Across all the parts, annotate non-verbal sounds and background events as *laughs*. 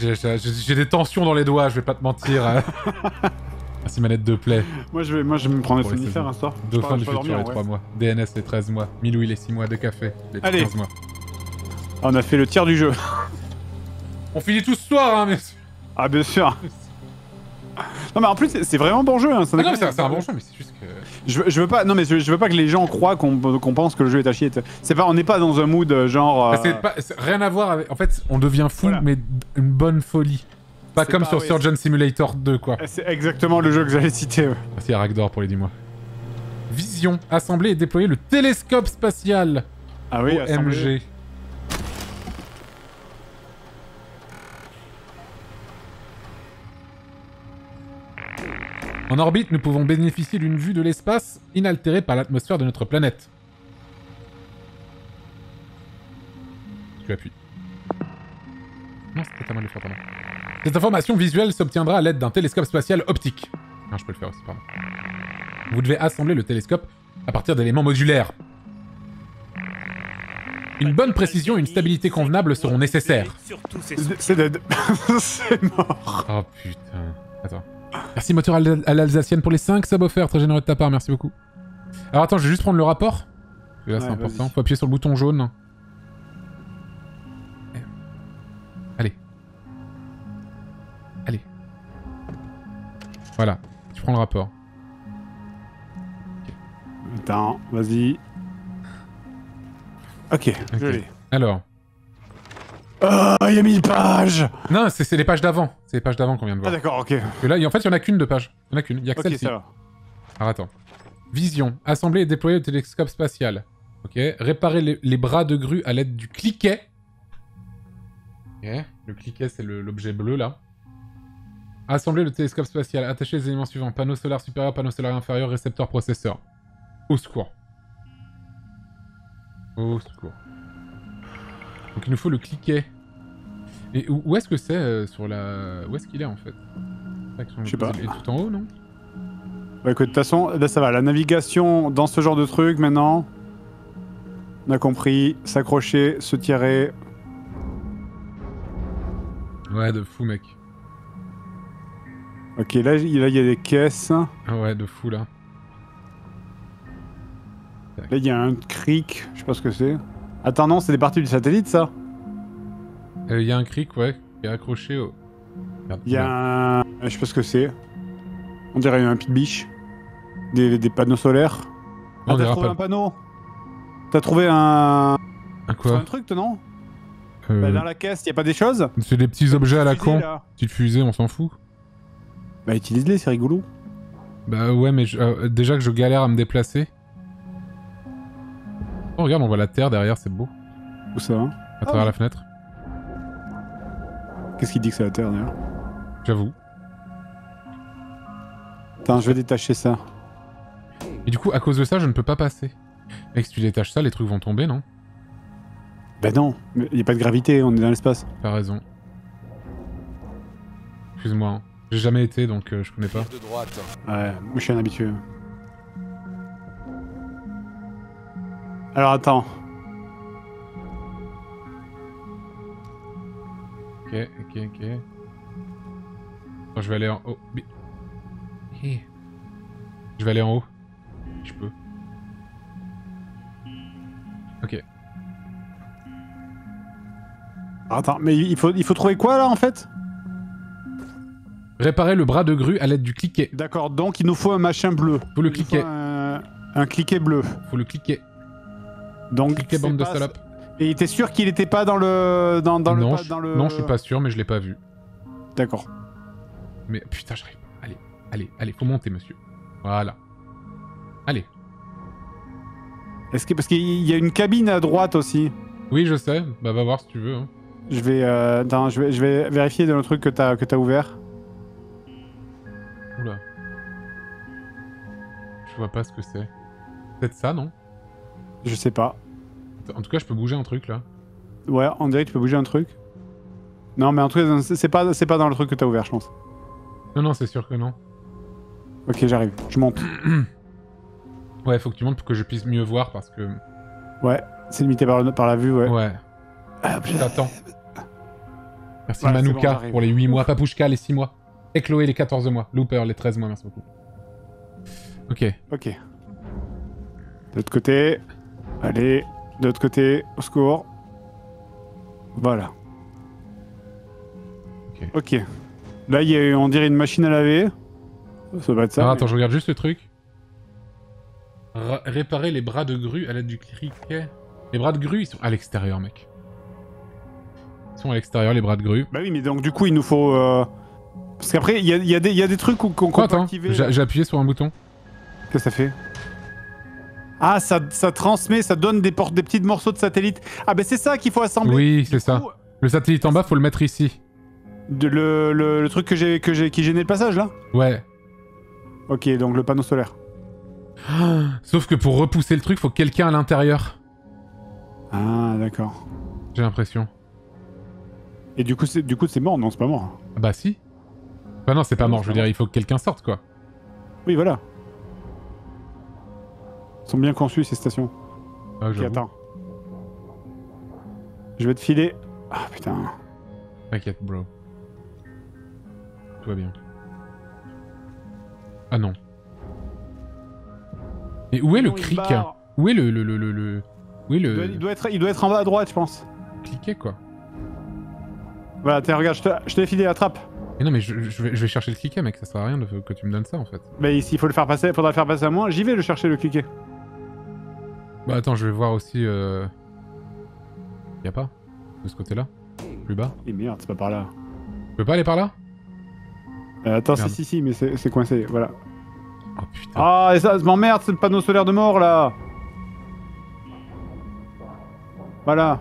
J'ai- des tensions dans les doigts, je vais pas te mentir. *laughs* Merci manette de play. Moi je vais, moi, je vais me prendre un somnifère un soir. Dauphin du futur les ouais. 3 mois. DNS les 13 mois. Miloui les 6 mois de café les Allez. 15 mois. On a fait le tiers du jeu. *laughs* On finit tout ce soir, hein, mais... Ah bien sûr. Non mais en plus c'est- vraiment bon jeu. Hein, ça Ah non, mais c'est un bon jeu, mais c'est juste. Je, veux- je veux pas, non mais je, je veux pas que les gens croient qu'on pense que le jeu est à chier. C'est pas, on n'est pas dans un mood euh, genre. Euh, pas- rien à voir avec... En fait, on devient fou, Voilà. mais une bonne folie. Pas comme pas- sur oui, Surgeon Simulator 2, quoi. C'est exactement le jeu que j'allais citer. ouais. Merci à Ragdor pour les 10 mois. Vision, assembler et déployer le télescope spatial. Ah oui. OMG. En orbite, nous pouvons bénéficier d'une vue de l'espace inaltérée par l'atmosphère de notre planète. Tu appuies. Non, c'était ta main de le faire, pardon. Cette information visuelle s'obtiendra à l'aide d'un télescope spatial optique. Non, je peux le faire aussi, pardon. Vous devez assembler le télescope à partir d'éléments modulaires. Une bonne précision et une stabilité convenable seront nécessaires. C'est dead. *laughs* c'est mort. Oh putain. Attends. Merci moteur à l'al- à l'Alsacienne pour les 5 subs offerts, très généreux de ta part, merci beaucoup. Alors attends, je vais juste prendre le rapport. Là c'est important. Faut appuyer sur le bouton jaune. Allez. Allez. Voilà. Tu prends le rapport. Attends, vas-y. Ok, je Ok. l'ai. Alors. Ah, il y a 1000 pages Non, c'est les pages d'avant. C'est les pages d'avant qu'on vient de Ah voir. d'accord, ok. Que là, en fait, il y en a qu'une de page. Il y en a qu'une. Il y a que celle-ci. Alors attends. Vision. Assembler et déployer le télescope spatial. Ok. Réparer les, les bras de grue à l'aide du cliquet. Ok. Le cliquet, c'est l'objet bleu là. Assembler le télescope spatial. Attacher les éléments suivants. Panneau solaire supérieur, panneau solaire inférieur, récepteur processeur. Au secours. Au secours. Donc il nous faut le cliquet. Et où, est-ce que c'est euh, sur la... Où est-ce qu'il est en fait? Je sais pas. Il est tout en haut, non? Bah écoute, de toute façon, là ça va. La navigation dans ce genre de truc maintenant. On a compris. S'accrocher, se tirer. Ouais, de fou, mec. Ok, là il là, y a des caisses. Là Ah ouais, de fou, là. il y a un cric. Je sais pas ce que c'est. Attends, non, c'est des parties du satellite ça Il Euh, y a un cric, ouais, qui est accroché au... Il y a un. Je sais pas ce que c'est. On dirait un biche. Des, des panneaux solaires. On Ah, t'as trouvé pas. un panneau T'as trouvé un. Un quoi un truc, toi, non Euh, Bah, Dans la caisse, y a pas des choses C'est des petits objets à la Fusée, con. Petite fusée, on s'en fout. Bah, utilise-les, c'est rigolo. Bah ouais, mais je- euh, déjà que je galère à me déplacer. Oh, regarde, on voit la Terre derrière, c'est beau. Où ça hein À travers la fenêtre. Qu'est-ce qu'il dit que c'est la Terre d'ailleurs J'avoue. Attends, je vais détacher ça. Et du coup, à cause de ça, je ne peux pas passer. Mec, si tu détaches ça, les trucs vont tomber, non Bah non, mais y a pas de gravité, on est dans l'espace. T'as raison. Excuse-moi. hein. J'ai jamais été, donc euh, je connais pas. De droite. Ouais, moi je suis un habitué. Alors attends. Ok, ok, ok. Je vais aller en haut. Eh. Je vais aller en haut. Je peux. Ok. Attends, mais il faut, il faut trouver quoi là en fait? Réparer le bras de grue à l'aide du cliquet. D'accord, donc il nous faut un machin bleu. Faut le Il cliquer. faut Un, un cliquet bleu. Faut le cliquer. Donc Cliquer c'est bande de salopes. Et t'es sûr qu'il était pas dans le dans, dans non, le je... dans le non, je suis pas sûr, mais je l'ai pas vu. D'accord. Mais putain, j'arrive. Allez, allez, allez, faut monter, monsieur. Voilà. Allez. Est-ce que parce qu'il y a une cabine à droite aussi. Oui, je sais. Bah, va voir si tu veux. hein. Je vais euh, attends, je vais je vais vérifier dans le truc que t'as que t'as ouvert. Oula. Je vois pas ce que c'est. Peut-être ça, non? Je sais pas. En tout cas, je peux bouger un truc là. Ouais, on dirait que tu peux bouger un truc? Non, mais en tout cas, c'est pas c'est pas dans le truc que t'as ouvert, je pense. Non, non, c'est sûr que non. Ok, j'arrive. Je monte. *clears throat* Ouais, faut que tu montes pour que je puisse mieux voir parce que. Ouais, c'est limité par, le- par la vue, ouais. Ouais. Ah. T'attends. Merci Voilà, c'est bon, Manuka pour les 8 mois. Papouchka, les 6 mois. Et Chloé, les 14 mois. Looper, les 13 mois. Merci beaucoup. Ok. Ok. De l'autre côté. Allez. De l'autre côté. Au secours. Voilà. Ok. Là, il y a, on dirait une machine à laver. Ça va être ça. Mais- attends, je regarde juste le truc. Réparer les bras de grue à l'aide du criquet. Les bras de grue, ils sont à l'extérieur, mec. Ils sont à l'extérieur, les bras de grue. Bah oui, mais donc du coup, il nous faut. euh, Parce qu'après, il y a, il y, a des- il y a des trucs qu'on peut attends activer. J'ai appuyé sur un bouton. Qu'est-ce que ça fait? Ah, ça, ça transmet, ça donne des, des petits morceaux de satellite. Ah, ben c'est ça qu'il faut assembler. Oui, c'est ça. coup, Le satellite en bas, faut le mettre ici. de- le, le- le truc que j'ai, que j'ai, qui gênait le passage là? Ouais. Ok, donc le panneau solaire. Sauf que pour repousser le truc, faut quelqu'un à l'intérieur. Ah, d'accord. J'ai l'impression. Et du coup, c'est, du coup, c'est mort? Non, c'est pas mort. Ah bah si. Bah non, c'est pas mort. Je veux dire, il faut que quelqu'un sorte, quoi. Oui, voilà. Sont bien conçus ces stations. Ah, Ok, attends. Je vais te filer. Ah putain. T'inquiète, bro. Tout va bien. Ah non. Mais où est le Non, cric barre. Où est le... le, le, le, le- Où est Il doit, le... il doit être, il doit être en bas à droite, je pense. cliquet, quoi Voilà, tiens, regarde, je te, je te l'ai filé, attrape. Mais non, mais je, je vais, je vais chercher le cliquet, mec. Ça sert à rien de, que tu me donnes ça, en fait. Mais ici, il faut le faire passer, faudra le faire passer à moi. J'y vais le chercher, le cliquet. Bah attends, je vais voir aussi... Euh... Y a pas De ce côté-là Plus bas Et merde, c'est pas par là. Je peux pas aller par là? Euh, attends, si, Merde. si, si, mais c'est coincé, voilà. Oh putain. Ah, et ça, m'emmerde, c'est le panneau solaire de mort, là Voilà.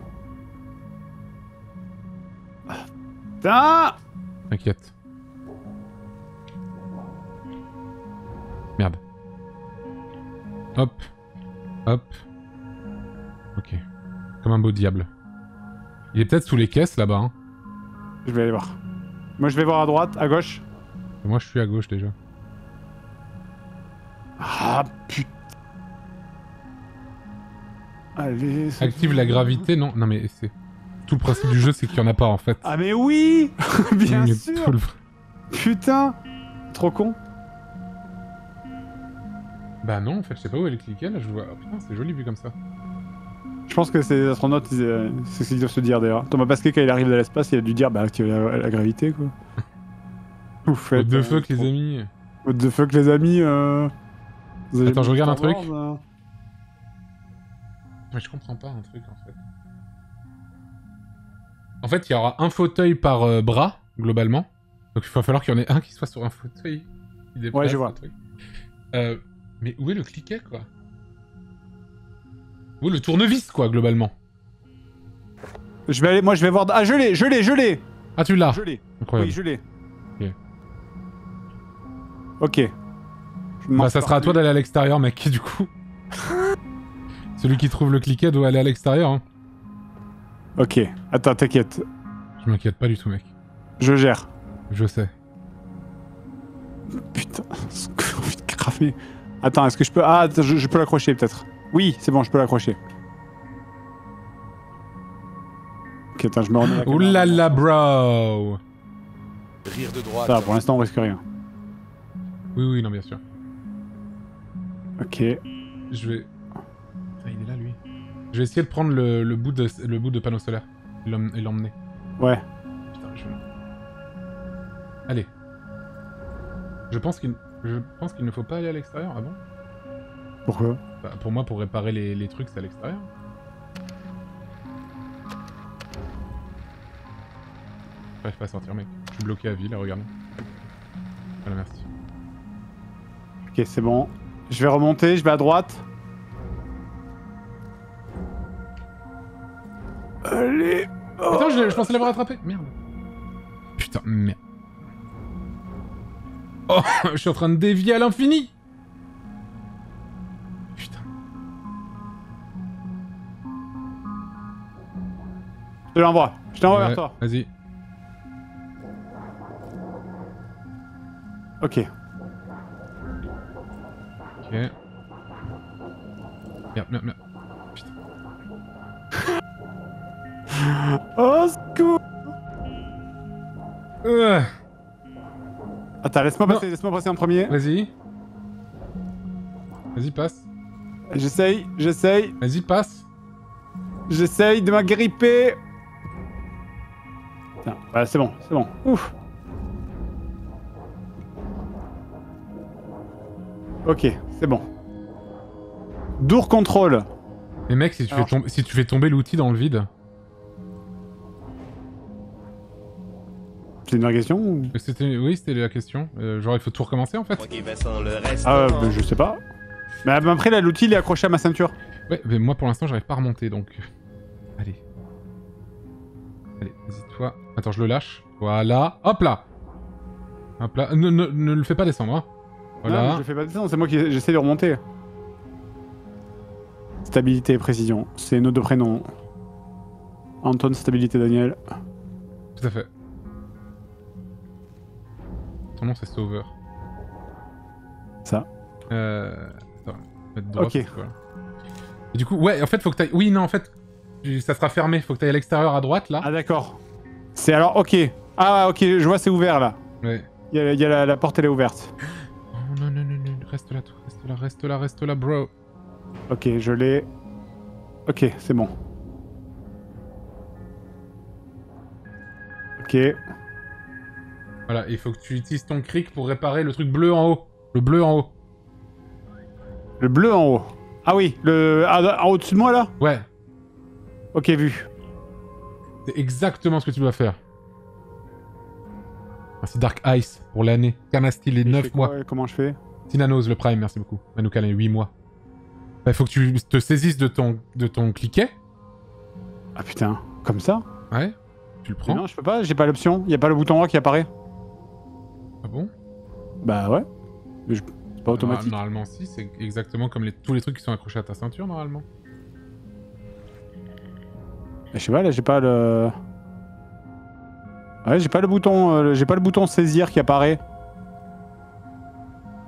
Putain T'inquiète. Merde. Hop. Hop. Comme un beau diable. Il est peut-être sous les caisses là-bas. Hein. Je vais aller voir. Moi, je vais voir à droite, à gauche. Et moi je suis à gauche déjà. Ah, putain. Allez, Active la gravité, non Non mais c'est... Tout le principe du jeu c'est qu'il y en a pas en fait. Ah, mais oui *laughs* Bien Mais sûr le- Putain Trop con. Bah non en fait je sais pas où elle est cliquée là je vois... Oh, putain c'est joli vu comme ça. Je pense que ces astronautes, euh, c'est ce qu'ils doivent se dire d'ailleurs. Thomas Pasquet, quand il arrive de l'espace, il a dû dire bah, activez la, la gravité, quoi. *laughs* Vous faites. What the fuck les amis What the fuck, les amis euh... Attends, je regarde un truc. Mais je comprends pas un truc en fait. En fait, il y aura un fauteuil par euh, bras, globalement. Donc il va falloir qu'il y en ait un qui soit sur un fauteuil. qui Ouais, je vois. truc. Euh, mais où est le cliquet, quoi? Est le tournevis, quoi, globalement Je vais aller, moi je vais voir. Ah, je l'ai, je l'ai, je l'ai Ah, tu l'as Je l'ai. Oui, je l'ai. Ok. Bah, ça sera à toi d'aller à l'extérieur, mec, du coup. Celui qui trouve le cliquet doit aller à l'extérieur. Hein. Ok. Attends, t'inquiète. Je m'inquiète pas du tout, mec. Je gère. Je sais. Putain, *laughs* j'ai envie de cramer. Attends, est-ce que je peux. Ah, je peux l'accrocher peut-être. Oui, c'est bon, je peux l'accrocher. Ok, attends, je me remets la Ouh caméra. là là, bro Rire de droite. Ça pour l'instant, on risque rien. Oui, oui, non, bien sûr. Ok. Je vais. Putain, il est là, lui. Je vais essayer de prendre le, le bout, de, le bout de panneau solaire et l'emmener. Ouais. Putain, je... Allez. Je pense qu'il je pense qu'il ne faut pas aller à l'extérieur. Ah bon? Pourquoi Bah, Pour moi, pour réparer les, les trucs, c'est à l'extérieur. J'arrive pas à sortir, mec. Je suis bloqué à vie, là, regarde. Voilà, merci. Ok, c'est bon. Je vais remonter, je vais à droite. Allez. Oh. Putain, je, je pensais l'avoir attrapé. Merde. Putain, merde. Oh, *laughs* je suis en train de dévier à l'infini. Te l'envoie. Je t'envoie Ouais, vers toi. Vas-y. Ok. Ok. Merde, merde, merde. Oh, secours Euh, Attends, laisse-moi passer, laisse-moi passer en premier. Vas-y. Vas-y, passe. J'essaye, j'essaye, Vas-y, passe. j'essaye de m'agripper. Voilà, c'est bon, c'est bon. Ouf. Ok, c'est bon. Dour contrôle. Mais mec, si tu, Alors, fais, tomber, si tu fais tomber l'outil dans le vide, C'est une vraie question ou- c'était, oui, c'était la question. Euh, genre, il faut tout recommencer en fait. Le reste. Ah, bah, je sais pas. Mais après, là, l'outil, il est accroché à ma ceinture. Ouais, mais moi pour l'instant, j'arrive pas à remonter donc. euh, Allez. Allez, vas-y, toi. Attends, je le lâche. Voilà. Hop là Hop là. Ne, ne, ne le fais pas descendre, hein. Non, Voilà. je le fais pas descendre, c'est moi qui j'essaie de remonter. Stabilité et précision, c'est nos deux prénoms. Anton, stabilité, Daniel. Tout à fait. Ton nom c'est Sauveur. Ça. Euh... Attends, mettre Ok. Et du coup, ouais, en fait, faut que t'ailles... Oui, non, en fait, ça sera fermé. Faut que t'ailles à l'extérieur à droite, là. Ah d'accord. C'est alors, ok. Ah ok, je vois, c'est ouvert là. Ouais. Il y a, il y a la, la porte, elle est ouverte. Oh non, non, non, non, reste là, reste là, reste là, reste là, bro. Ok, je l'ai. Ok, c'est bon. Ok. Voilà, il faut que tu utilises ton cric pour réparer le truc bleu en haut. Le bleu en haut. Le bleu en haut. Ah oui, le ah, en au-dessus de moi là? Ouais, Ok, vu. c'est exactement ce que tu dois faire. Merci Dark Ice pour l'année. Canastil les Je 9 fais quoi, mois. ouais, Comment je fais? Tinanos le Prime, merci beaucoup. Manouka les 8 mois. Il faut que tu te saisisses de ton, de ton cliquet. Ah putain, comme ça? Ouais. Tu le Mais prends. Non, je peux pas, j'ai pas l'option. Il a pas le bouton droit qui apparaît. Ah bon? Bah ouais. Je- C'est pas automatique. Ah, Normalement, si. C'est exactement comme les, tous les trucs qui sont accrochés à ta ceinture, normalement. Je sais pas, là j'ai pas le. Ouais, j'ai pas le bouton, euh, j'ai pas le bouton saisir qui apparaît.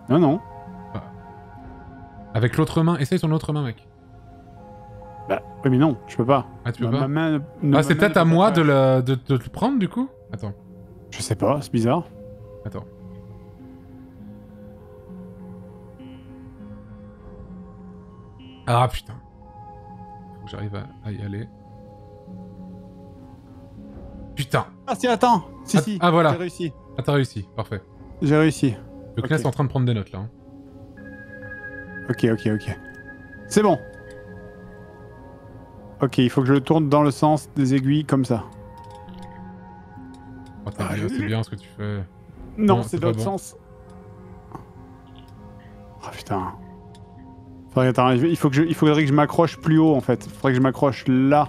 Non non. Avec l'autre main. Essaye ton autre main, mec. Bah oui mais non, je peux pas. Ah, tu peux Ma- pas ma Ah, c'est peut-être à moi de le, de, prendre, du coup? Attends, Je sais pas, c'est bizarre. attends. Ah, putain. Faut que j'arrive à, à y aller. Putain Ah si attends, si Ah- si. ah, voilà. J'ai réussi. Ah, t'as réussi. Parfait. J'ai réussi. Le. CNES est en train de prendre des notes, là. hein. Ok ok ok. C'est bon. Ok, il faut que je le tourne dans le sens des aiguilles comme ça. Oh, t'as Ah, j'ai- c'est bien ce que tu fais. Non, Non, c'est dans l'autre bon. sens. Oh putain. Faudrait, attends, il faut que je, il faudrait que je m'accroche plus haut en fait. Faudrait que je m'accroche là.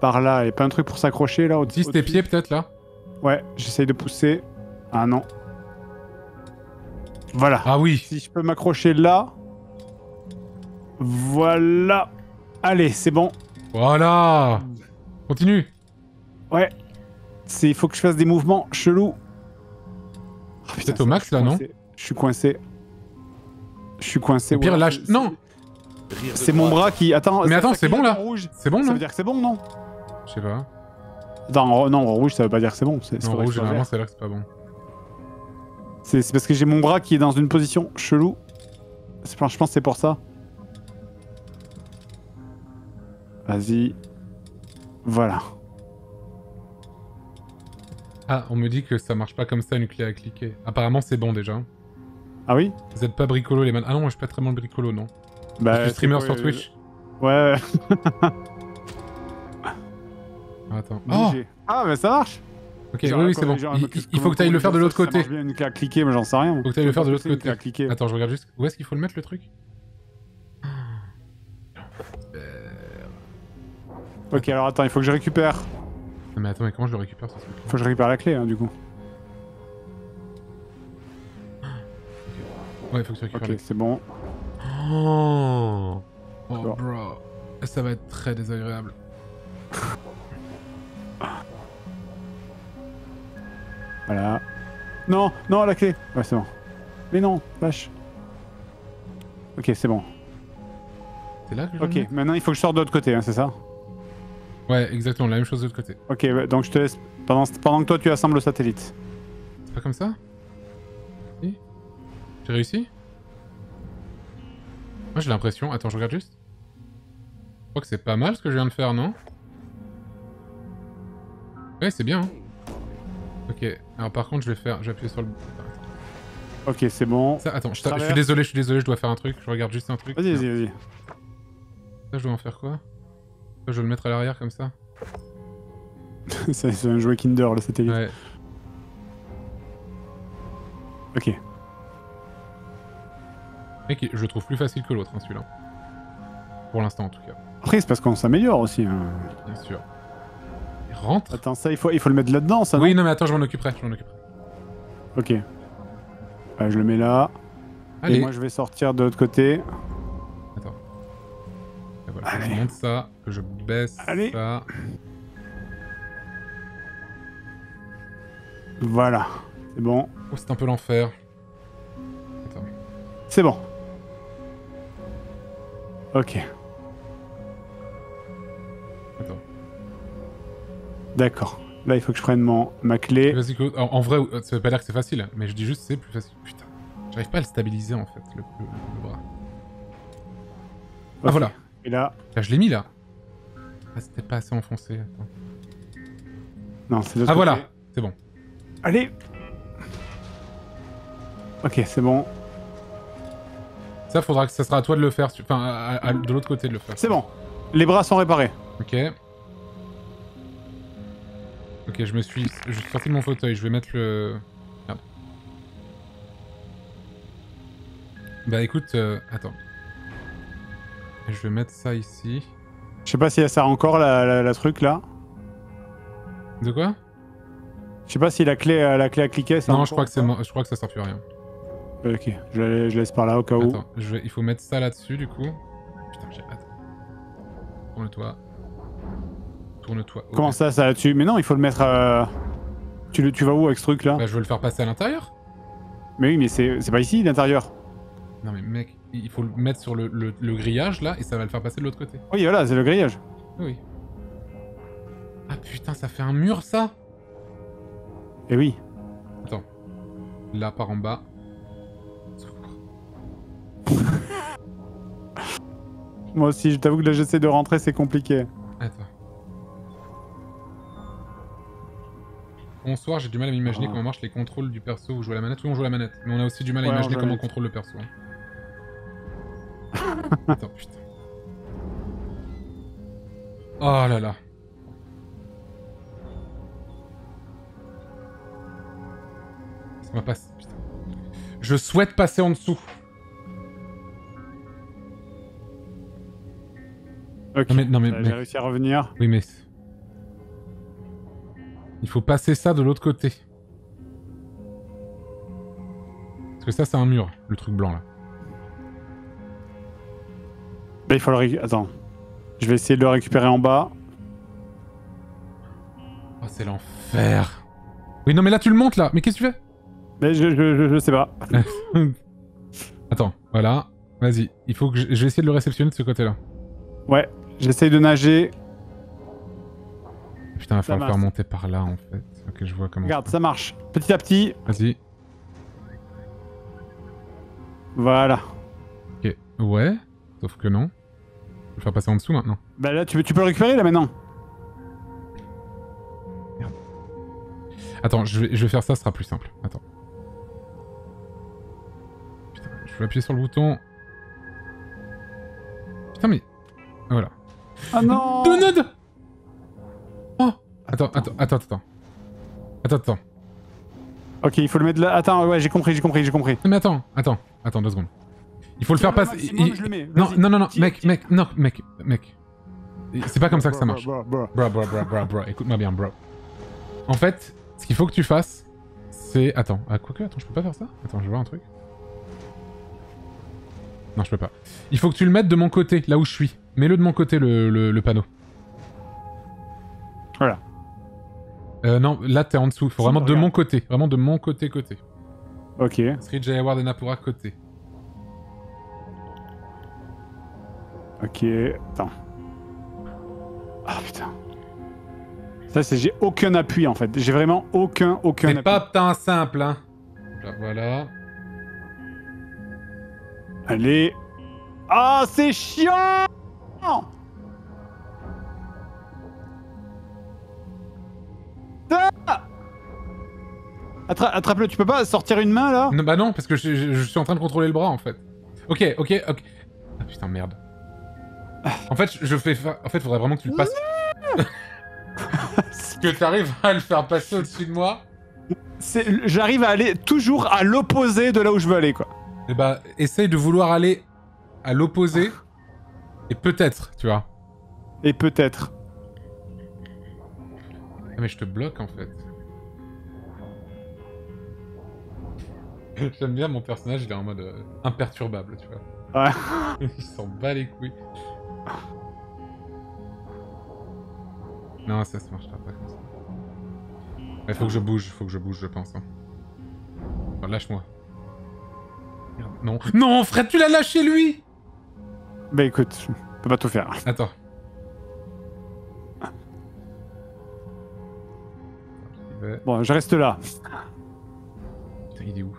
Par là. Et pas un truc pour s'accrocher là au Utilise tes pieds, peut-être, là Ouais, j'essaye de pousser. Ah non. Voilà. Ah oui Si je peux m'accrocher là. Voilà. Allez, c'est bon. Voilà Continue Ouais. C'est, il faut que je fasse des mouvements chelous. Oh, Peut-être au ça, max, là, non. Je suis coincé. Je suis coincé. Au pire, ouais. lâche... Non C'est mon bras qui. Attends. Mais ça- attends, ça c'est bon, là. C'est bon, Ça non veut dire que c'est bon, non? Je sais pas. En- non, en rouge, ça veut pas dire que c'est bon. C'est, Non, que rouge, généralement, vert. c'est là que c'est pas bon. c'est, c'est parce que j'ai mon bras qui est dans une position chelou. Je pense que c'est pour ça. Vas-y. Voilà. Ah, on me dit que ça marche pas comme ça, une clé à cliquer. Apparemment, c'est bon, déjà. Ah oui? Vous êtes pas bricolo, les man. Ah non, moi, je suis pas très bon le bricolo, non. bah, je suis streamer sur Twitch. Ouais. *laughs* Ah, Attends. Oh. Ah, mais ça marche Ok, Genre, oui, oui, c'est bon. genre, Il, faut que tu ailles le faire de ça- l'autre ça côté. bien une clé à cliquer, mais j'en sais rien. Faut que tu ailles le faire de l'autre côté. Attends, je regarde juste. Où est-ce qu'il faut le mettre, le truc? Ok, alors attends, il faut que je récupère. Non, mais attends, mais comment je le récupère, ce truc? Faut que je récupère la clé, hein, du coup. Ouais, il faut que tu récupères Ok, c'est bon. Oh Oh, bro. Ça va être très désagréable. Voilà. Non, non, la clé. Ouais, c'est bon. Mais non, vache. Ok, c'est bon. C'est là que je Ok, maintenant il faut que je sorte de l'autre côté, hein, c'est ça? Ouais, exactement, la même chose de l'autre côté. Ok, donc je te laisse pendant, pendant que toi tu assembles le satellite. C'est pas comme ça? Si J'ai réussi? Moi j'ai l'impression... Attends, je regarde juste. Je crois que c'est pas mal ce que je viens de faire, non? Ouais, c'est bien. hein. Ok, alors par contre je vais faire... Appuyer sur le... Ok, c'est bon. Ça, attends, je, suis désolé, je suis désolé, je dois faire un truc. Je regarde juste un truc. Vas-y, vas-y, vas-y. Ça, je dois en faire quoi? Ça, je vais le mettre à l'arrière comme ça *laughs* c'est c'est un jouet Kinder, le satellite. Ouais. Ok. Mec, je le trouve plus facile que l'autre, hein, celui-là. Pour l'instant, en tout cas. Après, c'est parce qu'on s'améliore aussi. hein. Bien sûr. Il rentre Attends, ça, il faut, il faut le mettre là-dedans, ça, Oui, non, mais attends, je m'en occuperai, je m'en occuperai. Ok. Ouais, je le mets là. Allez. Et moi, je vais sortir de l'autre côté. Attends. Et voilà, faut que je Allez. monte ça, que je baisse Allez. ça. Voilà. C'est bon. Oh, c'est un peu l'enfer. Attends. C'est bon. Ok. Attends. D'accord. Là, il faut que je prenne mon, ma clé. En, en vrai, ça veut pas dire que c'est facile, mais je dis juste c'est plus facile. Putain. J'arrive pas à le stabiliser en fait, le, le- le bras. Ah voilà. Et là, Là, je l'ai mis là. Ah, c'était pas assez enfoncé. Attends. non, c'est Ah voilà, c'est bon. Allez. Ok, c'est bon. Ça, faudra que ça sera à toi de le faire. Enfin, à- à- de l'autre côté de le faire. C'est bon. Les bras sont réparés. Ok. Ok, je me suis, je suis sorti de mon fauteuil. Je vais mettre le. Merde. Bah écoute, euh, attends. Je vais mettre ça ici. Je sais pas si elle sert encore la, la- la truc là. De quoi? Je sais pas si la clé, euh, la clé à cliquer. ça Non, je crois que je crois que ça sert plus à rien. Ok, je, je laisse par là au cas où. Attends, je vais, il faut mettre ça là-dessus du coup. Putain, j'ai hâte. Tourne-toi. Tourne-toi. Comment ça, ça là-dessus Mais non, il faut le mettre. euh, Tu, le, tu vas où avec ce truc là Bah, je veux le faire passer à l'intérieur. Mais oui, mais c'est pas ici l'intérieur. Non mais mec, il faut le mettre sur le, le- le grillage là et ça va le faire passer de l'autre côté. Oui, voilà, c'est le grillage. Oui. Ah putain, ça fait un mur ça Et oui. Là par en bas. *laughs* Moi aussi, je t'avoue que là, j'essaie de rentrer, c'est compliqué. Bonsoir, j'ai du mal à m'imaginer Ah. comment marchent les contrôles du perso. Vous jouez à la manette Oui, on joue à la manette. Mais on a aussi du mal à Ouais, imaginer comment on contrôle le perso. hein. *laughs* Attends, putain. Oh là là. Ça m'a passé. Putain. Je souhaite passer en dessous. Ok. Non mais, non mais, J'ai réussi à revenir. Oui, mais. Il faut passer ça de l'autre côté. Parce que ça, c'est un mur, le truc blanc là. Là, il faut le Attends. Je vais essayer de le récupérer en bas. Oh, c'est l'enfer. Oui, non, mais là, tu le montes là. Mais qu'est-ce que tu fais? Mais je, je, je, je sais pas. *laughs* Attends, voilà. Vas-y. Il faut que je... je vais essayer de le réceptionner de ce côté-là. Ouais, j'essaye de nager. Putain, il falloir le faire monter par là en fait. Ok, je vois comment. Regarde, ça marche. Petit à petit. Vas-y. Voilà. Ok. Ouais. Sauf que non. Je vais le faire passer en dessous maintenant. Bah là, tu, peux- tu peux le récupérer là maintenant. Attends, je vais, je vais faire ça, ce sera plus simple. Attends. Putain, je vais appuyer sur le bouton. Putain, mais. Voilà. Ah non Oh Attends, attends, attends, attends. Attends, attends. Ok, il faut le mettre là. Attends, ouais, j'ai compris, j'ai compris, j'ai compris. Non, mais attends, attends, attends, deux secondes. Il faut le faire passer. il-. Non, non, non, non, mec, mec, non, mec, mec. C'est pas comme ça que ça marche. bro, bro, bro. Bro, bro, écoute-moi bien, bro. En fait, ce qu'il faut que tu fasses, c'est... Attends, ah, quoique, attends, je peux pas faire ça? Attends, je voir un truc. Non, je peux pas. Il faut que tu le mettes de mon côté, là où je suis. Mets-le de mon côté, le, le, le panneau. Voilà. Euh, non, là, t'es en dessous. Faut vraiment de mon côté. Vraiment de mon côté, côté. Ok. Street Jayaward et Napura, côté. Ok. Attends. Ah putain. Ça, c'est j'ai aucun appui en fait. J'ai vraiment aucun, aucun C'est pas tant simple, hein. Là, voilà. Allez. Ah, c'est chiant Ah Attra- Attrape-le, tu peux pas sortir une main là? Non, bah non, parce que je, je- je suis en train de contrôler le bras en fait. Ok, ok, ok. Ah putain, merde. En fait, je fais. fa- En fait, faudrait vraiment que tu le passes. *laughs* que tu arrives à le faire passer au-dessus de moi. J'arrive à aller toujours à l'opposé de là où je veux aller quoi. Et bah, essaye de vouloir aller à l'opposé. Et peut-être, tu vois. Et peut-être. Ah, mais je te bloque en fait. *laughs* J'aime bien mon personnage, il est en mode euh, imperturbable, tu vois. Ouais. *laughs* il s'en bat les couilles. Non, ça, ça marchera pas comme ça. Il faut que je bouge, faut que je bouge, je pense. hein. Lâche-moi. Non. Non, Fred, tu l'as lâché lui Bah écoute, je peux pas tout faire. Attends. Bon, je reste là. Putain, il est où?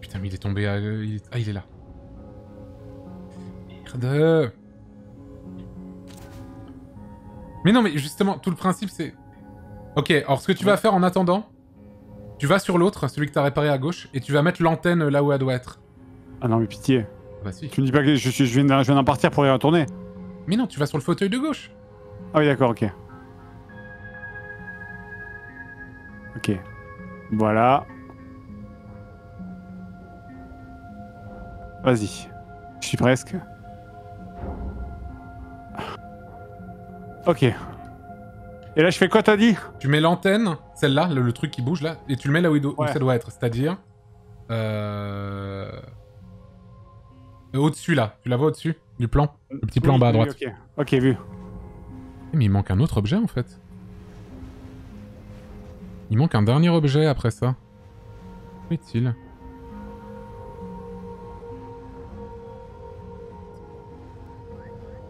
Putain, mais il est tombé à... il est- Ah, il est là. Merde Mais non, mais justement, tout le principe, c'est... Ok, alors ce que tu vas faire en attendant, tu vas sur l'autre, celui que t'as réparé à gauche, et tu vas mettre l'antenne là où elle doit être. Ah non, mais pitié. Bah si. Tu me dis pas que je, je viens d'en- je viens d'en partir pour y retourner. Mais non, tu vas sur le fauteuil de gauche. Ah oui, d'accord. Ok. Voilà. Vas-y. Je suis presque. Ok. Et là, je fais quoi, t'as dit? Tu mets l'antenne, celle-là, le, le truc qui bouge là, et tu le mets là où, il do- où Ouais. ça doit être. C'est-à-dire... Euh... Au-dessus là, tu la vois au-dessus du plan? Le petit plan en Oui, bas à oui, droite. Ok, ok, vu. Mais il manque un autre objet en fait. Il manque un dernier objet après ça. Où est-il?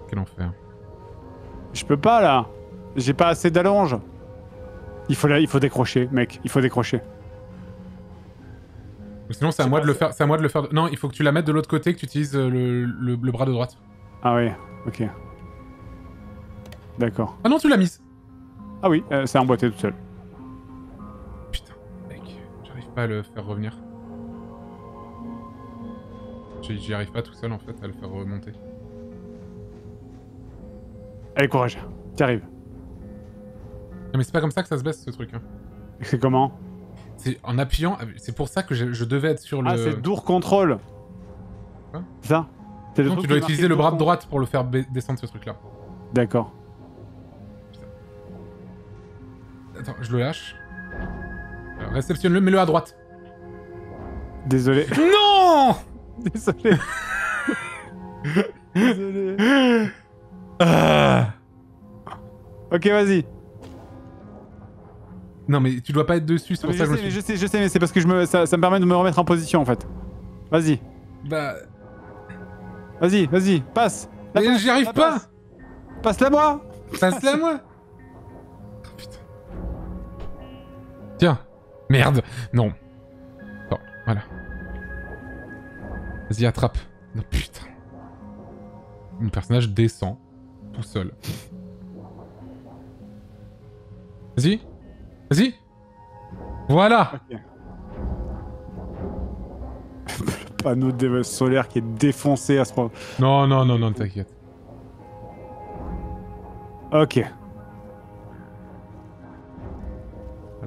Quel enfer. Je peux pas, là. J'ai pas assez d'allonge. Il faut, là, il faut décrocher, mec. Il faut décrocher. Sinon c'est à moi de le faire. C'est à moi de le faire. Non, il faut que tu la mettes de l'autre côté, que tu utilises euh, le, le- le bras de droite. Ah oui, ok. D'accord. Ah non, tu l'as mise. Ah oui, euh, c'est emboîté tout seul. Pas à le faire revenir. J'y arrive pas tout seul en fait à le faire remonter. Allez, courage. T'y arrives. Non mais c'est pas comme ça que ça se baisse ce truc. Hein. C'est comment C'est en appuyant. C'est pour ça que je, je devais être sur le. Ah, c'est Dour Control. Quoi ça C'est le truc tu dois utiliser le bras de droite pour le faire descendre ce truc là. D'accord. Attends, je le lâche. Réceptionne-le, mets-le à droite. Désolé. Non Désolé. Désolé. Ah Ok, vas-y. Non mais tu dois pas être dessus, c'est pour ça Je, que je sais, suis... je sais, je sais, mais c'est parce que je me, ça, ça me permet de me remettre en position en fait. Vas-y, Bah... vas-y, vas-y, passe. La mais J'y arrive pas passe. Passe-la moi Passe-la moi Oh, *laughs* putain. Tiens Merde Non. Bon, voilà. Vas-y, attrape. Non, putain. Mon personnage descend. Tout seul. Vas-y Vas-y Voilà. Le panneau de solaire qui est défoncé à ce point. Non, non, non, non, t'inquiète. Ok.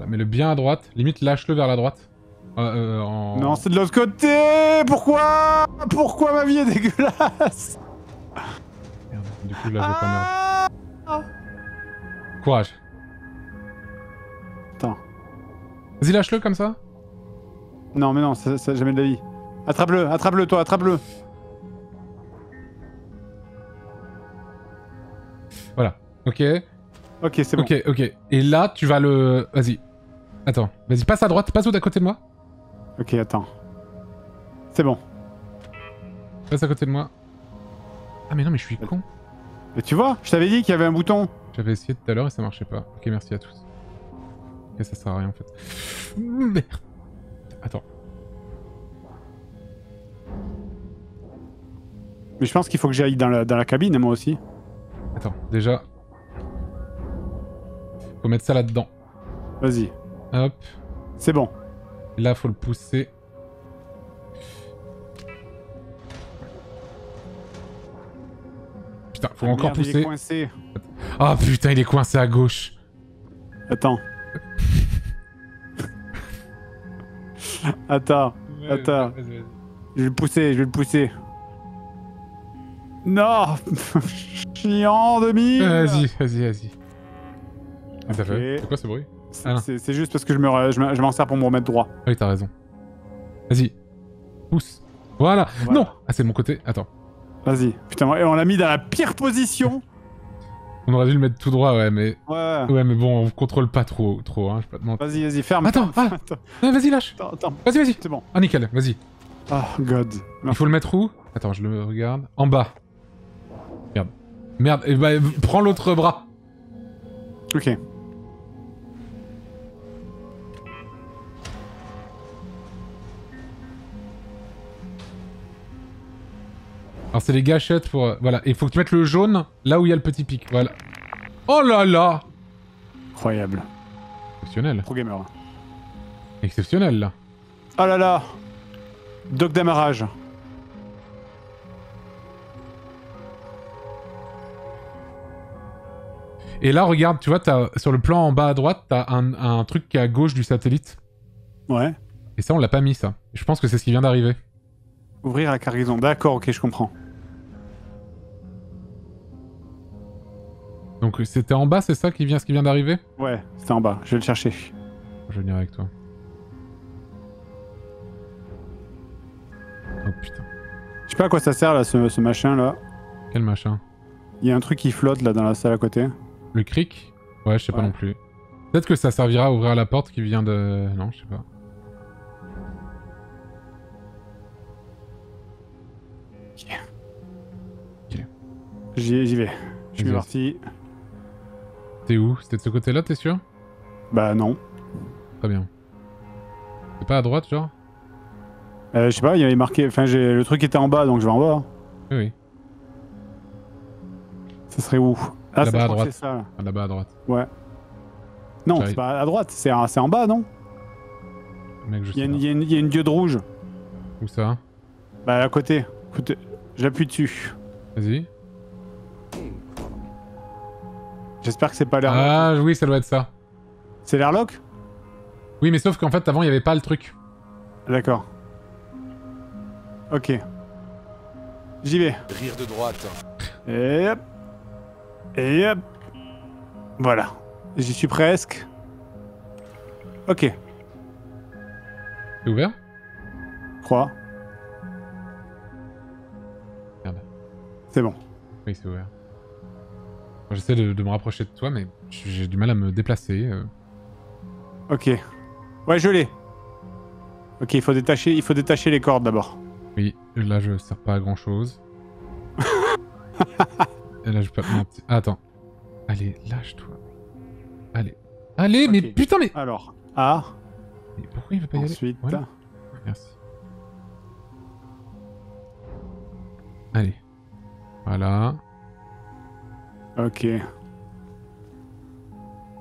Voilà, mets-le bien à droite. Limite, lâche-le vers la droite. Euh, euh, en... Non, c'est de l'autre côté Pourquoi? Pourquoi ma vie est dégueulasse? Merde, Du coup, là, je vais t'emmerder. Ah Courage. Attends. Vas-y, lâche-le comme ça. Non, mais non, ça, ça jamais de la vie. Attrape-le, attrape-le, toi, attrape-le. Voilà. Ok. Ok, c'est bon. Ok, ok. Et là, tu vas le... Vas-y. Attends. Vas-y, passe à droite. Passe d'à côté de moi. Ok, attends. C'est bon. Passe à côté de moi. Ah mais non, mais je suis con. Mais tu vois, je t'avais dit qu'il y avait un bouton. J'avais essayé tout à l'heure et ça marchait pas. Ok, merci à tous. Ok, ça sert à rien en fait. Merde. Attends. Mais je pense qu'il faut que j'aille dans la, dans la cabine, moi aussi. Attends, déjà. Faut mettre ça là-dedans. Vas-y. Hop. C'est bon. Là, faut le pousser. Putain, faut encore Merde, il est pousser. coincé. Ah putain, il est coincé à gauche. Attends. Attends. Attends. Je vais le pousser, je vais le pousser. Non *laughs* Chiant de mille Vas-y, vas-y, vas-y. T'as Ok. fait C'est quoi ce bruit? C'est- Ah. C'est juste parce que je me re- je me- je m'en sers pour me remettre droit. Oui, t'as raison. Vas-y. Pousse. Voilà. Voilà. Non Ah, c'est de mon côté. Attends. Vas-y. Putain, et on l'a mis dans la pire position *laughs* On aurait dû le mettre tout droit, ouais, mais... Ouais. Ouais, mais bon, on contrôle pas trop, trop, hein, je peux pas te mentir. Vas-y, vas-y, ferme. Attends, *laughs* ah. attends, vas-y, lâche attends, attends. Vas-y, vas-y C'est bon. Ah, nickel, vas-y. Oh, God. Il faut le mettre où? Attends, je le regarde. En bas. Merde. Merde, et bah, prends l'autre bras. Ok. Alors, c'est les gâchettes pour... euh, Voilà, il faut que tu mettes le jaune là où il y a le petit pic, voilà. Oh là là Incroyable. Exceptionnel. Pro gamer. Exceptionnel, là. Oh là là Doc d'amarrage. Et là, regarde, tu vois, t'as, sur le plan en bas à droite, t'as un, un truc qui est à gauche du satellite. Ouais. Et ça, on l'a pas mis, ça. Je pense que c'est ce qui vient d'arriver. Ouvrir la cargaison. D'accord, ok, je comprends. Donc, c'était en bas, c'est ça qui vient, ce qui vient d'arriver? Ouais, c'était en bas. Je vais le chercher. Je vais venir avec toi. Oh putain. Je sais pas à quoi ça sert là, ce, ce machin là. Quel machin? Il y a un truc qui flotte là dans la salle à côté. Le cric? Ouais, je sais pas non plus. Peut-être que ça servira à ouvrir la porte qui vient de... Non, je sais pas. J'y j'y vais. Je suis parti. T'es où? C'était de ce côté-là, t'es sûr? Bah non. Très bien. C'est pas à droite, genre? Euh, je sais pas, il y avait marqué. Enfin, j'ai le truc était en bas donc je vais en bas. Oui, oui. Ça serait où? Ah, Là-bas à droite. ça. là. Ah, Là-bas à droite. Ouais. Non, c'est pas à droite, c'est en- bas, non? Mec, je Il y, a sais une- pas. il y a une- il y a une diode rouge. Où ça? Bah à côté. Côté- J'appuie dessus. Vas-y. J'espère que c'est pas l'airlock. Ah oui, ça doit être ça. C'est l'airlock Oui, mais sauf qu'en fait, avant, il y avait pas le truc. D'accord. Ok. J'y vais. Rire de droite. Et hop. Et hop. Voilà. J'y suis presque. Ok. C'est ouvert? Je crois. Merde. C'est bon. Oui, c'est ouvert. J'essaie de, de me rapprocher de toi, mais j'ai du mal à me déplacer. euh. Ok. Ouais, je l'ai. Ok, il faut détacher, il faut détacher les cordes d'abord. Oui, là, je sers pas à grand chose. *laughs* Et là, je peux mentir. Ah, attends. Allez, lâche-toi. Allez. Allez, mais Ok. putain, mais... Alors, A. mais pourquoi il veut pas y aller? Ensuite. Voilà. Merci. Allez. Voilà. Ok.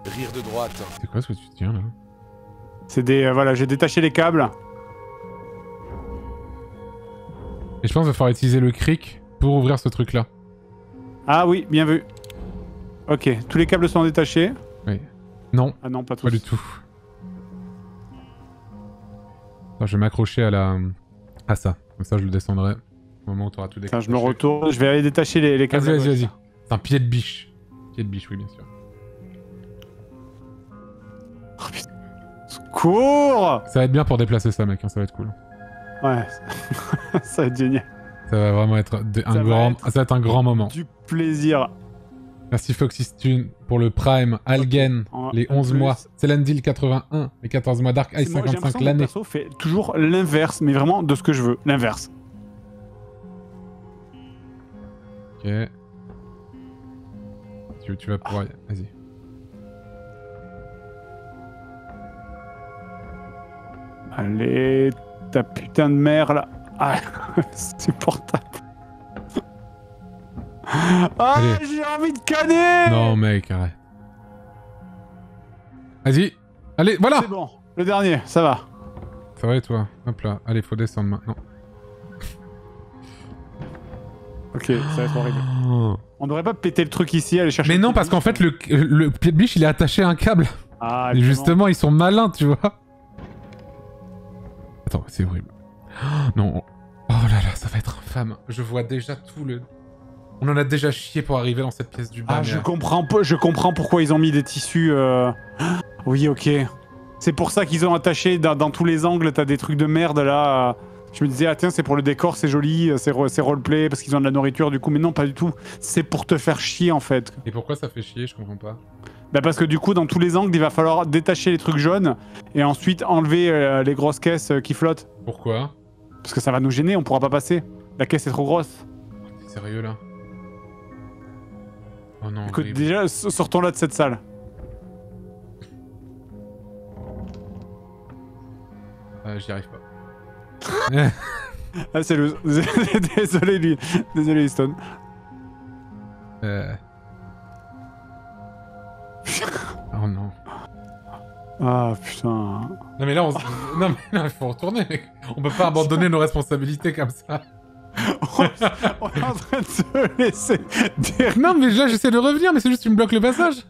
Rire de droite. C'est quoi ce que tu tiens, là C'est des. euh, voilà, j'ai détaché les câbles. Et je pense qu'il va falloir utiliser le cric pour ouvrir ce truc-là. Ah oui, bien vu. Ok, tous les câbles sont détachés. Oui. Non, Ah non, pas tous. pas du tout. Attends, je vais m'accrocher à la... à ça. Comme ça, je le descendrai au moment où tu auras tout décroché. je me retourne. Je vais aller détacher les, les câbles. Vas-y, vas-y, vas-y. C'est un pied de biche. Pied de biche, oui, bien sûr. Cours Ça va être bien pour déplacer ça, mec. hein, ça va être cool. Ouais, *laughs* ça va être génial. Ça va vraiment être de- un Ça va grand... être- Ça va être un grand moment. Du plaisir. Merci Foxystune pour le Prime, Algen, En les 11 plus, mois, Selendil 81, les 14 mois, Dark j'ai 55 l'impression que mon l'année. perso fait toujours l'inverse, mais vraiment de ce que je veux. L'inverse. Ok. Tu, tu vas pouvoir... Vas-y. Allez, ta putain de mère là. Ah, *laughs* supportable. Ah, Allez. j'ai envie de canner Non, mec, arrête. Vas-y. Allez, voilà C'est bon, le dernier, ça va. Ça va et toi? Hop là. Allez, faut descendre maintenant. Ok, ça va être horrible. *gasps* On devrait pas péter le truc ici, aller chercher. Mais non, parce qu'en fait, le, le biche, il est attaché à un câble. Ah, Et justement, ils sont malins, tu vois. Attends, c'est horrible. *gasps* Non. Oh là là, ça va être infâme. Je vois déjà tout le... On en a déjà chié pour arriver dans cette pièce du bas. Ah, je euh, comprends, je comprends pourquoi ils ont mis des tissus. euh, *gasps* Oui, ok. C'est pour ça qu'ils ont attaché dans, dans tous les angles. T'as des trucs de merde là. Je me disais, ah tiens, c'est pour le décor, c'est joli, c'est ro- c'est roleplay parce qu'ils ont de la nourriture du coup. Mais non, pas du tout. C'est pour te faire chier en fait. Et pourquoi ça fait chier? Je comprends pas. Bah parce que du coup, dans tous les angles, il va falloir détacher les trucs jaunes et ensuite enlever euh, les grosses caisses euh, qui flottent. Pourquoi? Parce que ça va nous gêner, on pourra pas passer. La caisse est trop grosse. T'es sérieux là? Oh non, Écoute, horrible. déjà, s- sortons-la de cette salle. Ah, J'y arrive pas. Ah, c'est le. *laughs* Désolé, lui. Désolé, Easton. Euh... oh non. Ah putain. Non mais là, on... non mais là, il faut retourner, mec. On peut pas abandonner nos responsabilités comme ça. on est en train de se laisser dire Non mais là, j'essaie de revenir, mais c'est juste tu me bloques le passage.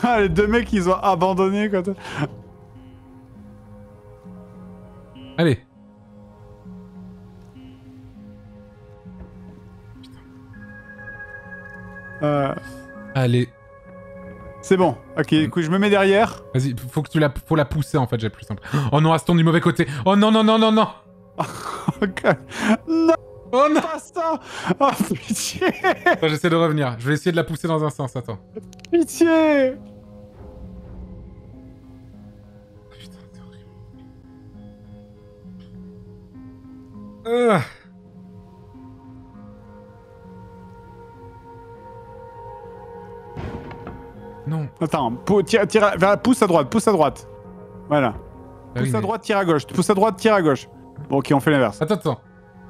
quand les deux mecs ils ont abandonné quand. Allez. Euh, Allez. c'est bon. Ok, écoute, je me mets derrière. Vas-y, faut que tu la, faut la pousser en fait, j'ai plus simple. Oh non, Aston du mauvais côté. Oh non, non, non, non, non. *laughs* Ok. Non, Oh non. pas ça. Oh pitié, Attends, j'essaie de revenir. Je vais essayer de la pousser dans un sens, attends. pitié. Putain, c'est horrible. Ah. Non. Attends, tire, tire, pousse à droite, pousse à droite. Voilà. Ah oui, Pousse à mais- droite, tire à gauche. Pousse à droite, tire à gauche. Bon, ok, on fait l'inverse. Attends, attends.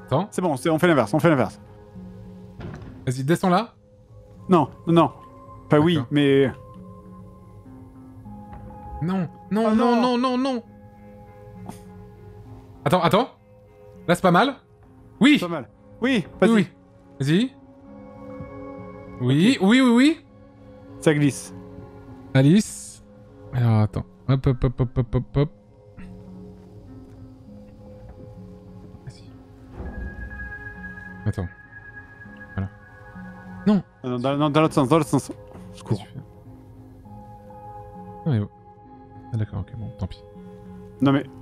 Attends. C'est bon, c'est- on fait l'inverse, on fait l'inverse. Vas-y, descends là. Non, non, non. Enfin oui, mais Non, non, Oh non, non. non, non, non. Attends, attends. Là, c'est pas mal. Oui. pas mal. Oui, Oui, vas-y. oui. Vas-y. Oui, oui, oui, oui. Ça glisse. Alice. Alors, attends. Hop, hop, hop, hop, hop, hop, hop. Vas-y. Attends. Non, non, dans, non, dans l'autre sens, dans l'autre sens. Tu fais Non, mais... Ah, d'accord, ok, bon, tant pis. Non mais. *laughs*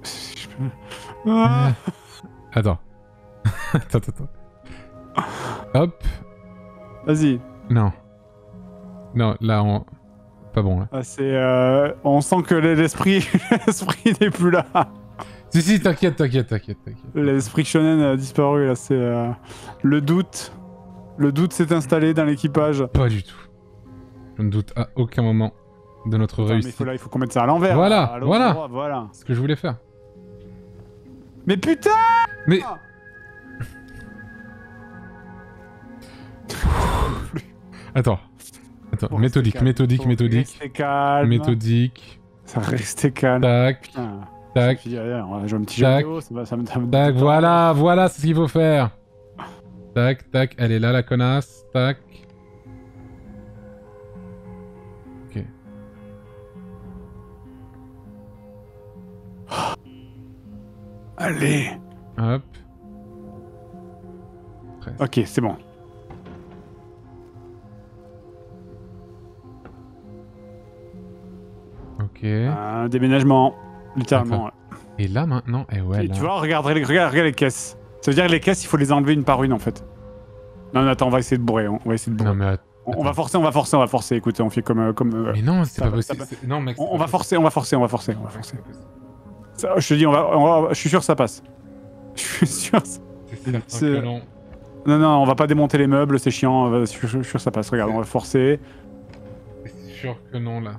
Ah. *laughs* Attends. attends, attends. Hop. Vas-y. Non. Non, là, on... Pas bon, là. Ah, c'est. euh, On sent que l'esprit, *laughs* l'esprit n'est plus là. Si, si, t'inquiète, t'inquiète, t'inquiète, t'inquiète. L'esprit shonen a disparu là. C'est euh, le doute. Le doute s'est installé dans l'équipage. Pas du tout. Je ne doute à aucun moment de notre mais il réussite. faut, là, il faut qu'on mette ça à l'envers. Voilà, là, à l'autre voilà. endroit, voilà. C'est ce que je voulais faire. Mais putain Mais... Attends. Attends, méthodique, calme. méthodique, méthodique. Calme. Méthodique. Ça restait calme. Tac, Putain. tac, on va jouer un petit jeu Tac. vidéo, ça va- ça me- ça me- tac, voilà, voilà, ce qu'il faut faire. Tac, tac, elle est là, la connasse. Tac. Ok. Allez. Hop. Ok, c'est bon. Un déménagement, littéralement. Et là maintenant, eh ouais, Et là. tu vois, regarde, regarde, regarde les caisses. Ça veut dire que les caisses, il faut les enlever une par une en fait. Non, non, attends, on va essayer de bourrer. On va essayer de bourrer. Non mais, on, on va forcer, on va forcer, on va forcer. Écoutez, on fait comme, euh, comme. euh, mais non, c'est pas possible. c'est- Non mec. c'est on, va forcer, on va forcer, on va forcer, on va forcer. Ça, je te dis, on va, on va- je suis sûr que ça passe. Je suis sûr. C'est C'est- non. Non, non, on va pas démonter les meubles, c'est chiant. Je suis sûr que ça passe. Regarde, on va forcer. sûr que non, là.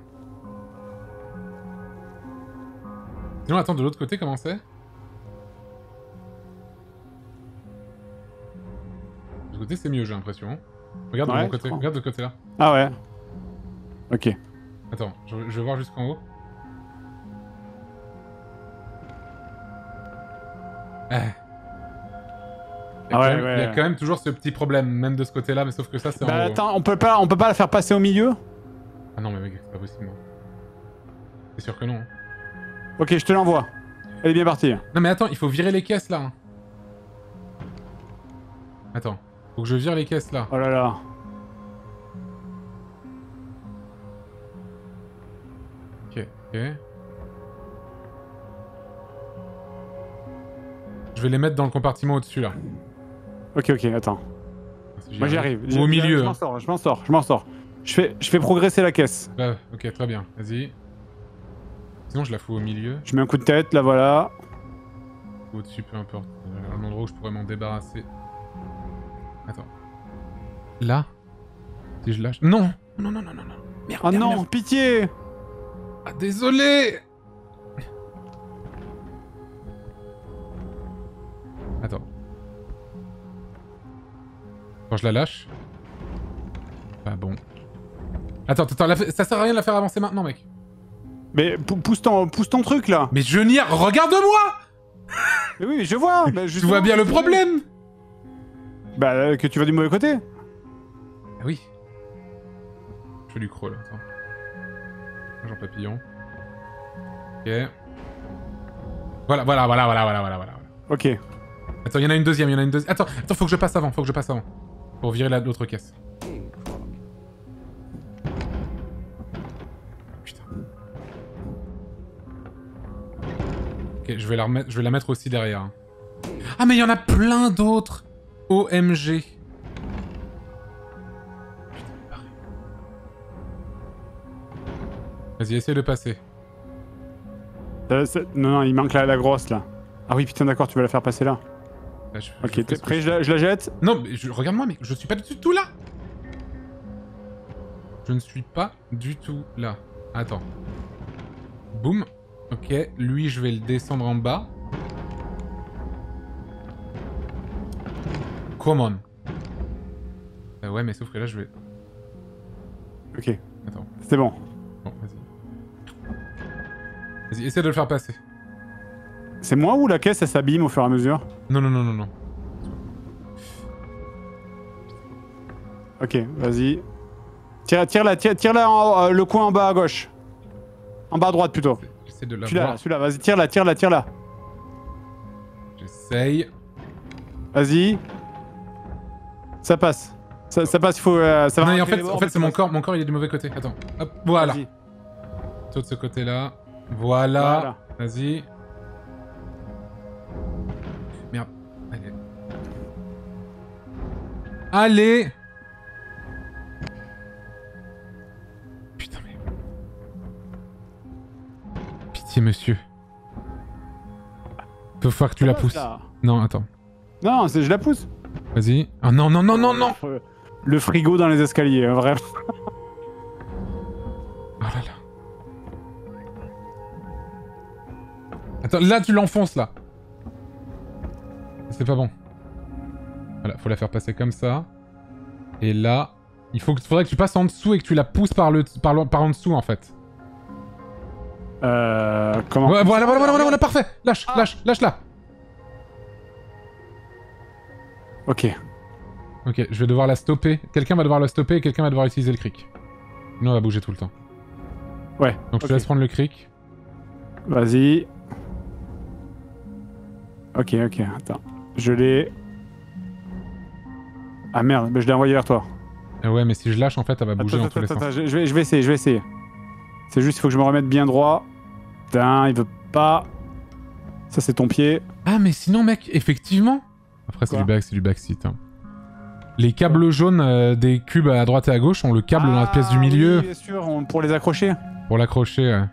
Sinon, attends, de l'autre côté, comment c'est De l'autre côté, c'est mieux, j'ai l'impression. Regarde de Ouais, mon côté, regarde de ce côté-là. Ah ouais. Ok. Attends, je, je vais voir jusqu'en haut. Ah. Il y a Ah ouais, quand même- Il y a ouais. quand même toujours ce petit problème, même de ce côté-là, mais sauf que ça, c'est Bah en haut. attends, on peut pas, on peut pas la faire passer au milieu? Ah non, mais mec, c'est pas possible. C'est sûr que non. hein. Ok, je te l'envoie. Elle est bien partie. Non, mais attends, il faut virer les caisses là. hein. Attends, faut que je vire les caisses là. Oh là là. Ok, ok. Je vais les mettre dans le compartiment au-dessus là. Ok, ok, attends. Moi j'y arrive. Ou au milieu. Je hein. m'en sors, je m'en sors, je m'en sors. Je fais, je fais progresser la caisse. Bah, ok, très bien. Vas-y. Sinon, je la fous au milieu. Je mets un coup de tête, là voilà. Ou au-dessus, peu importe. Euh, un endroit où je pourrais m'en débarrasser. Attends. Là? Si je lâche. Non Non, non, non, non, non. Merde, Oh merde, non, merde. pitié Ah, désolé Attends. Quand je la lâche. Ah bon. Attends, attends, la ça sert à rien de la faire avancer maintenant, mec. Mais pou- pousse ton, pousse ton truc là Mais je n'y... Regarde-moi Mais oui, je vois bah, Tu vois bien le problème Bah, euh, que tu vas du mauvais côté Ah oui. Je fais du crawl, attends. Jean papillon. Ok. Voilà, voilà, voilà, voilà, voilà, voilà, voilà. Ok. Attends, il y en a une deuxième, il y en a une deuxième. Attends, attends, faut que je passe avant, faut que je passe avant. Pour virer la- l'autre caisse. Ok, je vais la remettre, je vais la mettre aussi derrière. hein. Ah mais il y en a plein d'autres. OMG. Vas-y, essaye de passer. Euh, non, non, il manque la, la grosse là. Ah oui, putain, d'accord, tu vas la faire passer là. Je- Ok, t'es prêt, je la, je la jette Non, mais je- regarde-moi, mais je suis pas du tout là. Je ne suis pas du tout là. Attends. Boum. Ok, lui, je vais le descendre en bas. Come on. Euh, ouais, mais sauf que là, je vais... Ok, Attends. c'est bon. Bon, vas-y. Vas-y, essaie de le faire passer. C'est moi ou la caisse elle s'abîme au fur et à mesure? Non, non, non, non, non. Ok, vas-y. Tire, tire là, tire, tire là en- euh, le coin en bas à gauche. En bas à droite plutôt. J'essaie de Celui-là, l'avoir. celui-là, vas-y, tire là, tire là, tire là. J'essaye. Vas-y. Ça passe. Ça, ça passe, il faut. euh, ça va Non, en fait, en fait c'est mon corps. Mon corps, il est du mauvais côté. Attends. Hop, voilà. Toi de ce côté-là. Voilà. Voilà. Vas-y. Merde. Allez. Allez Pitié, monsieur. Faut falloir que tu la pousses. Non, attends. Non, c'est- je la pousse. Vas-y. Ah non, non, non, non, non Le frigo dans les escaliers, hein, vraiment. Oh *laughs* là là. Attends, là tu l'enfonces là. C'est pas bon. Voilà, faut la faire passer comme ça. Et là, il faut que, faudrait que tu passes en dessous et que tu la pousses par le, par, le- par en dessous en fait. Euh. Comment Ouais, voilà, voilà, voilà, voilà, voilà, parfait. Lâche, lâche, lâche là. Ok. Ok, je vais devoir la stopper. Quelqu'un va devoir la stopper et quelqu'un va devoir utiliser le cric. Sinon, on va bouger tout le temps. Ouais. Donc je te laisse prendre le cric. Vas-y. Ok, ok, attends. Je l'ai. Ah merde, mais je l'ai envoyé vers toi. Euh, ouais, mais si je lâche, en fait, elle va bouger Attends, dans tous les attends, sens. attends, je, je vais, je vais essayer, je vais essayer. C'est juste, il faut que je me remette bien droit. Putain, il veut pas. Ça, c'est ton pied. Ah, mais sinon, mec, effectivement. Après, c'est du back, c'est du backseat. hein. Les câbles jaunes euh, des cubes à droite et à gauche ont le câble dans la pièce du Ah, milieu Oui, bien sûr, on- pour les accrocher. pour l'accrocher. ouais.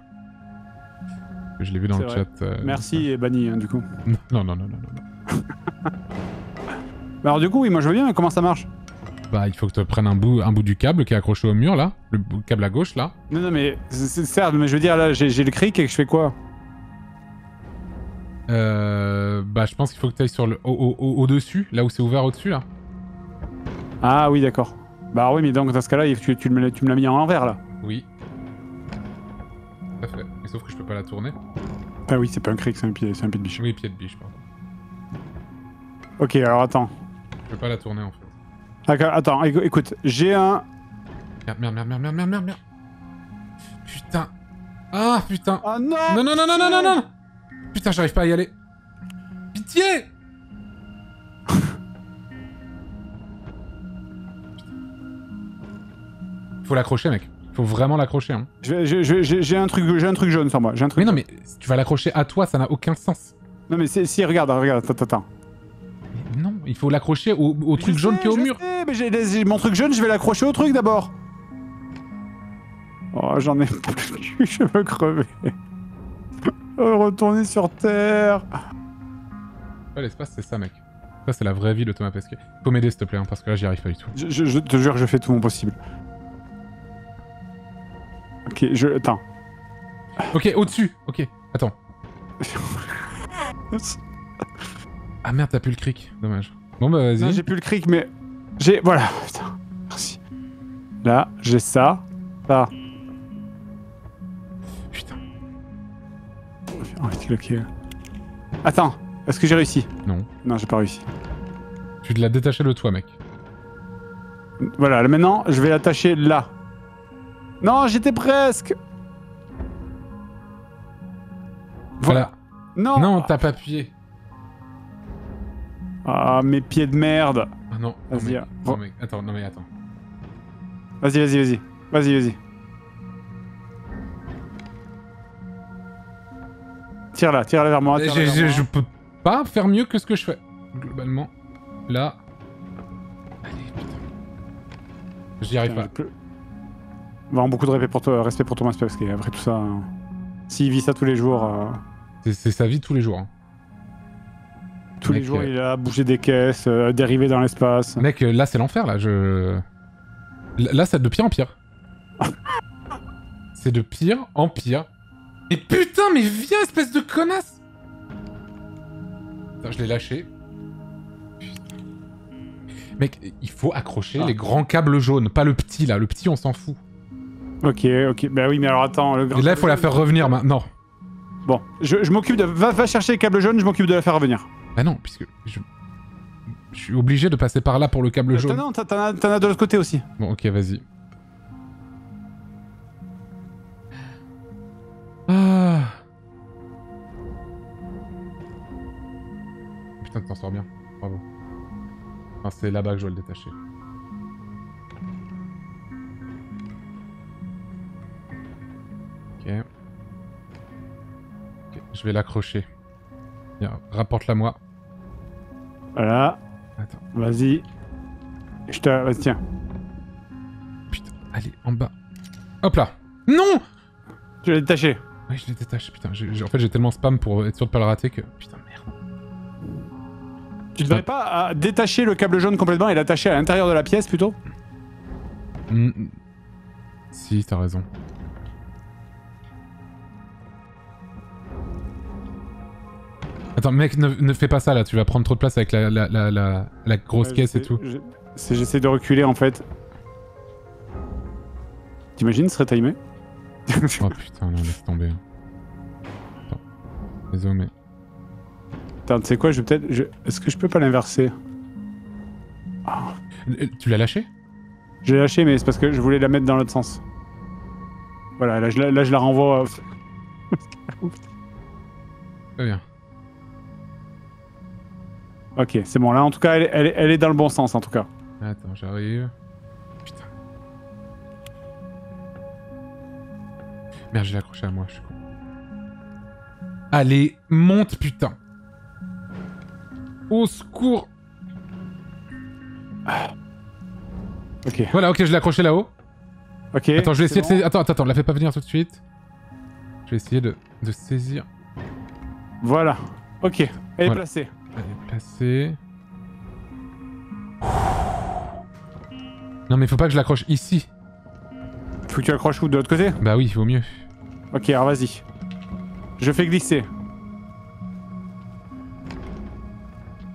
Je l'ai vu dans le vrai. chat. euh, Merci, et banni, hein, du coup. Non, non, non, non, non. non. *laughs* Bah alors, du coup, oui, moi je veux bien, mais comment ça marche? Bah, il faut que tu prennes un bout, un bout du câble qui est accroché au mur, là. Le câble à gauche, là. Non, non, mais certes, mais je veux dire, là, j'ai le cric et que je fais quoi? Euh, bah, je pense qu'il faut que tu ailles sur le, au- au- au- au-dessus, là où c'est ouvert au-dessus, là. Ah oui, d'accord. Bah oui, mais donc dans ce cas-là, tu, tu, me l'as- tu me l'as mis en envers, là. Oui. Tout à fait. Mais sauf que je peux pas la tourner. Ah oui, c'est pas un cric, c'est un pied, c'est un pied de biche. Oui, pied de biche, pardon. Ok, alors attends. Je peux pas la tourner, en fait. Attends, écou- écoute, j'ai un... Merde, merde, merde, merde, merde, merde, merde, merde. Putain. Ah, putain. Ah non Non, non, non, non, non, non, non Putain, j'arrive pas à y aller. Pitié *laughs* Faut l'accrocher, mec. Faut vraiment l'accrocher, hein. J'ai un truc, un truc jaune sur moi. Un truc. Mais non, mais tu vas l'accrocher à toi, ça n'a aucun sens. Non mais si regarde, regarde, attends, attends. Il faut l'accrocher au, au truc jaune qui est au mur. sais, mais j'ai mon truc jaune, je vais l'accrocher au truc d'abord. Oh, j'en ai plus, je veux crever. Oh, retourner sur Terre. Ouais, l'espace, c'est ça, mec. Ça, c'est la vraie vie de Thomas Pesquet. Faut m'aider, s'il te plaît, hein, parce que là, j'y arrive pas du tout. Je, je- je te jure, je fais tout mon possible. Ok, je... Attends. Ok, au-dessus. Ok, attends. *laughs* Ah merde, t'as plus le cric. Dommage. Bon, bah, Non, vas-y. j'ai plus le cric, mais... J'ai... Voilà, putain. Merci. Là, j'ai ça. Ça. Putain. Oh, c'est ok. Attends, est-ce que j'ai réussi? Non. Non, j'ai pas réussi. Tu te l'as détaché de toi, mec. Voilà, là, maintenant, je vais l'attacher là. Non, j'étais presque Voilà. Non Non, t'as pas appuyé. Ah, mes pieds de merde Ah non. Vas-y, ah, Non. Attends, non, mais attends. Vas-y, vas-y, vas-y. Vas-y, vas-y. Vers moi. Je, tire-la vers moi. je peux pas faire mieux que ce que je fais. Globalement. Là. Allez, putain. J'y arrive pas. plus- Vraiment beaucoup de respect pour toi, respect pour Thomas parce qu'après tout ça, hein, s'il vit ça tous les jours, euh, C'est- C'est sa vie tous les jours. hein. Tous les jours euh, il a bougé des caisses, euh, dérivé dans l'espace. Mec, euh, là, c'est l'enfer, là. Je. Là, c'est de pire en pire. c'est de pire en pire. Mais putain, mais viens, espèce de connasse Putain, je l'ai lâché. Putain. Mec, il faut accrocher Ah. les grands câbles jaunes, pas le petit, là. Le petit, on s'en fout. Ok, ok. Bah oui, mais alors attends. Le grand- Et là, il faut la faire revenir maintenant. Bon, je, je m'occupe de. Va, va chercher les câbles jaunes, je m'occupe de la faire revenir. Bah non, puisque je... je suis obligé de passer par là pour le câble Euh, jaune. t'en- Non, t'en as, de l'autre côté aussi. Bon, ok, vas-y. Ah. Putain, t'en sors bien. Bravo. Enfin, c'est là-bas que je dois le détacher. Ok. Ok, je vais l'accrocher. Viens, rapporte-la moi. Voilà. Attends. Vas-y. Je te. Tiens. Putain, allez, en bas. Hop là Non Je l'ai détaché. Oui, je les détache, putain. en fait, j'ai tellement spam pour être sûr de pas le rater que... Putain, merde. Tu devrais pas euh, détacher le câble jaune complètement et l'attacher à l'intérieur de la pièce plutôt? Mm, mm. Si, t'as raison. Attends, mec, ne, ne fais pas ça, là. Tu vas prendre trop de place avec la, la, la, la, la grosse Ouais, caisse et tout. J'essaie de reculer en fait. T'imagines, ce serait timé Oh putain, non, laisse tomber. Attends. Désolé, mais... Attends, tu sais quoi, je vais peut-être. je- Est-ce que je peux pas l'inverser Euh, Tu l'as lâché? Je l'ai lâché, mais c'est parce que je voulais la mettre dans l'autre sens. Voilà, là je, la- là, je la renvoie. euh, Très bien. Ok, c'est bon, là en tout cas, elle, est- elle est- elle est dans le bon sens en tout cas. Attends, j'arrive. Putain. Merde, je l'ai accroché à moi, je suis con. Allez, monte, putain. Au secours. Ok, Voilà, ok, je l'ai accroché là-haut. ok. Attends, je vais essayer de saisir. Attends, attends, attends, la fais pas venir tout de suite. Je vais essayer de, de saisir. Voilà, ok, elle est placée. Est placée. Non mais faut pas que je l'accroche ici. Faut que tu accroches où de l'autre côté? Bah oui, il vaut mieux. Ok, alors vas-y. Je fais glisser.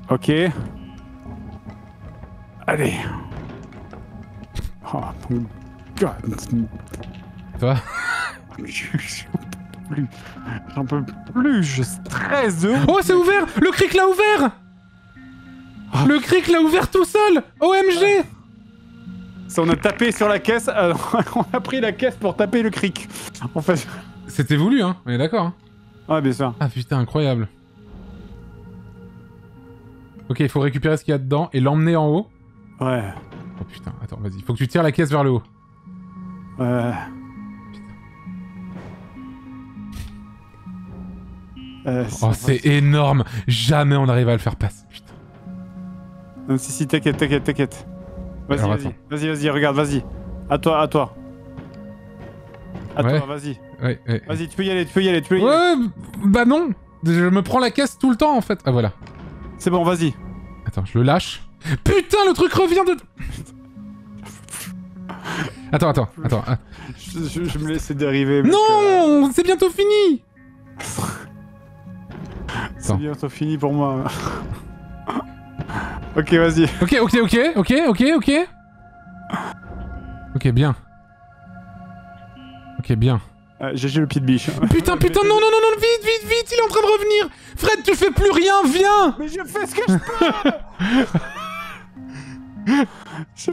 Ok. Allez. Oh mon god. *laughs* Peux plus. J'en peux plus. Je stresse de. Oh, c'est ouvert Le cric l'a ouvert Ah. Le cric l'a ouvert tout seul OMG Ça, on a tapé sur la caisse. euh, *laughs* on a pris la caisse pour taper le cric. En fait. *laughs* C'était voulu, hein On est d'accord, hein Ouais, bien sûr. Ah putain, incroyable. Ok, il faut récupérer ce qu'il y a dedans et l'emmener en haut. Ouais. Oh putain, attends, vas-y. Faut que tu tires la caisse vers le haut. Euh... Euh, Oh, c'est énorme Jamais on arrive à le faire passer. Putain. Non, si, si, t'inquiète, t'inquiète, t'inquiète. Vas-y, vas-y, vas-y, vas-y, regarde, vas-y. À toi, à toi. À Ouais. toi, vas-y. Ouais, ouais. Vas-y, tu peux y aller, tu peux y aller, tu peux y aller. Ouais, bah non Je me prends la caisse tout le temps en fait. Ah voilà. C'est bon, vas-y. Attends, je le lâche. Putain, le truc revient de... Attends, attends, attends. ah. Je, je- je me laisse dériver. Non C'est bientôt fini *laughs* C'est bientôt fini pour moi. *laughs* ok, vas-y. Ok, ok, ok, ok, ok, ok. Ok, bien. Ok, bien. Euh, J'ai j'ai le pied de biche. *laughs* Putain, putain, non, non, non, non, vite, vite, vite, il est en train de revenir Fred, tu fais plus rien, viens Mais je fais ce que je peux *laughs* je,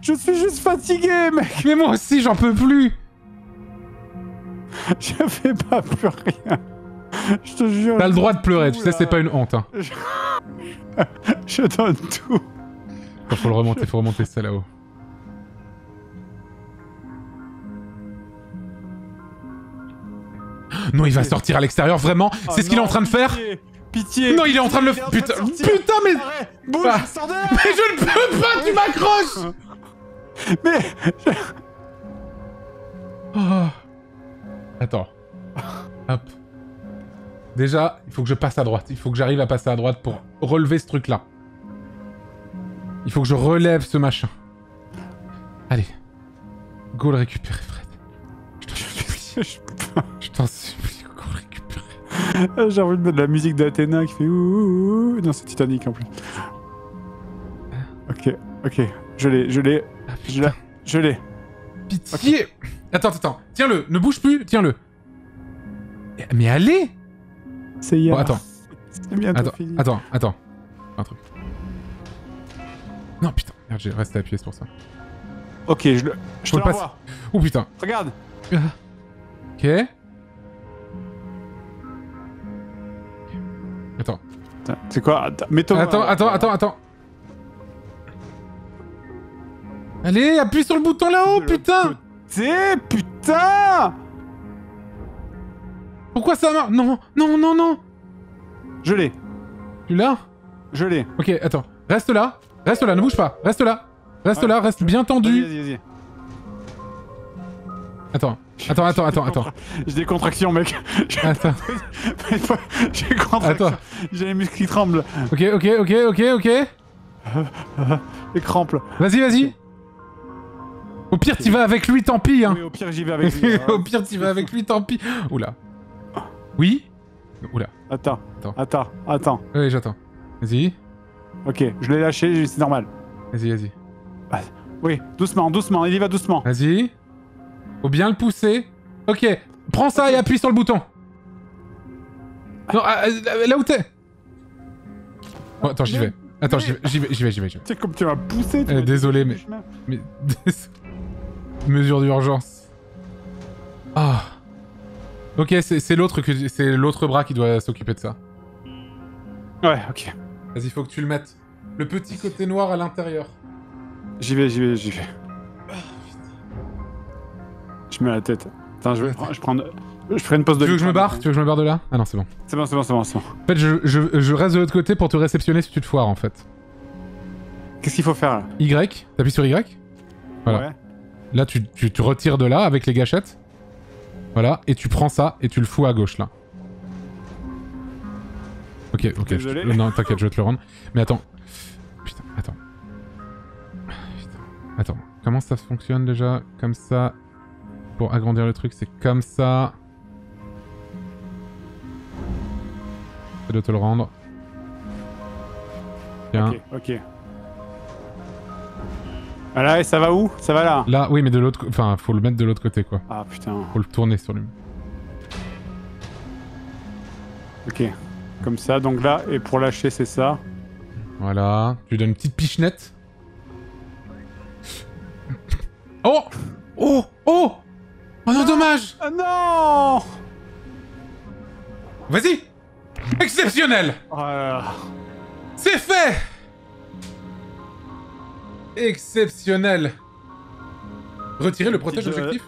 je suis juste fatigué, mec Mais moi aussi, j'en peux plus Je fais pas plus rien. Je te jure. T'as le droit de pleurer, tout, tu sais, c'est pas une honte, hein. *laughs* Je donne tout. Attends, faut le remonter, faut remonter ça là-haut. Non, il va sortir à l'extérieur, vraiment C'est ce qu'il est en train de faire Pitié, Non, il est en train de le... Putain, putain, mais... Bouge, Ah. sors de là Mais je ne peux pas, tu *laughs* m'accroches Mais Oh. Attends. Hop. Déjà, il faut que je passe à droite. Il faut que j'arrive à passer à droite pour relever ce truc-là. Il faut que je relève ce machin. Allez. Go le récupérer, Fred. Je t'en supplie. Je t'en supplie, go le récupérer. J'ai envie de mettre de la musique d'Athéna qui fait ouh. Non, c'est Titanic en plus. Ok, ok. Je l'ai, je l'ai, Ah, je l'ai, je l'ai. Pitié Attends, attends. Tiens-le. Ne bouge plus. Tiens-le. Mais allez C'est hier. Bon, attends. *laughs* C'est bientôt Attends, fini. attends, attends. Un truc. Non, putain. Merde, j'ai resté appuyé, c'est pour ça. Ok, je le, je te le l'envoie. Oh putain. Regarde. Ok. Attends. C'est quoi? Attends, Mets-toi. Attends, attends, attends, attends. Allez, appuie sur le bouton là-haut, putain C'est putain Pourquoi ça marche? Non, non, non, non Je l'ai, Tu l'as? Je l'ai. Ok, attends. Reste là. Reste là, ne bouge pas. Reste là. Reste Ouais. là, reste bien tendu. vas-y, vas-y. Attends. Attends, attends, attends, attends. *laughs* J'ai des contractions, mec. *laughs* Attends. J'ai des contractions. Attends. J'ai les muscles qui tremblent. Ok, ok, ok, ok, ok. *laughs* Les crampes. Vas-y, vas-y. Au pire, t'y vas avec lui, tant pis, hein. Oui, au pire, j'y vais avec lui. Au pire, t'y vas avec lui, tant pis. Oula. Oui Oula. Attends, Attends. attends, attends. Oui, j'attends. Vas-y. Ok, je l'ai lâché, c'est normal. Vas-y, vas-y. Oui, doucement, doucement, il y va doucement. Vas-y. Faut bien le pousser. Ok. Prends ça et appuie sur le bouton. Non, ah, euh, là où t'es. Bon, attends, j'y vais. Attends, j'y vais, j'y vais, j'y vais, j'y vais. Tu sais, comme tu m'as poussé. tu Euh, désolé, mais-. Mais... *laughs* Mesure d'urgence. Ah. Ok, c'est l'autre que c'est l'autre bras qui doit s'occuper de ça. Ouais, ok. Vas-y, faut que tu le mettes. Le petit côté noir à l'intérieur. J'y vais, j'y vais, j'y vais. Je mets la tête. Attends, je vais. Je, prends... je ferai une pause de Tu veux que je me barre? Tu veux que je me barre de là? Ah non, c'est bon. C'est bon, c'est bon, c'est bon, c'est bon. En fait, je, je, je reste de l'autre côté pour te réceptionner si tu te foires, en fait. Qu'est-ce qu'il faut faire là? Y? T'appuies sur Y? Voilà. Ouais. Là, tu, tu, tu retires de là avec les gâchettes. Voilà, et tu prends ça et tu le fous à gauche, là. Ok, ok. je- euh, non, t'inquiète, je vais te le rendre. Mais attends. Putain, attends. Putain. Attends. comment ça fonctionne déjà? Comme ça. Pour agrandir le truc, c'est comme ça. C'est de te le rendre. Tiens. Ok, ok. Voilà, et ça va où? Ça va là? Là, oui, mais de l'autre... Enfin, faut le mettre de l'autre côté, quoi. Ah putain. Faut le tourner sur lui. Ok. Comme ça, donc là, et pour lâcher, c'est ça. Voilà. Tu lui donnes une petite pichenette. Oh Oh Oh Oh non, dommage Ah non Vas-y Exceptionnel Oh là là. C'est fait Exceptionnel Retirer le protège Petite, objectif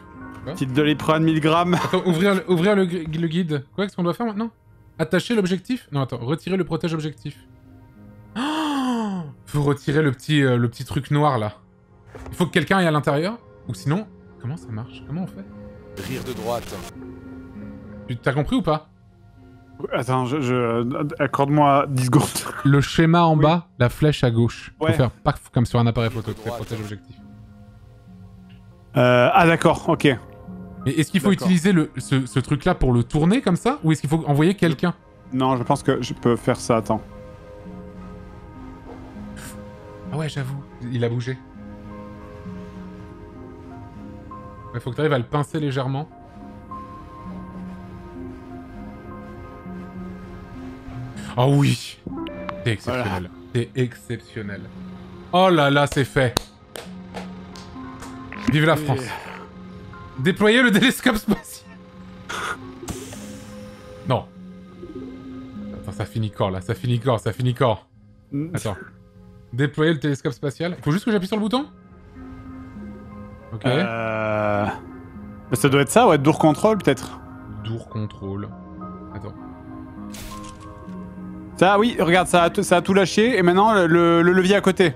Petite doliprane 1000 grammes. Attends, ouvrir, le- ouvrir le, gui- le guide. Quoi, qu'est-ce qu'on doit faire maintenant? Attacher l'objectif? Non, attends, retirer le protège objectif. Oh *gasps* Faut retirer le petit, euh, le petit truc noir là. Il faut que quelqu'un aille à l'intérieur? Ou sinon, comment ça marche? Comment on fait? Rire de droite. Tu t'as compris ou pas? Attends, je, je- accorde-moi 10 secondes. Le schéma en Oui. bas, la flèche à gauche. Ouais. Faut faire paf comme sur un appareil photo, tu protège objectif. Euh, ah d'accord, ok. Mais est-ce qu'il faut utiliser le, ce, ce truc-là pour le tourner comme ça Ou est-ce qu'il faut envoyer quelqu'un? Non, je pense que je peux faire ça, attends. Ah ouais, j'avoue, il a bougé. Il faut que tu arrives à le pincer légèrement. Ah oui C'est exceptionnel. C'est exceptionnel. Oh là là, c'est fait. Vive la France. Déployer le télescope spatial. Non. Attends, ça finit quand là? Ça finit quand Ça finit quand? Attends. Déployer le télescope spatial. Faut juste que j'appuie sur le bouton? Ok. Euh... Ça doit être ça, ouais, Dour Control peut-être. Dour contrôle. Attends. Ça, oui, regarde, ça a, t- ça a tout lâché, et maintenant le, le- le levier à côté.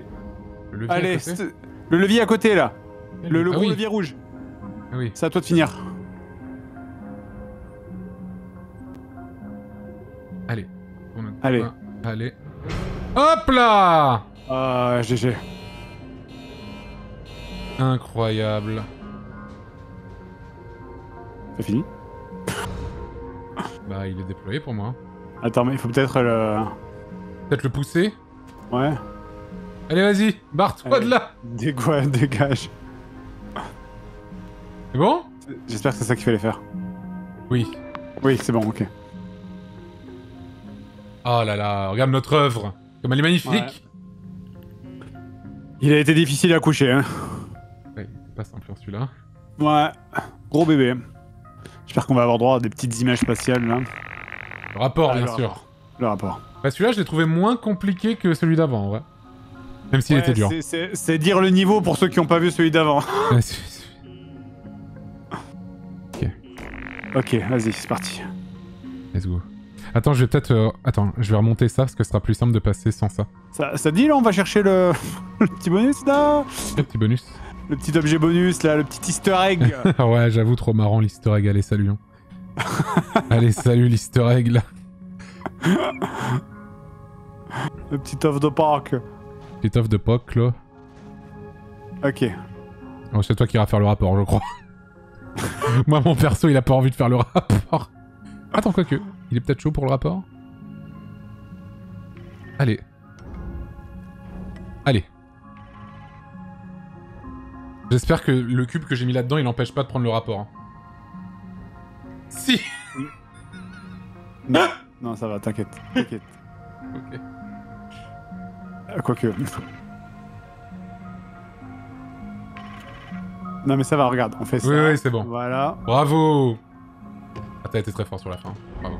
Le levier à Allez, côté le levier à côté là. Le, le ah gros oui. levier rouge. Ah oui. C'est à toi de finir. Allez. Allez. Ah, Allez. Hop là Ah, GG. Incroyable. C'est fini Bah, il est déployé pour moi. Attends, mais il faut peut-être le. Peut-être le pousser Ouais. Allez, vas-y, barre-toi de là Dégoût, *laughs* dégage. C'est bon J'espère que c'est ça qu'il fallait faire. Oui. Oui, c'est bon, ok. Oh là là, regarde notre œuvre Comme elle est magnifique Ouais. Il a été difficile à coucher, hein. Ouais, pas simple celui-là. Ouais. Gros bébé. J'espère qu'on va avoir droit à des petites images spatiales là. Le rapport, Ah, bien le sûr. rapport. Le rapport. Bah, celui-là, je l'ai trouvé moins compliqué que celui d'avant, en vrai. Même s'il Ouais, était dur. c'est- dire le niveau pour ceux qui n'ont pas vu celui d'avant. Ouais, *laughs* c'est- c'est- ok, vas-y, c'est parti. Let's go. Attends, je vais peut-être... euh, Attends, je vais remonter ça, parce que ce sera plus simple de passer sans ça. Ça, ça dit là, on va chercher le, *laughs* le petit bonus là? Le petit bonus. Le petit objet bonus là, le petit easter egg Ah *laughs* ouais, j'avoue, trop marrant l'easter egg. Allez, salut. hein. *laughs* Allez, salut l'easter egg, là. Le petit off the park. Petit off de POC, là. Ok. Oh, c'est toi qui iras faire le rapport, je crois. *laughs* Moi, mon perso, il a pas envie de faire le rapport. Attends, quoique. Il est peut-être chaud pour le rapport Allez. Allez. J'espère que le cube que j'ai mis là-dedans, il n'empêche pas de prendre le rapport. Si Non, *laughs* non ça va, t'inquiète. T'inquiète. *laughs* Ok. Euh, Quoique. Non mais ça va, regarde, on fait ça. Oui, oui, c'est bon. Voilà. Bravo Ah, t'as été très fort sur la fin. Bravo.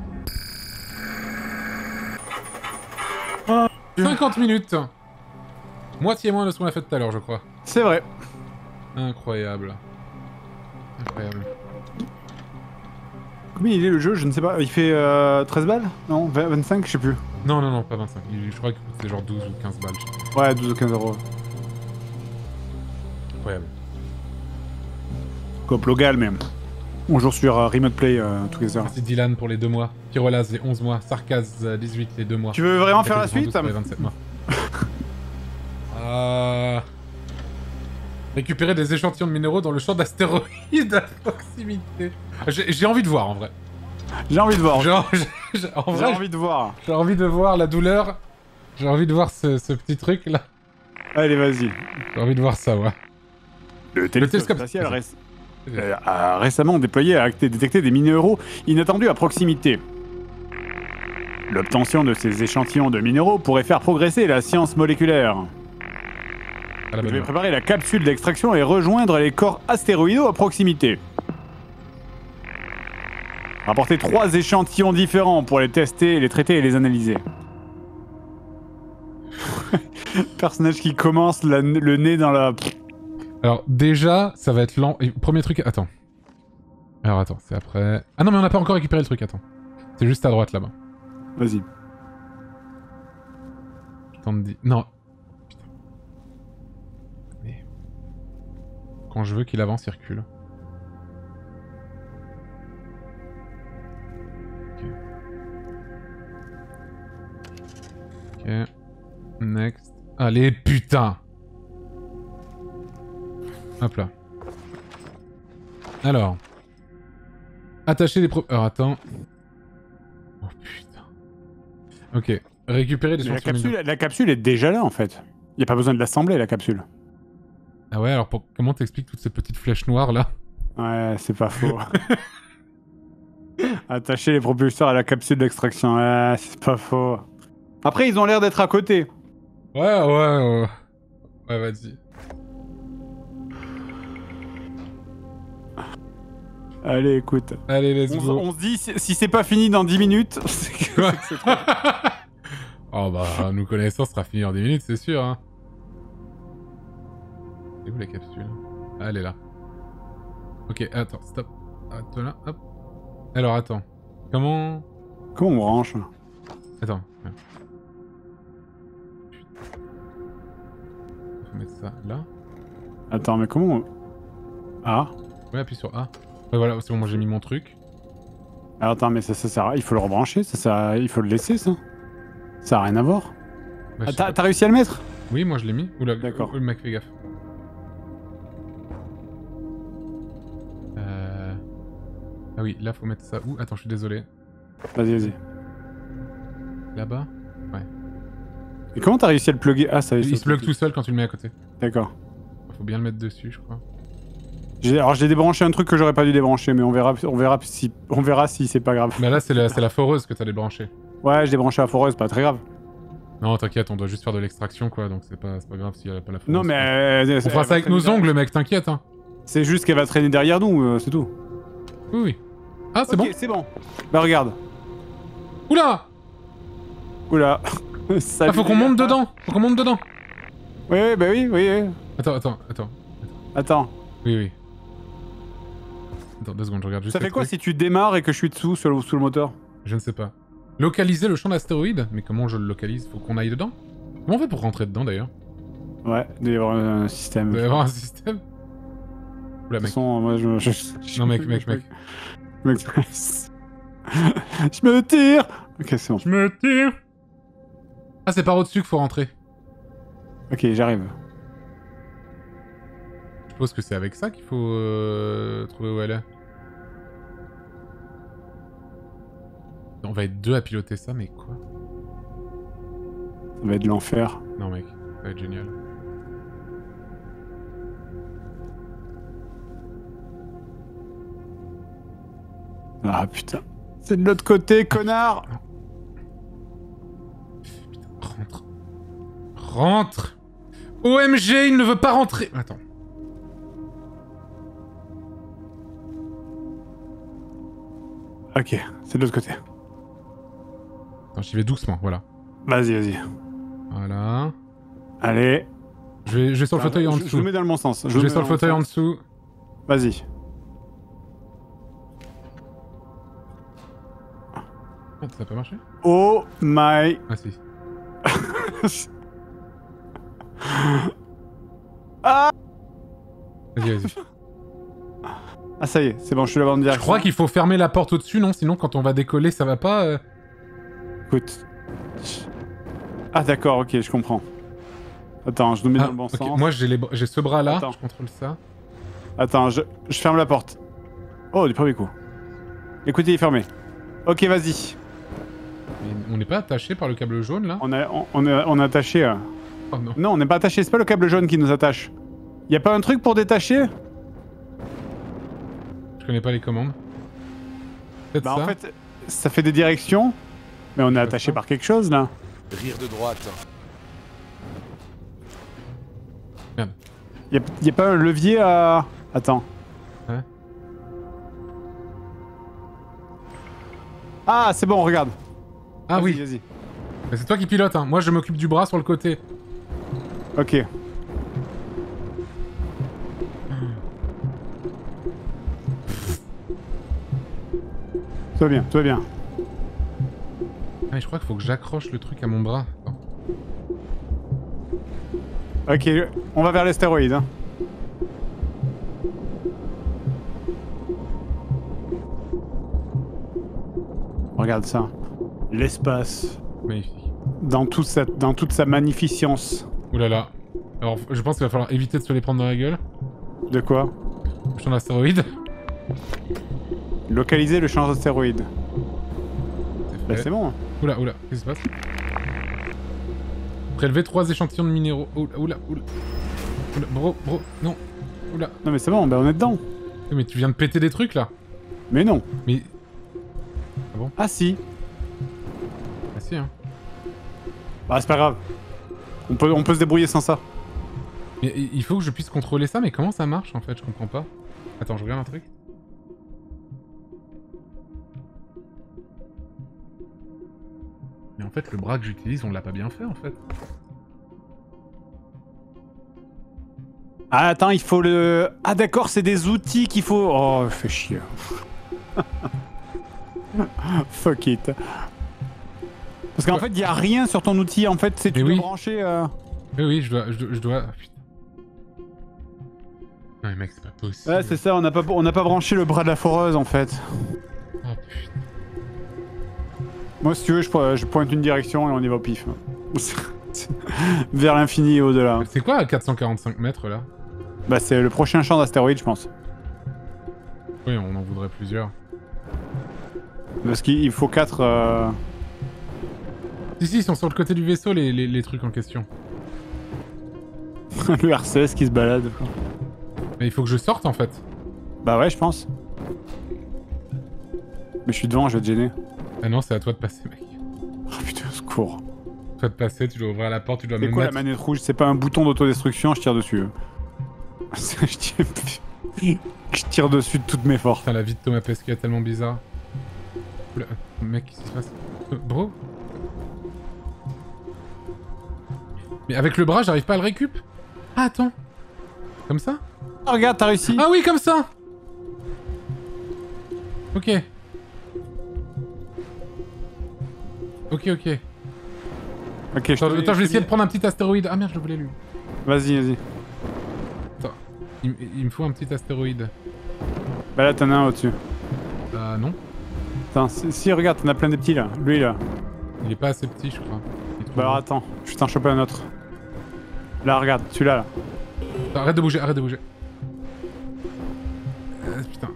Ah, 50 minutes Moitié moins de ce qu'on a fait tout à l'heure, je crois. C'est vrai. Incroyable. Incroyable. Combien il est le jeu Je ne sais pas. Il fait euh, 13 balles Non 20 25 Je sais plus. Non, non, non, pas 25. Il- Je crois que c'est genre 12 ou 15 balles. Ouais, 12 ou 15 euros. Incroyable. Cop local même. Bonjour sur euh, Remote Play euh, Together. Merci Dylan pour les 2 mois. Pyrolaz les 11 mois. Sarkaz euh, 18 les 2 mois. Tu veux vraiment faire la suite 112 pour les 27 mois. Ah, *laughs* Récupérer des échantillons de minéraux dans le champ d'astéroïdes à proximité. J'ai envie de voir en vrai. J'ai envie de voir. J'ai en *laughs* envie de voir. j'ai envie de voir la douleur. J'ai envie de voir ce, ce petit truc là. Allez, vas-y. J'ai envie de voir ça, ouais. Le télescope télescope spatial reste- euh, a récemment déployé a acté- détecté des minéraux inattendus à proximité. L'obtention de ces échantillons de minéraux pourrait faire progresser la science moléculaire. Je vais préparer la capsule d'extraction et rejoindre les corps astéroïdaux à proximité. Rapporter trois échantillons différents pour les tester, les traiter et les analyser. *laughs* Personnage qui commence la- le nez dans la... Alors déjà, ça va être lent. Et Premier truc, attends. Alors attends, c'est après. Ah non, mais on n'a pas encore récupéré le truc, attends. C'est juste à droite là-bas. Vas-y. Non. Quand je veux qu'il avance, il recule. Ok. Ok. Next. Allez, putain Hop là. Alors. Attacher les pro... Alors, attends. Oh, putain. Ok. Récupérer les la capsule, la capsule est déjà là en fait. Il n'y a pas besoin de l'assembler la capsule. Ah ouais, alors pour... comment t'expliques toutes ces petites flèches noires là Ouais, c'est pas faux. *laughs* Attacher les propulseurs à la capsule d'extraction, ouais, c'est pas faux. Après, ils ont l'air d'être à côté. Ouais, ouais, ouais. Ouais, vas-y. Allez, écoute. Allez, let's On, se- go. on se dit, si, si c'est pas fini dans 10 minutes, *laughs* c'est que- Quoi c'est que c'est trop. Oh bah, nous connaissons, ce sera fini en 10 minutes, c'est sûr. Hein. C'est où la capsule? Ah, elle est là. Ok, attends, stop. Attends là, hop. Alors, attends. Comment... Comment on branche Attends. ouais. Faut mettre ça là. Attends, mais comment on... Ah Ouais, appuie sur A. Ouais, voilà, c'est bon, moi j'ai mis mon truc. Alors, Attends, mais ça, ça sert à... Il faut le rebrancher, ça, ça... il faut le laisser, ça Ça a rien à voir. Bah, Ah, T'as réussi à le mettre? Oui, moi je l'ai mis. Oula, D'accord. le mec, fais gaffe. Ah oui, là faut mettre ça où? Attends, je suis désolé. Vas-y, vas-y. Là-bas? Et comment t'as réussi à le plugger? Ah, ça Il se plug tout seul quand tu le mets à côté. D'accord. Faut bien le mettre dessus, je crois. Alors j'ai débranché un truc que j'aurais pas dû débrancher, mais on verra, on verra si, on verra si c'est pas grave. Bah là, c'est la, c'est la foreuse que t'as débranché. Ouais, j'ai débranché la foreuse, pas très grave. Non, t'inquiète, on doit juste faire de l'extraction, quoi, donc c'est pas, grave s'il y a pas la foreuse. Non mais euh, On fera ça avec nos ongles, mec, t'inquiète, hein. C'est juste qu'elle va traîner derrière nous, euh, c'est tout. Oui, oui. Ah, c'est bon C'est bon. Bah regarde. Oula Oula. *laughs* Ah, faut qu'on monte dedans Faut qu'on monte dedans Oui, oui, bah oui, oui, oui. Attends, attends, attends. Attends. Oui, oui. Attends, deux secondes, je regarde juste Ça fait quoi truc. si tu démarres et que je suis dessous sur le, sous le moteur? Je ne sais pas. Localiser le champ d'astéroïdes? Mais comment je le localise? Faut qu'on aille dedans? Comment on fait pour rentrer dedans d'ailleurs? Ouais, il doit y avoir un système. Il doit y avoir un système? Oula, toute mec. façon, moi je. je- Non, mec, mec, mec. *laughs* je me tire Ok, c'est bon. Je me tire Ah, c'est par au-dessus qu'il faut rentrer. Ok, j'arrive. Je suppose que c'est avec ça qu'il faut euh, trouver où elle est. On va être deux à piloter ça, mais quoi? Ça va être l'enfer. Non, mec, ça va être génial. Ah putain. C'est de l'autre côté, connard Rentre. Rentre OMG, il ne veut pas rentrer Attends. Ok, c'est de l'autre côté. Attends, j'y vais doucement, voilà. Vas-y, vas-y. Voilà. Allez. Je vais, je vais sur le fauteuil en Je- Je dessous. le mets dans le bon sens. Je vais sur le fauteuil en dessous. Vas-y. Ça a pas marché Oh my... Ah si. *laughs* Ah Vas-y, vas-y. Ah ça y est, c'est bon, je suis là-bas en Je direction. crois qu'il faut fermer la porte au-dessus, non? Sinon, quand on va décoller, ça va pas euh Écoute. Ah d'accord, ok, je comprends. Attends, je nous mets Ah, dans le bon ok. sens. Moi, j'ai br- ce bras-là, Attends. je contrôle ça. Attends, je, je ferme la porte. Oh, du premier coup. Écoutez, il est fermé. Ok, vas-y. On n'est pas attaché par le câble jaune, là On, a, on, on est, on est attaché. euh. Oh non. Non, on n'est pas attaché. C'est pas le câble jaune qui nous attache. Y a pas un truc pour détacher? Je connais pas les commandes. Peut-être Bah ça en fait, ça fait des directions. Mais on est attaché ça. par quelque chose là. Rire de droite. Y a, y a pas un levier à. Attends. Ouais. Ah, c'est bon, regarde. Ah oui, Vas-y. Mais c'est toi qui pilotes, hein. Moi, je m'occupe du bras sur le côté. Ok. Tout va bien, tout va bien. Ah, mais je crois qu'il faut que j'accroche le truc à mon bras. Ok, on va vers l'astéroïde. Hein. Regarde ça. L'espace. Magnifique. Dans, toute sa- dans toute sa magnificence. Ouh là là. Alors, je pense qu'il va falloir éviter de se les prendre dans la gueule. De quoi? Je suis en astéroïde. Localiser le champ d'astéroïde. C'est Bah c'est bon. hein. Oula, oula, qu'est-ce qui se passe? Prélever trois échantillons de minéraux. Oula, oula, oula. Oula, bro, bro, non. Oula. Non mais c'est bon, bah on est dedans. Mais tu viens de péter des trucs là Mais non. Mais. Ah si. Ah si, hein. Bah c'est pas grave. On peut, on peut se débrouiller sans ça. Mais il faut que je puisse contrôler ça, mais comment ça marche en fait? Je comprends pas. Attends, je regarde un truc. Mais en fait, le bras que j'utilise, on l'a pas bien fait en fait. Ah attends, il faut le... Ah d'accord, c'est des outils qu'il faut... Oh, fais chier. *laughs* Fuck it. Parce qu'en fait, il y a rien sur ton outil. En fait, c'est tu dois oui. brancher... euh, Oui, oui, je dois. Je dois. Je dois... Non, mais mec, c'est pas possible. Ouais, c'est ça, on n'a pas, on pas branché le bras de la foreuse, en fait. Oh putain. Moi, si tu veux, je, po- je pointe une direction et on y va au pif. *laughs* Vers l'infini et au-delà. C'est quoi à 445 mètres là? Bah, c'est le prochain champ d'astéroïdes, je pense. Oui, on en voudrait plusieurs. Parce qu'il il faut 4... Si, si, ils sont sur le côté du vaisseau, les, les, les trucs en question. *laughs* le RCS qui se balade. Mais il faut que je sorte en fait. Bah ouais, je pense. Mais je suis devant, je vais te gêner. Ah non, c'est à toi de passer, mec. Oh putain, secours. Toi de passer, tu dois ouvrir la porte, tu dois me quoi mettre. la manette rouge? C'est pas un bouton d'autodestruction, je tire dessus. *laughs* je, tire... je tire dessus de toutes mes forces. Putain, la vie de Thomas Pesquet est tellement bizarre. Oula, mec, qu'est-ce qui se passe? Bro? Mais avec le bras, j'arrive pas à le récup Ah, attends Comme ça Ah, regarde, t'as réussi Ah oui, comme ça Ok. Ok, ok. Ok, je Attends, te- attends, je vais essayer de prendre un petit astéroïde. Ah merde, je voulais lui. Vas-y, vas-y. Il, m- il me faut un petit astéroïde. Bah là, t'en as un au-dessus. Ah non, Attends, si, si, regarde, t'en as plein des petits là. Lui là. il est pas assez petit, je crois. Bah alors attends, je vais t'en choper un autre. Là, regarde, celui-là là. Arrête de bouger, arrête de bouger. Euh, putain,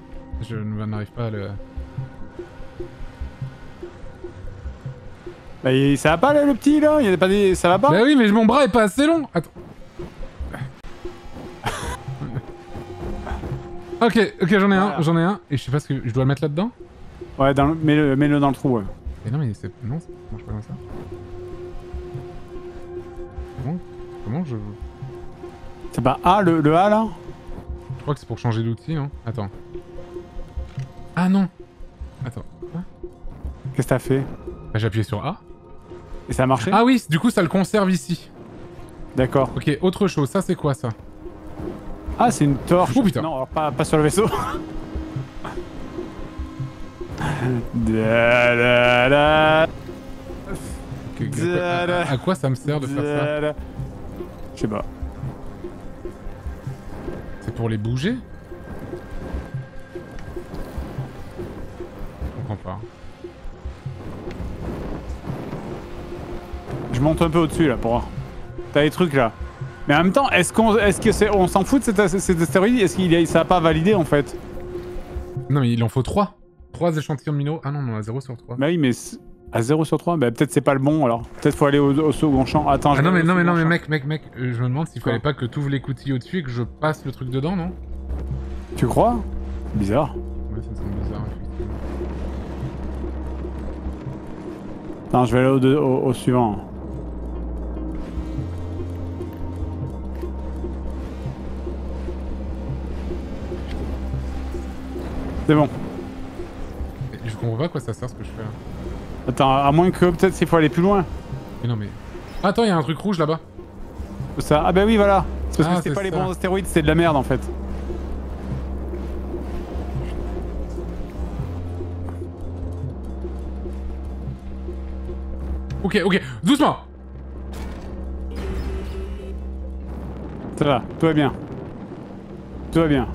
je n'arrive pas à le... Bah, il- ça va pas là, le petit là? Il y a pas des... Ça va pas? Bah oui, mais mon bras est pas assez long Attends. *laughs* ok, ok, j'en ai Voilà. un, j'en ai un. Et je sais pas ce que... Je dois le mettre là-dedans Ouais, dans le- mets-le mets-le dans le trou, ouais. Mais non, mais c'est... Non, ça marche pas comme ça. Comment Comment je... C'est pas A, le, le A là Je crois que c'est pour changer d'outil, non Attends. Ah non Attends. Qu'est-ce que t'as fait Bah, j'ai appuyé sur A. Et ça a marché Ah oui, du coup, ça le conserve ici. D'accord. Ok, autre chose. Ça, c'est quoi, ça Ah, c'est une torche. Oh, putain. Non, alors pas, pas sur le vaisseau. Da, da, da, Que- que- à, quoi- à- à quoi ça me sert de faire ça da, da. Je sais pas. C'est pour les bouger Je comprends pas. Je monte un peu au-dessus là pour voir. T'as des trucs là. Mais en même temps, est-ce qu'on est que c'est on s'en fout de cet, cet astéroïde? Est-ce qu'il a- ça a pas validé en fait? Non, mais il en faut 3. 3 échantillons de minot. Ah non, non, à 0 sur 3. Bah oui, mais à 0 sur 3, bah peut-être c'est pas le bon alors. Peut-être faut aller au, au second champ. Attends, Ah non, mais non, mais non, mais mec, mec, mec, euh, je me demande s'il fallait pas que tu ouvres les coutilles au-dessus et que je passe le truc dedans, non? Tu crois? Bizarre. Ouais, ça me semble bizarre. Attends, je vais aller au, au- au suivant. C'est bon. Je comprends pas à quoi ça sert ce que je fais là. Attends, à moins que peut-être s'il faut aller plus loin. Mais non, mais. Ah, attends, il y a un truc rouge là-bas. Ça... Ah bah oui, voilà. C'est parce Ah, que c'est c'est pas les bons astéroïdes, c'est de la merde en fait. Ok, ok, doucement Ça va, tout va bien. Tout va bien.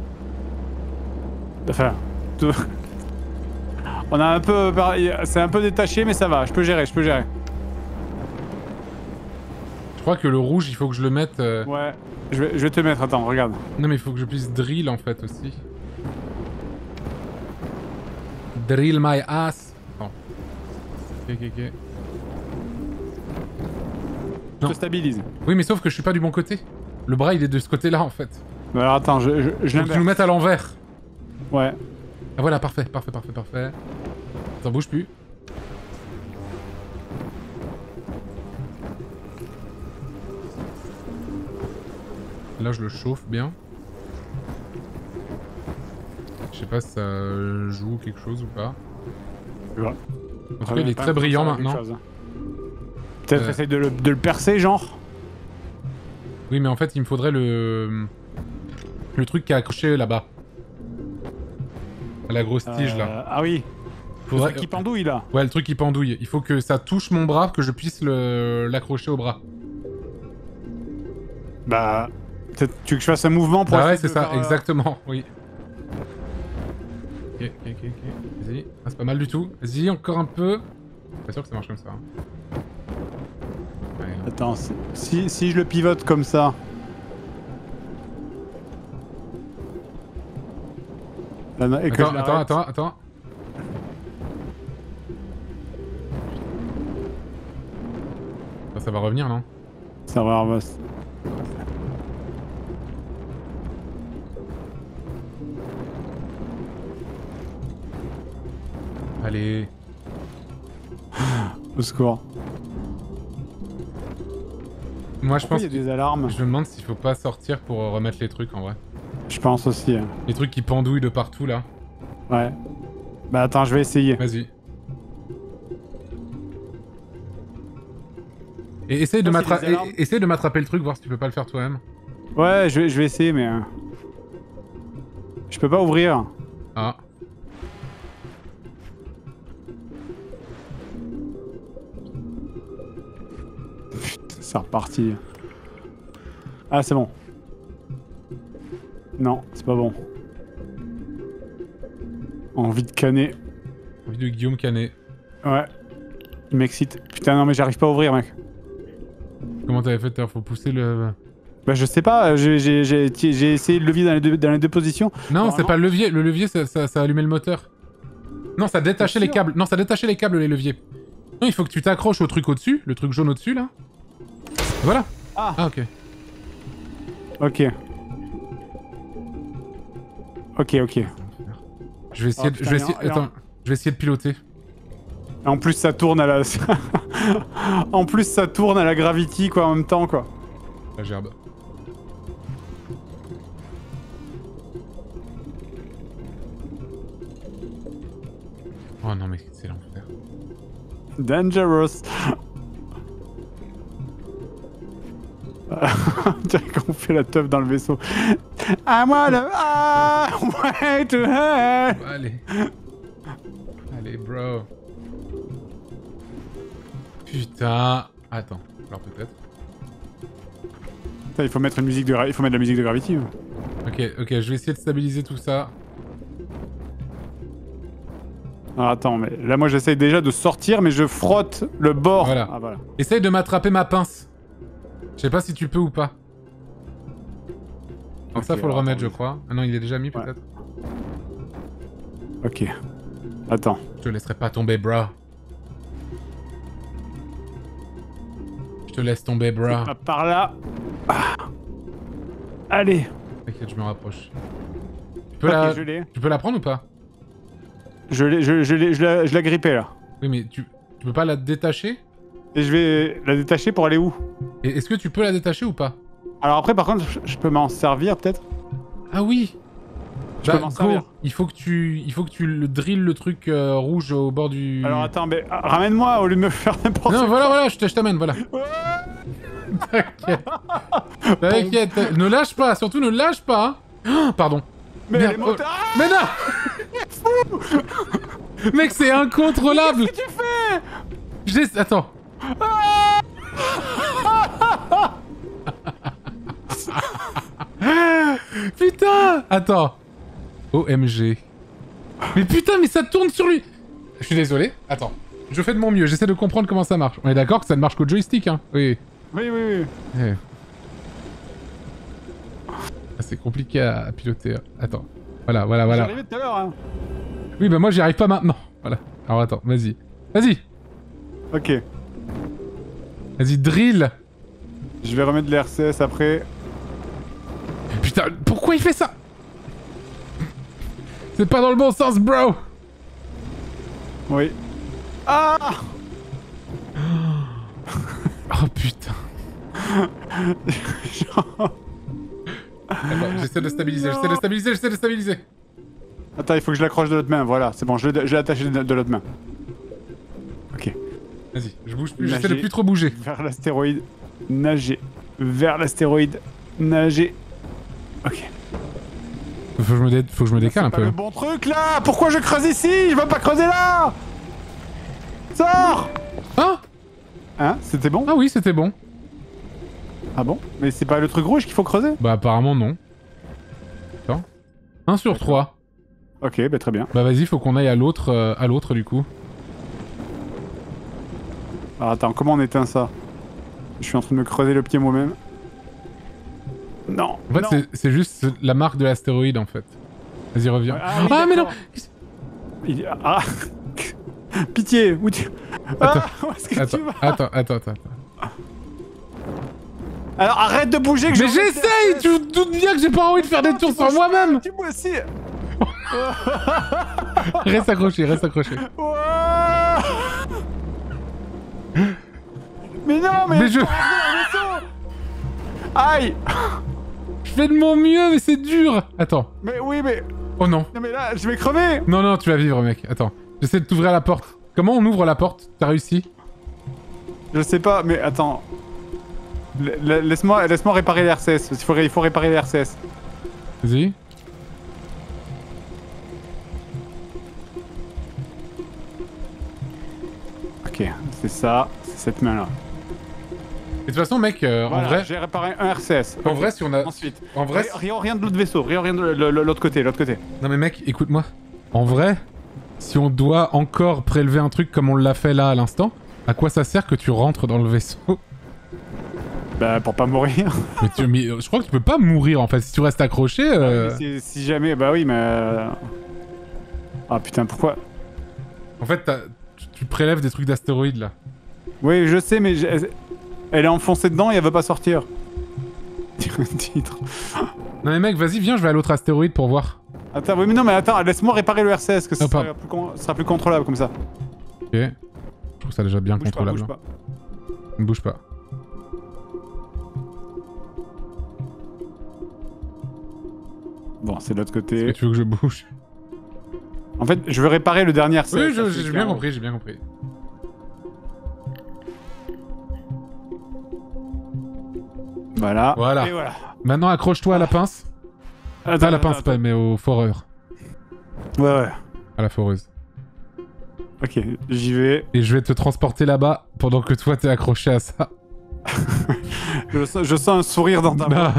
Enfin, tout... On a un peu... C'est un peu détaché, mais ça va. Je peux gérer, je peux gérer. Je crois que le rouge, il faut que je le mette. euh, Ouais. Je vais, je vais te mettre, attends, regarde. Non, mais il faut que je puisse drill en fait aussi. Drill my ass. Attends. Ok, ok, ok. Je te stabilise. Oui, mais sauf que je suis pas du bon côté. Le bras, il est de ce côté-là en fait. Alors attends, je, je, je Faut que tu nous mettes à l'envers. Ouais. Ah voilà, parfait, parfait, parfait, parfait. Ça bouge plus. Là, je le chauffe bien. Je sais pas si ça joue quelque chose ou pas. En tout cas, il est très brillant maintenant. Peut-être Euh. essayer de le, de le percer, genre Oui, mais en fait, il me faudrait le... Le truc qui est accroché là-bas. La grosse tige, là. Euh, Ah oui, Faudrait... le truc qui pendouille là. Ouais, le truc qui pendouille. Il faut que ça touche mon bras, que je puisse le- l'accrocher au bras. Bah, tu veux que je fasse un mouvement pour Bah ouais, c'est ça, faire, euh, exactement, oui. Ok, ok, ok, ok. Vas-y. Ah, c'est pas mal du tout. Vas-y, encore un peu. Pas sûr que ça marche comme ça. hein. Ouais. Attends, si, si je le pivote comme ça. Et que Attends, je attends, attends, attends. Ah, ça va revenir, non? Ça va, va- Allez. *gasps* au secours. Moi, je Pourquoi pense il y a des alarmes? Je me demande s'il faut pas sortir pour remettre les trucs, en vrai. Je pense aussi. hein. Les trucs qui pendouillent de partout, là. Ouais. Bah attends, je vais essayer. Vas-y. Et essaye de Ça, c'est m'attra- les alarmes. et- essaye de m'attraper le truc, voir si tu peux pas le faire toi-même. Ouais, je vais, je vais essayer, mais... euh, Je peux pas ouvrir. Ah. C'est reparti. Ah, c'est bon. Non, c'est pas bon. Envie de canner. Envie de Guillaume Canet. Ouais. Il m'excite. Putain, non, mais j'arrive pas à ouvrir, mec. Comment t'avais fait Faut pousser le... Bah, je sais pas, j'ai j'ai- essayé le levier dans les deux, dans les deux positions. Non, c'est pas le levier. Le levier, ça, ça, ça allumait le moteur. Non, ça détachait les câbles. Non, ça détachait les câbles, les leviers. Non, il faut que tu t'accroches au truc au-dessus, le truc jaune au-dessus, là. Voilà. Ah. Ah, ok. Ok. Ok, ok. Je vais essayer, Oh, de, putain, je vais essayer, attends, je vais essayer de piloter. En plus, ça tourne à la... *laughs* en plus, ça tourne à la gravity, quoi, en même temps, quoi. La gerbe. Oh non mais c'est l'enfer. Dangerous. *laughs* qu'on fait la teuf dans le vaisseau. I wanna way to hell. Allez. Allez bro. Putain. Attends. Alors peut-être. Putain, il faut mettre une musique de, il faut mettre de la musique de Gravity. hein. Ok, ok, je vais essayer de stabiliser tout ça. Alors attends, mais là moi j'essaye déjà de sortir, mais je frotte le bord. Voilà. Ah voilà. Essaye de m'attraper ma pince. Je sais pas si tu peux ou pas. Donc ça, faut le alors, remettre, je crois. Ah non, il est déjà mis, Ouais. peut-être Ok. Attends. Je te laisserai pas tomber, bro. Je te laisse tomber, bro. Ah, Par là. Ah. Allez. T'inquiète, je me rapproche. Tu peux, la... je l'ai. tu peux la prendre ou pas? Je l'ai, je, je l'ai, je grippé là. Oui, mais tu... tu peux pas la détacher? Et je vais la détacher pour aller où? Et est-ce que tu peux la détacher ou pas? Alors après, par contre, je- je peux m'en servir peut-être? Ah oui Je Bah, peux m'en go. servir. Il faut que tu, il faut que tu le drilles le truc euh, rouge au bord du. Alors attends, mais ah, ramène-moi au lieu de me faire n'importe non, quoi. voilà, voilà, je te- je t'amène, voilà. T'inquiète. T'inquiète. ne lâche pas, surtout ne lâche pas. hein. Ah, Pardon. Mais Merde, les oh. motards Mais non *laughs* Mec, c'est incontrôlable Qu'est-ce que tu fais? J'ai... Attends. *laughs* putain Attends. OMG. Mais putain, mais ça tourne sur lui Je suis désolé. Attends. Je fais de mon mieux, j'essaie de comprendre comment ça marche. On est d'accord que ça ne marche qu'au joystick, hein Oui. Oui, oui, oui. Eh. Ah, C'est compliqué à, piloter. hein. Attends. Voilà, voilà, voilà. J'arrivais tout à l'heure. Hein. Oui, bah moi j'y arrive pas maintenant. Voilà. Alors attends, vas-y. Vas-y Ok. Vas-y, drill Je vais remettre les RCS après. Putain, pourquoi il fait ça? C'est pas dans le bon sens, bro Oui. Ah *gasps* Oh putain. *laughs* Attends, j'essaie de stabiliser, j'essaie de stabiliser, j'essaie de stabiliser. Attends, il faut que je l'accroche de l'autre main. Voilà, c'est bon, je l'ai attaché de l'autre main. Vas-y, je bouge plus, j'essaie de plus trop bouger. Vers l'astéroïde. Nager. Vers l'astéroïde. Nager. Ok. Faut que je me, dé- faut que je me décale un Pas peu. le bon truc là Pourquoi je creuse ici? Je veux pas creuser là Sors Hein? Hein? C'était bon? Ah oui, c'était bon. Ah bon? Mais c'est pas le truc rouge qu'il faut creuser? Bah apparemment non. Attends. 1 sur 3. Ok, bah très bien. Bah vas-y, faut qu'on aille à l'autre, euh, à l'autre du coup. Alors attends, comment on éteint ça Je suis en train de me creuser le pied moi-même. Non En fait, non. c'est- juste la marque de l'astéroïde en fait. Vas-y, reviens. Ah mais non d'accord. Il- Ah *laughs* Pitié Où tu... Attends, Ah, *laughs* où est-ce que Attends, tu vas attends, attends, attends. Alors arrête de bouger que Mais je- j'essaye Tu te doutes bien que j'ai pas envie de faire des tours sur moi-même Tu moi aussi *laughs* Reste accroché, reste accroché. Mais non, mais... Mais je- Aïe Je fais de mon mieux, mais c'est dur Attends. Mais oui, mais... Oh non. Non mais là, je vais crever Non, non, tu vas vivre, mec. Attends. J'essaie de t'ouvrir la porte. Comment on ouvre la porte? T'as réussi? Je sais pas, mais attends... La- la- Laisse-moi laisse réparer les RCS. Il faut, il faut réparer les RCS. Vas-y. Ok, c'est ça, c'est cette main-là. Et de toute façon, mec, euh, Voilà, en vrai... J'ai réparé un RCS. En vrai, si on a... Ensuite, En vrai... rien, rien de l'autre vaisseau, rien, rien de l'autre côté, l'autre côté. Non mais mec, écoute-moi. En vrai, si on doit encore prélever un truc comme on l'a fait là à l'instant, à quoi ça sert que tu rentres dans le vaisseau? Bah, pour pas mourir. *laughs* mais, tu, mais, je crois que tu peux pas mourir en fait. Si tu restes accroché... euh, si, si jamais, bah oui, mais... euh, Ah putain, pourquoi? En fait, t'as- tu, prélèves des trucs d'astéroïdes là. Oui, je sais, mais elle est enfoncée dedans et elle veut pas sortir. Titre. Non mais mec, vas-y, viens, je vais à l'autre astéroïde pour voir. Attends, oui, mais non, mais attends, laisse-moi réparer le RCS, que ça Ah, pardon. sera plus, con- ça sera plus contrôlable comme ça. Ok. Je trouve ça déjà bien Bouge pas, contrôlable. bouge pas. Ne bouge pas. Bon, c'est de l'autre Est-ce que côté. tu veux que je bouge? En fait, je veux réparer le dernier. Oui, j'ai bien compris, j'ai bien compris. Voilà. Voilà. Et voilà. Maintenant, accroche-toi à la pince. Attends, Pas à la attends, pince, pas, mais au foreur. Ouais, ouais. À la foreuse. Ok, j'y vais. Et je vais te transporter là-bas pendant que toi t'es accroché à ça. *laughs* Je sens, je sens un sourire dans ta main.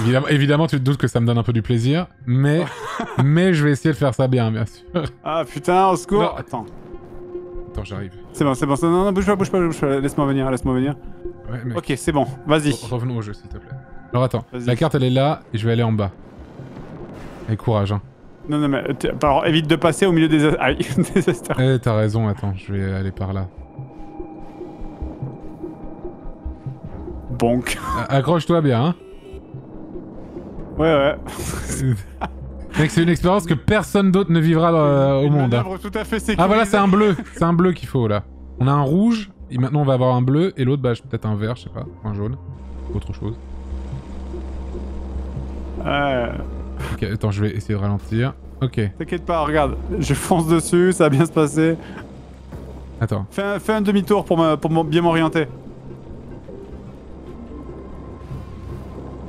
Évidemment, évidemment, tu te doutes que ça me donne un peu du plaisir, mais, *laughs* mais je vais essayer de faire ça bien, bien sûr. Ah putain, au secours. Non. Attends. Attends, j'arrive. C'est bon, c'est bon. c'est- Non, non, bouge pas, bouge pas, bouge pas. Laisse-moi venir, laisse-moi venir. Ouais. Ok, c'est bon. Vas-y. Re- Revenons au jeu, s'il te plaît. Alors attends, la carte elle est là et je vais aller en bas. Avec courage, hein. Non, non, mais alors, évite de passer au milieu des, a- aïe, *laughs* des astéroïdes. Eh, t'as raison, attends, je vais aller par là. Bonk. Accroche-toi bien, hein. Ouais, ouais. Mec, c'est une expérience que personne d'autre ne vivra euh, au Une monde. hein. manœuvre tout à fait sécurisée. Ah voilà, c'est un bleu. C'est un bleu qu'il faut là. On a un rouge, et maintenant on va avoir un bleu, et l'autre, bah, peut-être un vert, je sais pas, ou un jaune. Autre chose. Ouais. Ok, attends, je vais essayer de ralentir. Ok, T'inquiète pas, regarde. Je fonce dessus, ça va bien se passer. attends. Fais un, un demi-tour pour, me- pour bien m'orienter.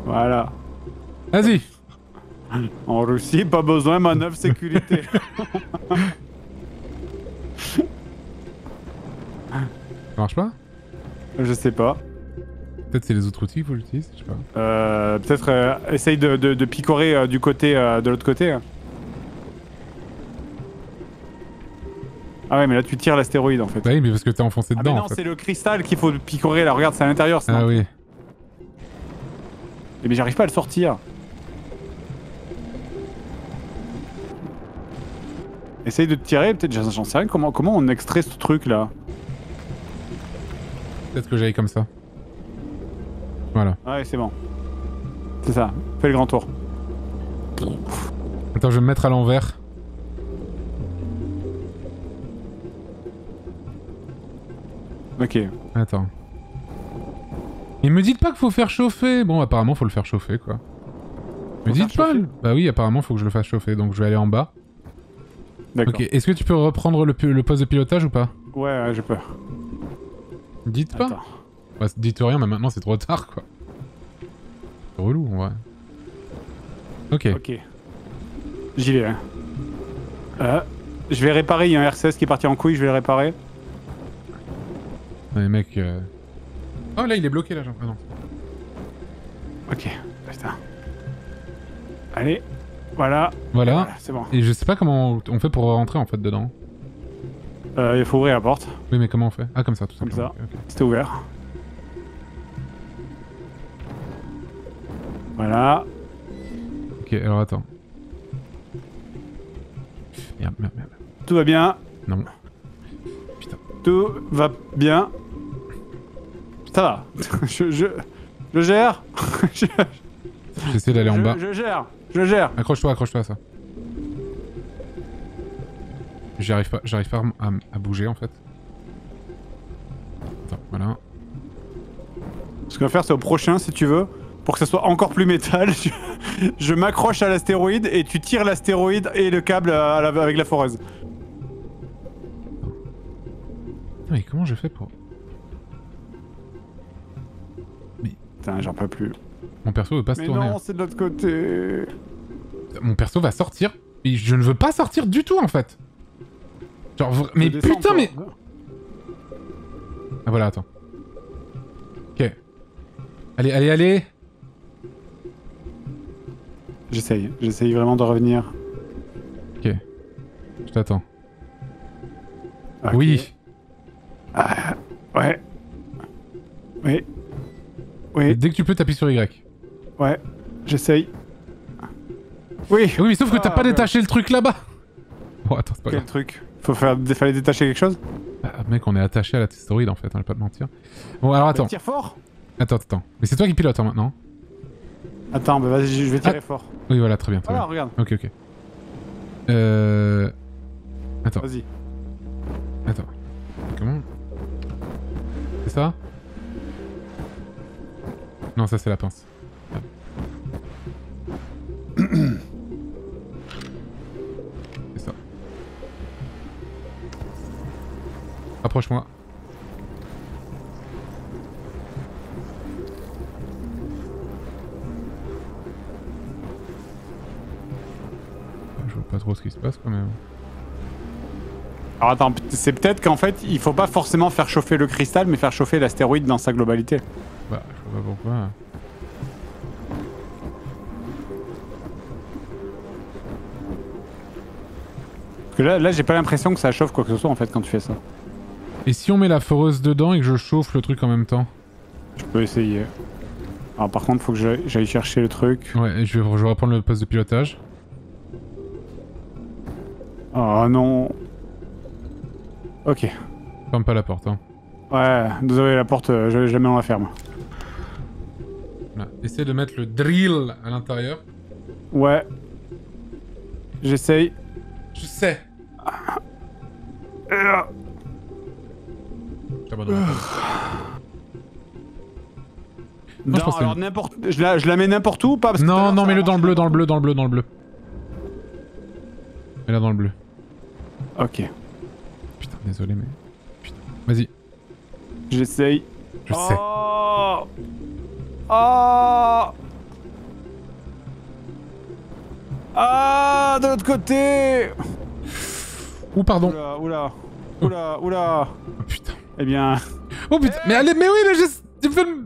Voilà. Vas-y En Russie, pas besoin, manœuvre sécurité. Ça marche pas? Je sais pas. Peut-être c'est les autres outils qu'il faut que j'utilise, je sais pas. Euh, Peut-être euh, essaye de, de- de picorer euh, du côté euh, de l'autre côté. hein. Ah ouais, mais là tu tires l'astéroïde en fait. Bah oui, mais parce que t'es enfoncé ah mais dedans non, en fait. c'est le cristal qu'il faut picorer là. Regarde, c'est à l'intérieur. sinon. Ah oui. Eh, Mais j'arrive pas à le sortir. Essaye de te tirer, peut-être, j'en sais rien, comment, comment on extrait ce truc là Peut-être que j'aille comme ça. Voilà. Ouais, c'est bon. C'est ça, fais le grand tour. Attends, je vais me mettre à l'envers. Ok. Attends. Mais me dites pas qu'il faut faire chauffer Bon, apparemment, faut le faire chauffer, quoi. Me Faut faire dites pas Bah oui, apparemment, faut que je le fasse chauffer, donc je vais aller en bas. D'accord. Ok, est-ce que tu peux reprendre le, poste de pilotage ou pas? Ouais, ouais, je peux. Dites pas Attends. Bah, dites rien, mais maintenant c'est trop tard, quoi. C'est relou, en vrai. Ok. Ok. J'y vais. hein. Euh, je vais réparer, il y a un R16 qui est parti en couille, je vais le réparer. Les mecs... euh, Oh, là, il est bloqué, là. Ah non. Ok, putain. Allez, voilà. Voilà. Voilà, c'est bon. Et je sais pas comment on fait pour rentrer, en fait, dedans. Euh, il faut ouvrir la porte, Oui, mais comment on fait? Ah, comme ça, tout Comme simplement. ça. Ok, ok. c'était ouvert. Voilà. Ok, alors attends. Merde, merde, merde. Tout va bien? Non. Putain. Tout va bien? Ça va. *laughs* je, je, je gère. *laughs* je, J'essaie d'aller en bas. je gère. Je gère. Accroche-toi, accroche-toi à ça. J'arrive pas, j'arrive pas à, bouger en fait. Attends, voilà. Ce qu'on va faire, c'est au prochain, si tu veux, pour que ça soit encore plus métal. *laughs* Je, je m'accroche à l'astéroïde et tu tires l'astéroïde et le câble à la- avec la foreuse. Ah, Mais comment je fais pour... Putain, j'en peux plus. Mon perso veut pas se Mais tourner. non, c'est de l'autre côté. hein. Mon perso va sortir. Et je ne veux pas sortir du tout en fait. Genre, mais putain, mais... Ah voilà, attends. Ok. Allez, allez, allez J'essaye, j'essaye vraiment de revenir. Ok. Je t'attends. Oui. Ouais. Oui. Et Oui, dès que tu peux, t'appuies sur Y. ouais. J'essaye. Oui. Oui, mais sauf que t'as Ah, pas détaché le truc là-bas. *laughs* Bon, attends, c'est pas Quel grave. truc? Faut faire, fallait détacher quelque chose? Ah, mec, on est attaché à la testoride en fait, je vais pas te mentir. Bon, alors attends, Bah, Tire fort. attends, attends. Mais c'est toi qui pilote hein, maintenant Attends, bah vas-y, je vais tirer fort. Oui, voilà, très bien, très Voilà, regarde. Ok, ok. Euh... Attends, Vas-y. attends. Comment? C'est ça? Non, ça c'est la pince. C'est ça. Rapproche-moi. Je vois pas trop ce qui se passe quand même. Alors attends, c'est peut-être qu'en fait, il faut pas forcément faire chauffer le cristal, mais faire chauffer l'astéroïde dans sa globalité. Bah, je vois pas pourquoi. Parce que là, là j'ai pas l'impression que ça chauffe quoi que ce soit en fait quand tu fais ça. Et si on met la foreuse dedans et que je chauffe le truc en même temps? Je peux essayer. Alors par contre, faut que j'aille chercher le truc. Ouais, et je vais, je vais reprendre le poste de pilotage. Oh non. Ok. Ferme pas la porte, hein. Ouais, désolé, la porte, euh, je, je la mets dans la ferme. Voilà. Essaie de mettre le drill à l'intérieur. Ouais. J'essaye. Je sais. Je Non, que- alors n'importe. Je la, je la mets n'importe où ou pas Parce que Non, non, mets-le dans le bleu, dans le bleu, dans le bleu, dans le bleu. Mets-la dans le bleu. Ok. Putain, désolé, mais. Putain. Vas-y, J'essaye. je sais. Oh Oh Ah, de l'autre côté Ouh, pardon. Oula, oula, oula, oula. Oh putain. Eh bien, Oh putain, mais allez, mais oui, mais j'ai. Tu fais le-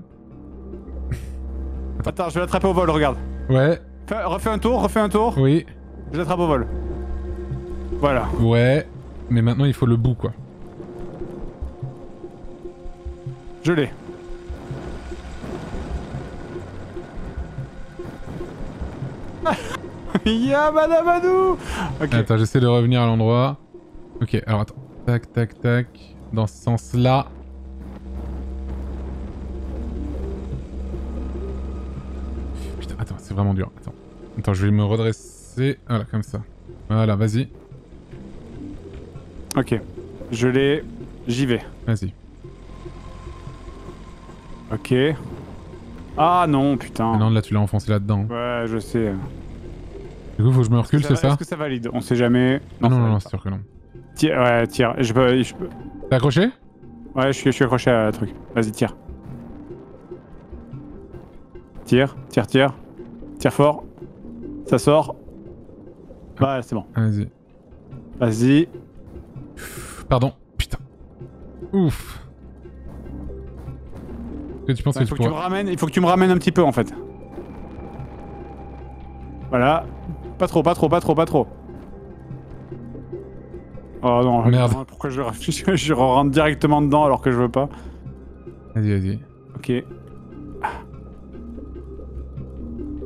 attends, je vais l'attraper au vol, regarde. Ouais, Fais- refais un tour, refais un tour. oui, Je l'attrape au vol. Voilà. ouais. Mais maintenant, il faut le bout, quoi. Je l'ai. *laughs* Ya madame Adou Ok. Attends, j'essaie de revenir à l'endroit. Ok, alors attends. Tac, tac, tac. Dans ce sens-là. Putain, attends, c'est vraiment dur. Attends. Attends, je vais me redresser. Voilà, comme ça. Voilà, vas-y. Ok. Je l'ai. J'y vais. Vas-y. Ok. Ah non, putain. Ah non, là, tu l'as enfoncé là-dedans. Ouais, je sais. Du coup, faut que je me recule, c'est ça Est-ce que ça valide? On sait jamais. Ah non, non, non, pas. c'est sûr que non. Tire, ouais, tire. Je peux, je peux- T'es accroché? Ouais, je suis, je suis accroché à un truc. Vas-y, tire. Tire, tire, tire. Tire fort. Ça sort. Bah, c'est bon. Vas-y. Vas-y. Pardon. Putain. Ouf. Que tu penses Il que faut tu que tu me ramènes, il faut que tu me ramènes un petit peu en fait. Voilà. Pas trop, pas trop, pas trop, pas trop. Oh non, Merde. pourquoi je, *laughs* je, je rentre directement dedans alors que je veux pas Vas-y, vas-y. Ok.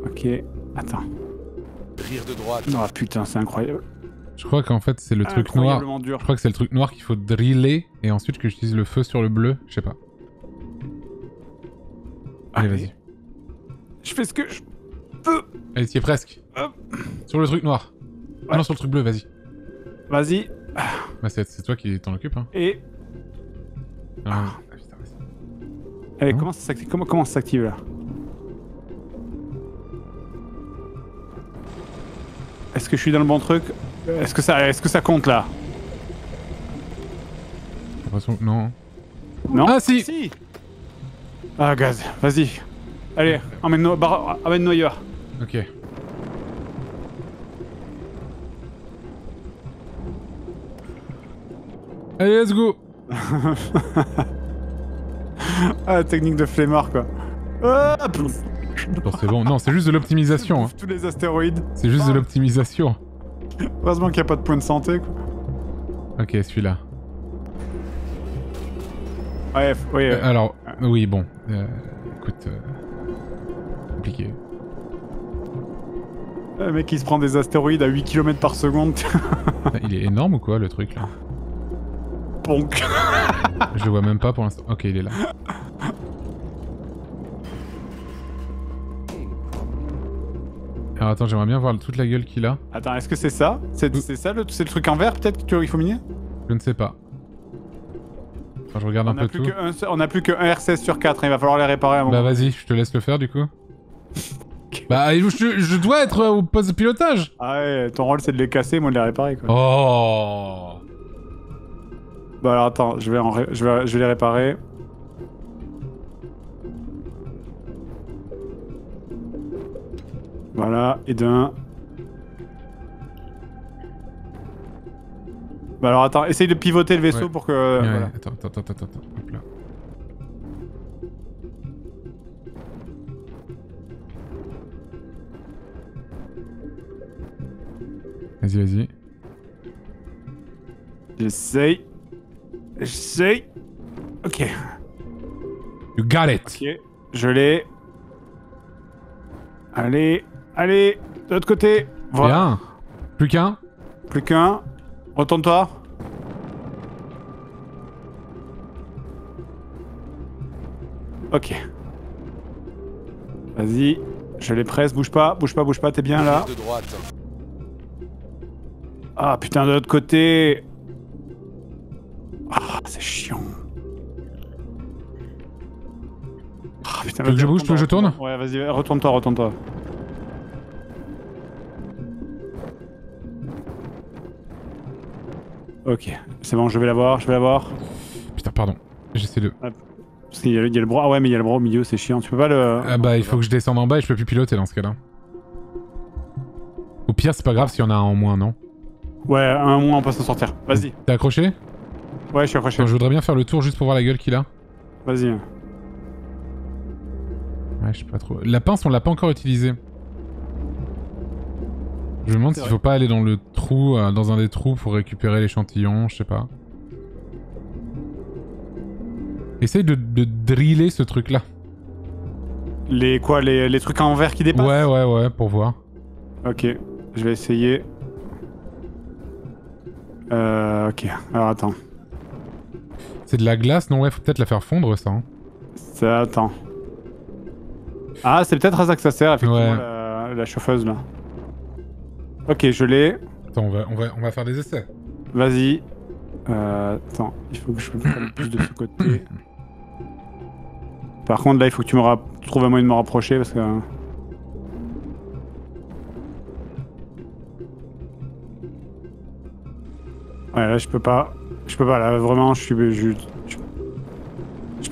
Ok. Attends. Rire de droite. Oh putain, c'est incroyable. Je crois qu'en fait, c'est le truc noir. Incroyablement dur. Je crois que c'est le truc noir qu'il faut driller et ensuite que j'utilise le feu sur le bleu. Je sais pas. Allez, Allez. vas-y. Je fais ce que je... Allez, t'y es presque. Hop. Sur le truc noir. Ah non, sur le truc bleu, vas-y. Vas-y. Bah, c'est toi qui t'en occupe, hein. Et... Ah, putain, vas-y. Allez, Hein comment ça s'active comment, comment ça s'active là? Est-ce que je suis dans le bon truc? Est-ce que ça, est-ce que ça compte là? J'ai l'impression que non. Non? Ah, si Si Ah gaz, vas-y. Allez, emmène-nous emmène-nous ailleurs. Ok. Allez, let's go *laughs* Ah, technique de flemmard quoi. Ah, c'est bon. Non, c'est juste de l'optimisation. hein. Tous les astéroïdes. C'est juste de Ah. l'optimisation. Heureusement qu'il n'y a pas de point de santé quoi. Ok, celui-là. Ouais, oui. Euh, euh, alors, oui, bon. Euh, écoute... euh, Compliqué. Le mec il se prend des astéroïdes à 8 km par seconde. *laughs* Il est énorme ou quoi, le truc, là? Ponk. *laughs* Je le vois même pas pour l'instant. Ok, il est là. Alors attends, j'aimerais bien voir toute la gueule qu'il a. Attends, est-ce que c'est ça? C'est ça le, le truc en vert peut-être qu'il faut miner? Je ne sais pas. Enfin, je regarde on un peu tout. un, on a plus que un R16 sur 4, il va falloir les réparer à un moment. Bah vas-y, je te laisse le faire du coup. *laughs* bah je, je dois être au poste de pilotage Ah ouais, ton rôle c'est de les casser, moi de les réparer quoi. Oh Bah alors attends, je vais, en ré- je vais, je vais les réparer. Voilà, et d'un. Bah alors attends, essaye de pivoter le vaisseau Ouais. pour que... Ouais, voilà. Attends, attends, attends, attends, attends. Hop là. Vas-y, vas-y. J'essaye. J'essaye. Ok. You got it Ok. Je l'ai. Allez, allez, de l'autre côté. Voilà. Bien. Plus qu'un. Plus qu'un. Retourne-toi. Ok. Vas-y. Je les presse, bouge pas, bouge pas, bouge pas, t'es bien là. De droite. Ah putain, de l'autre côté. Putain, Tu veux que je bouge, tu veux que je tourne Ouais, vas-y, retourne-toi, retourne-toi. Ok, c'est bon, je vais l'avoir, je vais l'avoir. Putain, pardon. J'essaie de. Parce qu'il y, a le- il y a le bras. Ah ouais, mais il y a le bras au milieu, c'est chiant. Tu peux pas le. Ah bah, il faut que je descende en bas et je peux plus piloter dans ce cas-là. Au pire, c'est pas grave s'il y en a un en moins, non? Ouais, un mois, on peut s'en sortir. Vas-y. T'es accroché? Ouais, je suis accroché. Attends, je voudrais bien faire le tour juste pour voir la gueule qu'il a. Vas-y. Ouais, je sais pas trop. La pince, on l'a pas encore utilisée. Je me demande s'il faut pas aller dans le trou, euh, dans un des trous pour récupérer l'échantillon, je sais pas. Essaye de, de driller ce truc-là. Les quoi les, les trucs en verre qui dépassent? Ouais, ouais, ouais, pour voir. Ok, je vais essayer. Euh, ok, alors attends. C'est de la glace, non Ouais, faut peut-être la faire fondre, ça. hein. Ça, attends. Ah, c'est peut-être à ça que ça sert, effectivement, Ouais. la, la chauffeuse là. Ok, je l'ai. Attends, on va, on, va, on va faire des essais. Vas-y. Euh, attends, il faut que je prenne plus de ce côté. Par contre, là, il faut que tu me trouves un moyen de me rapprocher parce que. Ouais, là, je peux pas. Je peux pas, là, vraiment, je suis. Je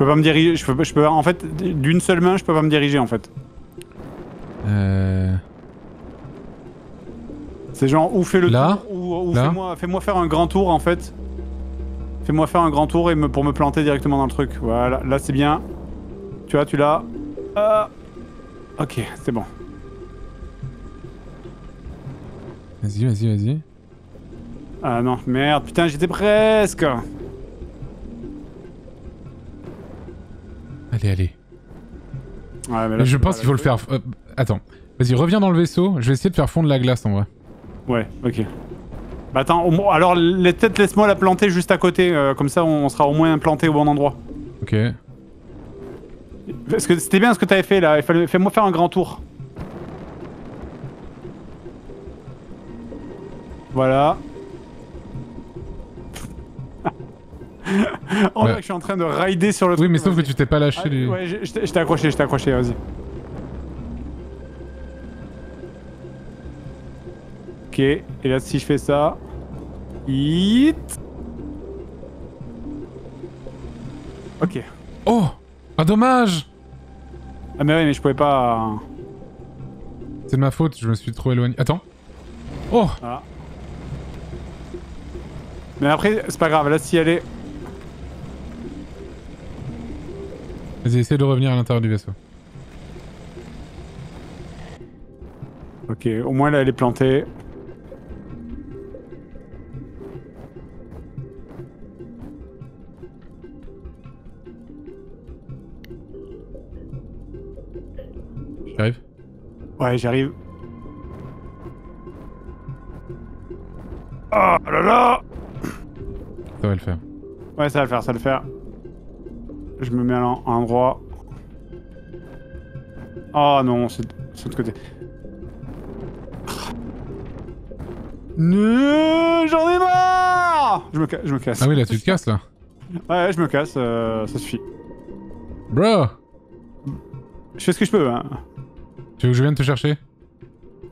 peux pas me diriger. Je peux, je En fait, d'une seule main, je peux pas me diriger en fait. Euh... C'est genre, ou fais le Là tour, ou, fais-moi fais-moi faire un grand tour en fait. Fais-moi faire un grand tour et me, pour me planter directement dans le truc. Voilà, là c'est bien. Tu vois, tu l'as. Ah. Ok, c'est bon. Vas-y, vas-y, vas-y. Ah non, merde, putain, j'étais presque. Allez, allez. Ouais, mais là, je pense qu'il faut le faire... euh, attends. Vas-y, reviens dans le vaisseau. Je vais essayer de faire fondre la glace, en vrai. Ouais, ok. Bah attends, au moins- alors peut-être laisse-moi la planter juste à côté, euh, comme ça on sera au moins implanté au bon endroit. Ok. Parce que c'était bien ce que t'avais fait là, il fallait fais-moi faire un grand tour. Voilà. *laughs* On Ouais. je suis en train de rider sur le Oui, truc. mais sauf que tu t'es pas Ah, lâché du... Ouais, je t'ai je t'ai accroché, je t'ai accroché, vas-y. Ok, et là si je fais ça... Hit Ok. Oh Ah, dommage Ah mais ouais, mais je pouvais pas... C'est de ma faute, je me suis trop éloigné. Attends. Oh Voilà. Mais après, c'est pas grave, là si elle est... Vas-y, essaye de revenir à l'intérieur du vaisseau. Ok, au moins là elle est plantée. J'arrive Ouais, j'arrive. Oh là là Ça va le faire. Ouais, ça va le faire, ça va le faire. Je me mets à l'en- à l'endroit. Oh non, c'est de l'autre côté. Non, j'en ai marre je me, ca- je me casse. Ah oui, là, tu te casses, là. Ouais, je me casse, euh, ça suffit. Bro Je fais ce que je peux. Hein. Tu veux que je vienne te chercher?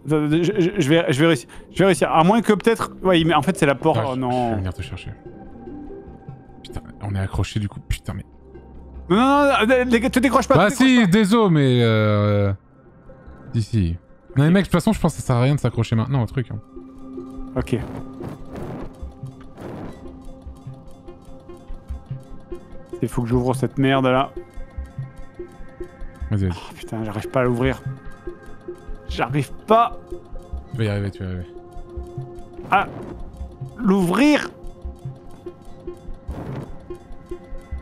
Je, je- je vais, je vais réussir. Je vais réussir. À moins que peut-être. Ouais, mais en fait c'est la porte. Ah, oh je- Je vais non. venir te chercher. Putain, on est accroché du coup. Putain, mais. Non, non, non, euh, les gars, te décroche pas. bah te décroche si, désolé, mais. Euh... Si, si. Non, mais mec, de toute façon, je pense que ça sert à rien de s'accrocher maintenant au truc. hein. Ok. Il faut que j'ouvre cette merde là. Vas-y, vas-y. Oh, putain, j'arrive pas à l'ouvrir. J'arrive pas Tu vas y arriver, tu vas y arriver. à l'ouvrir.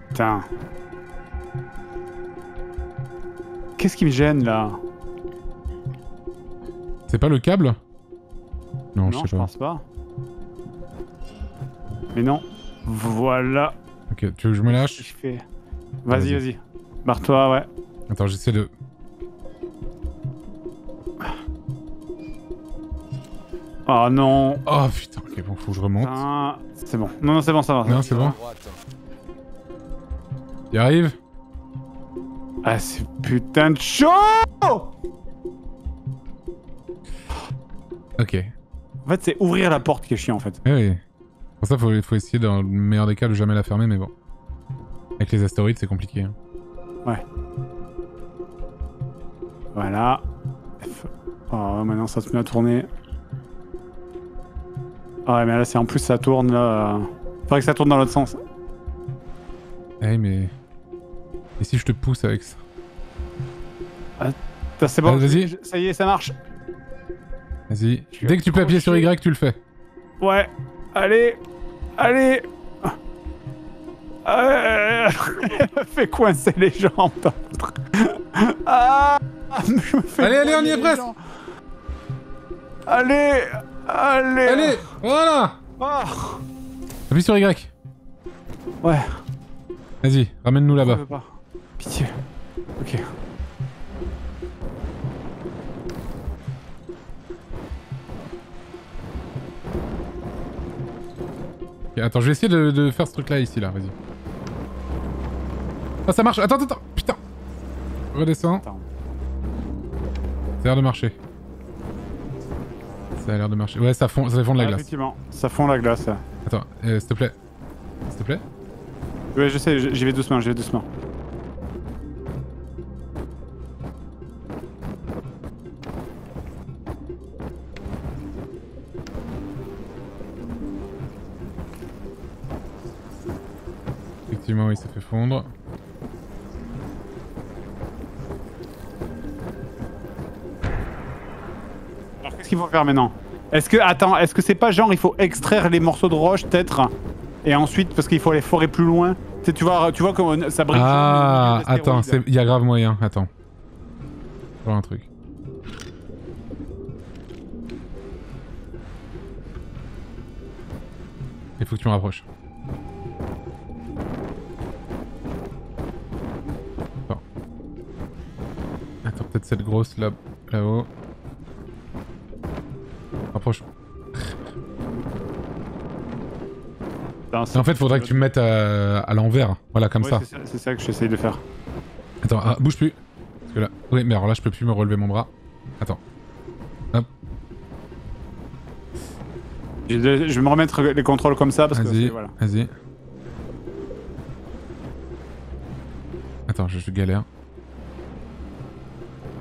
Putain. Qu'est-ce qui me gêne là C'est pas le câble Non, Non, je sais je pas. pense pas. Mais non. Voilà. Ok, tu veux que je me lâche Je fais? Vas-y, Vas-y. Barre-toi, ouais. Attends, j'essaie de... Oh non. Oh putain, ok, bon, faut que je remonte. Putain. C'est bon. Non, non, c'est bon, ça va. Non, c'est bon. Il arrive Ah, c'est putain de chaud Ok. En fait, c'est ouvrir la porte qui est chiant, en fait. Eh oui. Pour ça, faut, faut essayer dans le meilleur des cas de jamais la fermer, mais bon. Avec les astéroïdes, c'est compliqué. hein. Voilà. F. Oh, maintenant, ça se met à tourner. Ah ouais, mais là, c'est en plus, ça tourne, là. Faudrait que ça tourne dans l'autre sens. Eh mais... Et si je te pousse avec ça Putain, C'est bon. Ah, vas-y. Ça y est, ça marche. Vas-y. Dès que tu peux appuyer sur. Y, tu le fais. Ouais. Allez. Allez. Euh, *laughs* fait coincer les jambes. *laughs* Ah je me fais Allez, allez, on y est presque. Allez. Allez. Allez Voilà Ah. Appuie sur Y. Ouais. Vas-y, ramène-nous là-bas. Pitié. Ok. Ok, attends, je vais essayer de, de faire ce truc-là ici, là, vas-y. Ah, ça marche Attends, attends, Putain Redescends. Attends. Ça a l'air de marcher. Ça a l'air de marcher. Ouais, ça fond, ça fond de la Ah, glace. Effectivement. Ça fond la glace. là. Attends, euh, s'il te plaît. S'il te plaît Ouais, je sais, j'y vais doucement, j'y vais doucement. Faire maintenant Est-ce que attends, est-ce que c'est pas genre il faut extraire les morceaux de roche peut-être et ensuite parce qu'il faut les forer plus loin? Tu sais, tu vois, tu vois comment ça brille. Ah, attends, il y a grave moyen, attends. Je vois un truc. Il faut que tu me rapproches. Attends. Attends, peut-être cette grosse là, là-haut. En fait, faudrait que tu me mettes à, à l'envers. Voilà, comme Ouais, ça. c'est ça. Que j'essaye de faire. Attends, ah, bouge plus. Parce que là... Oui, mais alors là, je peux plus me relever mon bras. Attends. Je je vais me remettre les contrôles comme ça parce que Vas-y, voilà. vas-y. Attends, je, je galère.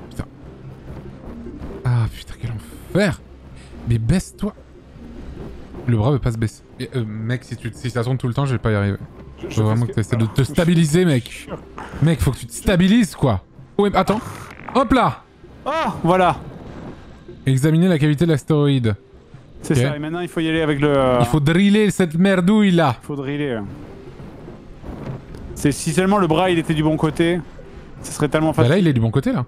Putain. Ah putain, quel enfer Mais baisse-toi Le bras veut pas se baisser. Euh, mec, si, tu, si ça tourne tout le temps, je vais pas y arriver. Je, Faut vraiment que tu essaies de te stabiliser, mec. Mec, faut que tu te stabilises, quoi. Ouais, attends. Hop là Oh, voilà. Examiner la cavité de l'astéroïde. C'est ça. Et maintenant il faut y aller avec le. euh, Il faut driller cette merdouille là. faut driller. C'est si seulement le bras il était du bon côté, ce serait tellement Bah facile. là, il est du bon côté là.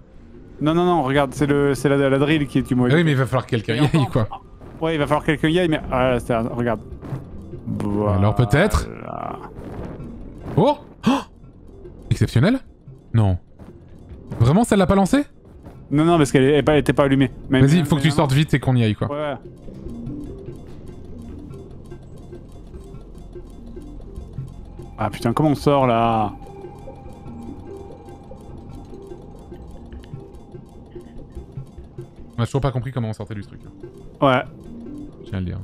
Non non non, regarde, c'est le c'est la, la drill qui est du mauvais. Ah oui, mais il va falloir que quelqu'un y aille, quoi. Ouais, il va falloir que quelqu'un y aille, mais ah, là, regarde. Voilà. Alors peut-être Oh, Oh Exceptionnel Non. Vraiment, ça l'a pas lancé Non non, parce qu'elle était pas allumée. Vas-y, il faut que tu sortes vite et qu'on y aille, quoi. Ouais ouais. Ah putain, comment on sort là? On a toujours pas compris comment on sortait du truc. Ouais. Le dire.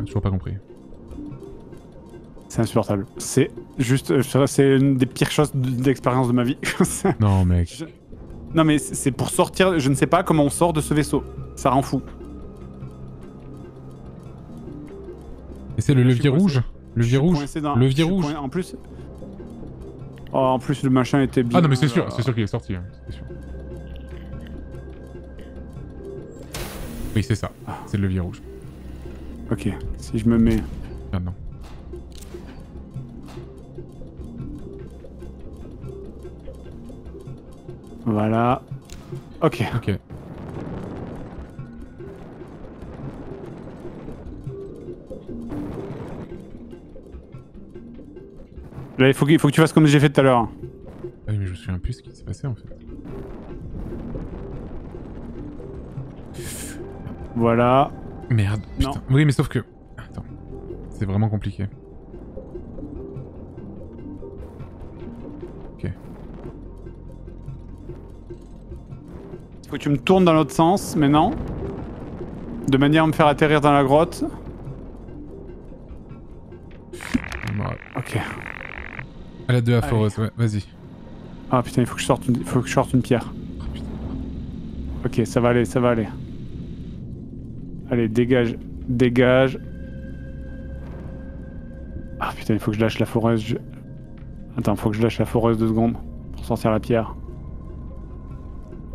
A toujours pas compris. C'est insupportable. C'est juste, euh, c'est une des pires choses d'expérience de ma vie. *laughs* Non, mec. Je- non mais c'est pour sortir, je ne sais pas comment on sort de ce vaisseau. Ça rend fou. Et c'est le levier rouge Levier rouge dans- Levier rouge coin- En plus... Oh, en plus le machin était bien... Ah non, mais c'est sûr, euh, c'est sûr qu'il est sorti. hein, C'est sûr. Oui, c'est ça. C'est le levier rouge. Ok, si je me mets... Ah, Maintenant. Voilà. Ok. Ok. Là, il faut que, tu fasses comme j'ai fait tout à l'heure. Ah oui, mais je me souviens plus ce qui s'est passé en fait. Voilà. Merde, Non. putain. Oui, mais sauf que. Attends. C'est vraiment compliqué. Ok. Il faut que tu me tournes dans l'autre sens, mais non. De manière à me faire atterrir dans la grotte. Ok. À la Allez. foreuse, ouais, vas-y. Ah putain, il faut que je sorte une, faut que je sorte une pierre. Oh. Ok, ça va aller, ça va aller. Dégage, dégage. Ah putain, il faut que je lâche la foreuse. je- Attends, faut que je lâche la foreuse deux secondes pour sortir la pierre.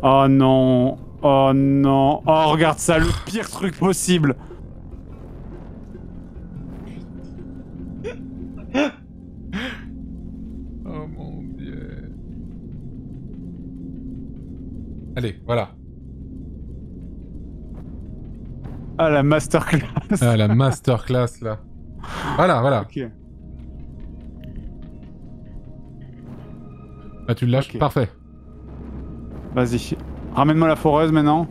Oh non, oh non, oh regarde ça, le pire truc possible. Oh mon dieu. Allez, voilà. Ah la masterclass. Ah, la masterclass là. Voilà, voilà. ok. Là, tu le lâches. Parfait. Vas-y, ramène-moi la foreuse maintenant.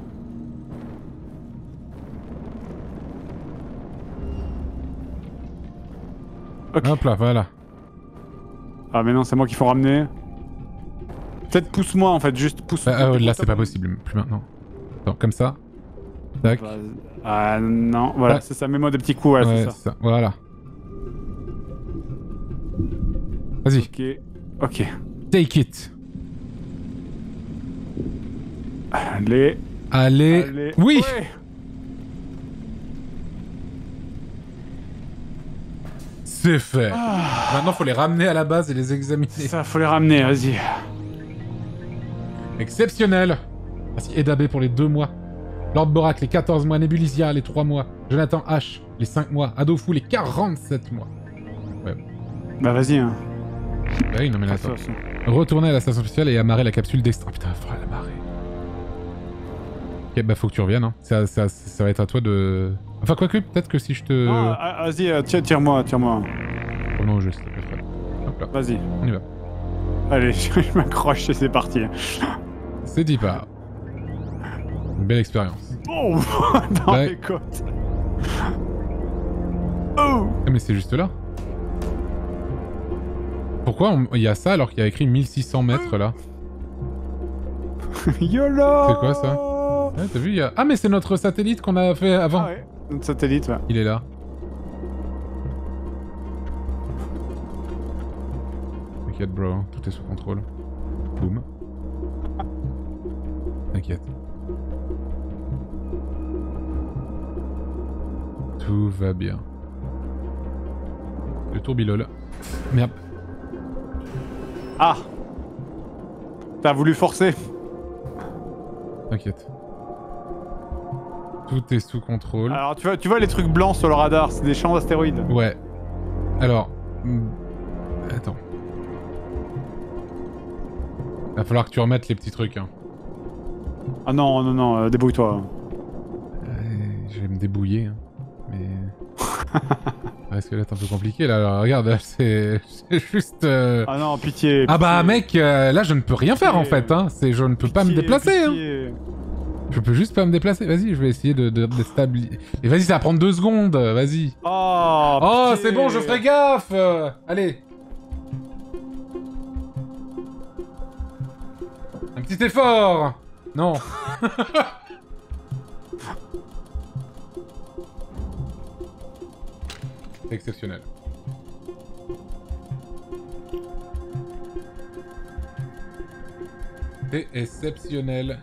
Hop là, voilà. Ah mais non, c'est moi qu'il faut ramener. Peut-être pousse-moi en fait, juste pousse. Ah, ah, ouais, là, c'est pas possible. Plus maintenant. Attends, comme ça. Tac. Ah non, voilà, c'est ça, mets-moi des petits coups, ouais, Ouais, c'est ça. Voilà. Vas-y, Ok, ok. take it. Allez, Allez. allez. Oui Ouais. C'est fait. Ah, Maintenant, faut les ramener à la base et les examiner. ça, faut les ramener, vas-y. Exceptionnel. Merci Edabé pour les deux mois. Lord Borak les 14 mois. Nebulisia les 3 mois. Jonathan H les 5 mois. Adofou les 47 mois. Bah vas-y, hein. Bah oui, non mais là, attends. ça. Retourner à la station spatiale et amarrer la capsule d'extra. Oh putain, faudra l'amarrer. Ok, bah faut que tu reviennes. Hein. Ça, ça, ça va être à toi de. Enfin, quoique, peut-être que si je te. Non, ah, vas-y, euh, tire- tire-moi, tire-moi. Revenons au jeu, s'il te plaît, frère. Hop là, Vas-y. on y va. Allez, *laughs* je m'accroche et c'est parti. C'est dit pas. Une belle expérience. Bon, *laughs* dans Ouais. les côtes. Oh Ah, mais c'est juste là. Pourquoi on- il y a ça alors qu'il y a écrit 1600 mètres là? *laughs* YOLO C'est quoi, ça? Ouais, t'as vu, il y a... Ah, mais c'est notre satellite qu'on a fait avant. Ah ouais, notre satellite, ouais. Il est là. T'inquiète, bro, hein, tout est sous contrôle. Boum. T'inquiète. Tout va bien. Le tourbillol. Merde. Ah T'as voulu forcer T'inquiète. Tout est sous contrôle. Alors tu vois, tu vois les trucs blancs sur le radar, c'est des champs d'astéroïdes. Ouais. Alors. hmm, Attends. Va falloir que tu remettes les petits trucs. Hein. Ah non, non, non, euh, débrouille-toi. Euh, je vais me débouiller. hein. Mais. Ça risque d'être un peu compliqué là. Alors, regarde, c'est c'est juste. euh, Ah non, pitié. Ah bah mec, euh, là je ne peux rien faire en fait. Hein. C'est je ne peux pas me déplacer. Hein. Je peux juste pas me déplacer. Vas-y, je vais essayer de, de, de stabiliser. Et vas-y, ça va prendre deux secondes. Vas-y. Oh, Oh, c'est bon, je ferai gaffe. euh, Allez. Un petit effort. Non. *laughs* exceptionnel. C'est exceptionnel.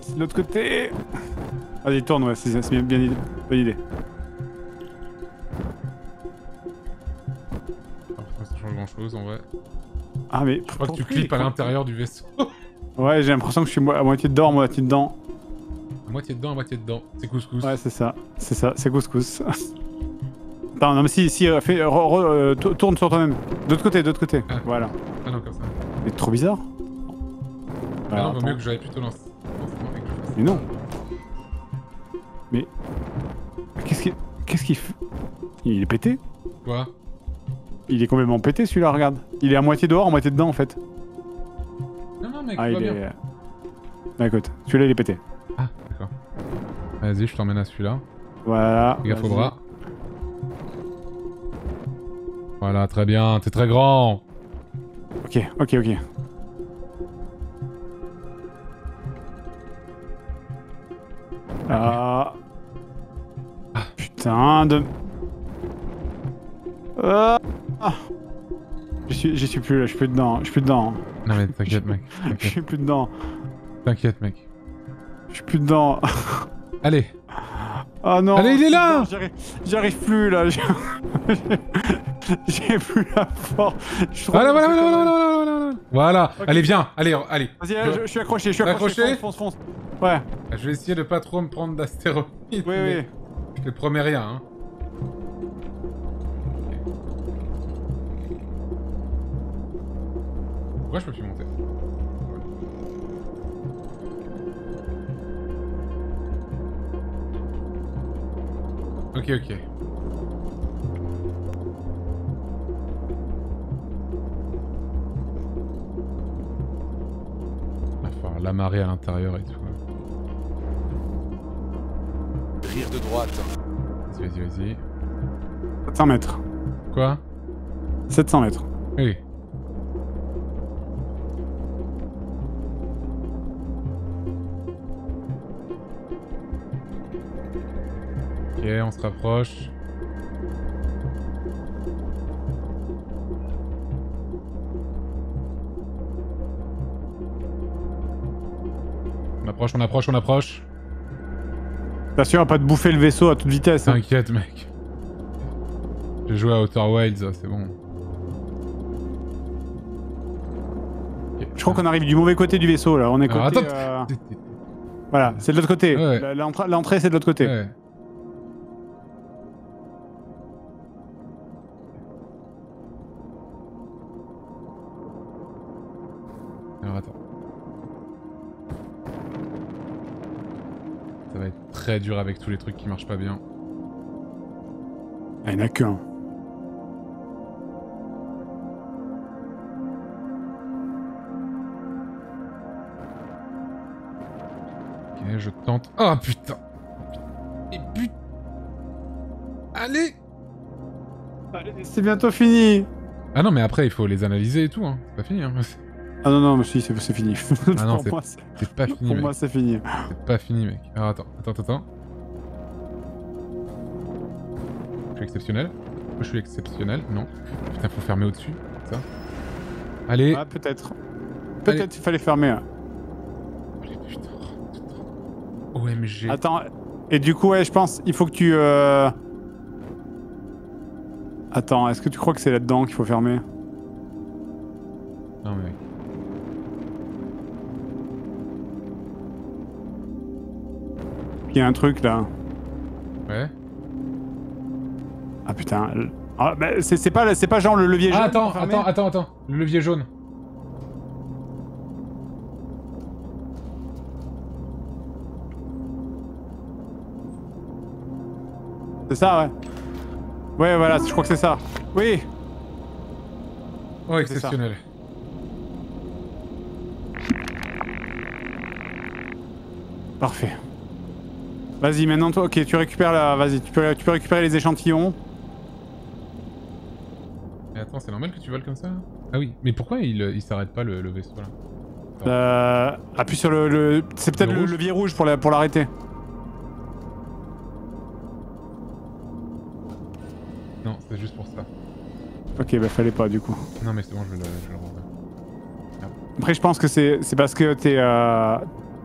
C'est de l'autre côté. Vas-y, tourne, ouais, c'est bien, bien idée. Bonne idée. Putain, ça change grand chose en vrai. Ah mais... Je crois que tu clips à l'intérieur du vaisseau. Ouais, j'ai l'impression que je suis à moitié dedans, à moitié dedans. à moitié dedans, à moitié dedans. C'est couscous. Ouais, c'est ça. C'est ça, c'est couscous. *laughs* Attends, non mais si, si, euh, fais, euh, re- re- euh, tou- tourne sur toi-même. D'autre côté, d'autre côté. Ah. Voilà. Ah non, comme ça. C'est trop bizarre. Ah Alors, non, vaut attends. mieux que j'aille plutôt fasse Mais non. ça. qu'est-ce qu'il qu'est-ce qu'il fait Il est pété Quoi? Il est complètement pété celui-là, regarde. Il est à moitié dehors, à moitié dedans en fait. Non, non, mec, Ah, il bien. est. Bah écoute, celui-là il est pété. Ah, d'accord. Vas-y, je t'emmène à celui-là. Voilà. Fais gaffe au bras. Voilà, très bien, t'es très grand. Ok, ok, ok. Ah. Putain de. Ah. J'y suis, suis plus là, je suis plus dedans, je suis plus dedans, Non mais t'inquiète mec, *laughs* je suis plus dedans, t'inquiète mec. je suis plus dedans. *laughs* Allez, Ah non Allez, il est là non, j'y arrive- J'y arrive plus là, *laughs* j'ai plus la force. Voilà, voilà, voilà, voilà, voilà, voilà, voilà. Allez viens, allez, allez. Vas-y, je, je suis accroché, je suis accroché. Accroché Fonce, fonce, fonce. Ouais, Je vais essayer de pas trop me prendre d'astéroïdes. oui, oui. Je te promets rien, hein. Pourquoi je peux plus monter Ok, ok. Va falloir l'amarrer à l'intérieur et tout. Rire de droite. Vas-y, vas-y, vas-y. 700 mètres. Quoi? 700 mètres. Oui. Ok, on se rapproche. On approche, on approche, on approche. T'assures à pas de bouffer le vaisseau à toute vitesse. hein. T'inquiète, mec. J'ai joué à Outer Wilds, c'est bon. Je crois qu'on arrive du mauvais côté du vaisseau là. On est côté. attends. euh, Voilà, c'est de l'autre côté. Ouais. L'entrée c'est de l'autre côté. Ouais. Très dur avec tous les trucs qui marchent pas bien. Il n'y en a qu'un. Ok, je tente. Oh putain Et putain Allez Allez, c'est bientôt fini. Ah non, mais après, il faut les analyser et tout, hein. C'est pas fini, hein. Ah non, non, mais si, c'est fini. *laughs* Ah non, pour c'est- moi, c'est C'est pas fini, pour mec. moi, c'est fini. C'est pas fini, mec. Alors attends, attends, attends. Je suis exceptionnel. Je suis exceptionnel, non. Putain, faut fermer au-dessus, ça. Allez. Ah, peut-être. Peut-être il fallait fermer. hein. Allez, putain, putain. OMG. Attends, et du coup, ouais, je pense, il faut que tu. euh, Attends, est-ce que tu crois que c'est là-dedans qu'il faut fermer? Non, mais Il y a un truc là. Ouais. Ah putain. Ah, bah, c'est c'est pas, c'est pas genre le levier Ah, jaune attends, attends, attends, attends. Le levier jaune. C'est ça, ouais. Ouais, voilà, je crois que c'est ça. Oui. Oh, exceptionnel. Parfait. Vas-y, maintenant toi, ok, tu récupères la. Vas-y, tu peux, tu peux récupérer les échantillons. Mais attends, c'est normal que tu voles comme ça là Ah oui, mais pourquoi il, il s'arrête pas le, le vaisseau là? Euh, appuie sur le. le- c'est peut-être Le levier rouge pour la- pour l'arrêter. Non, c'est juste pour ça. ok, bah fallait pas du coup. Non, mais c'est bon, je vais le, je le rendre. Après, je pense que c'est parce que t'es. euh,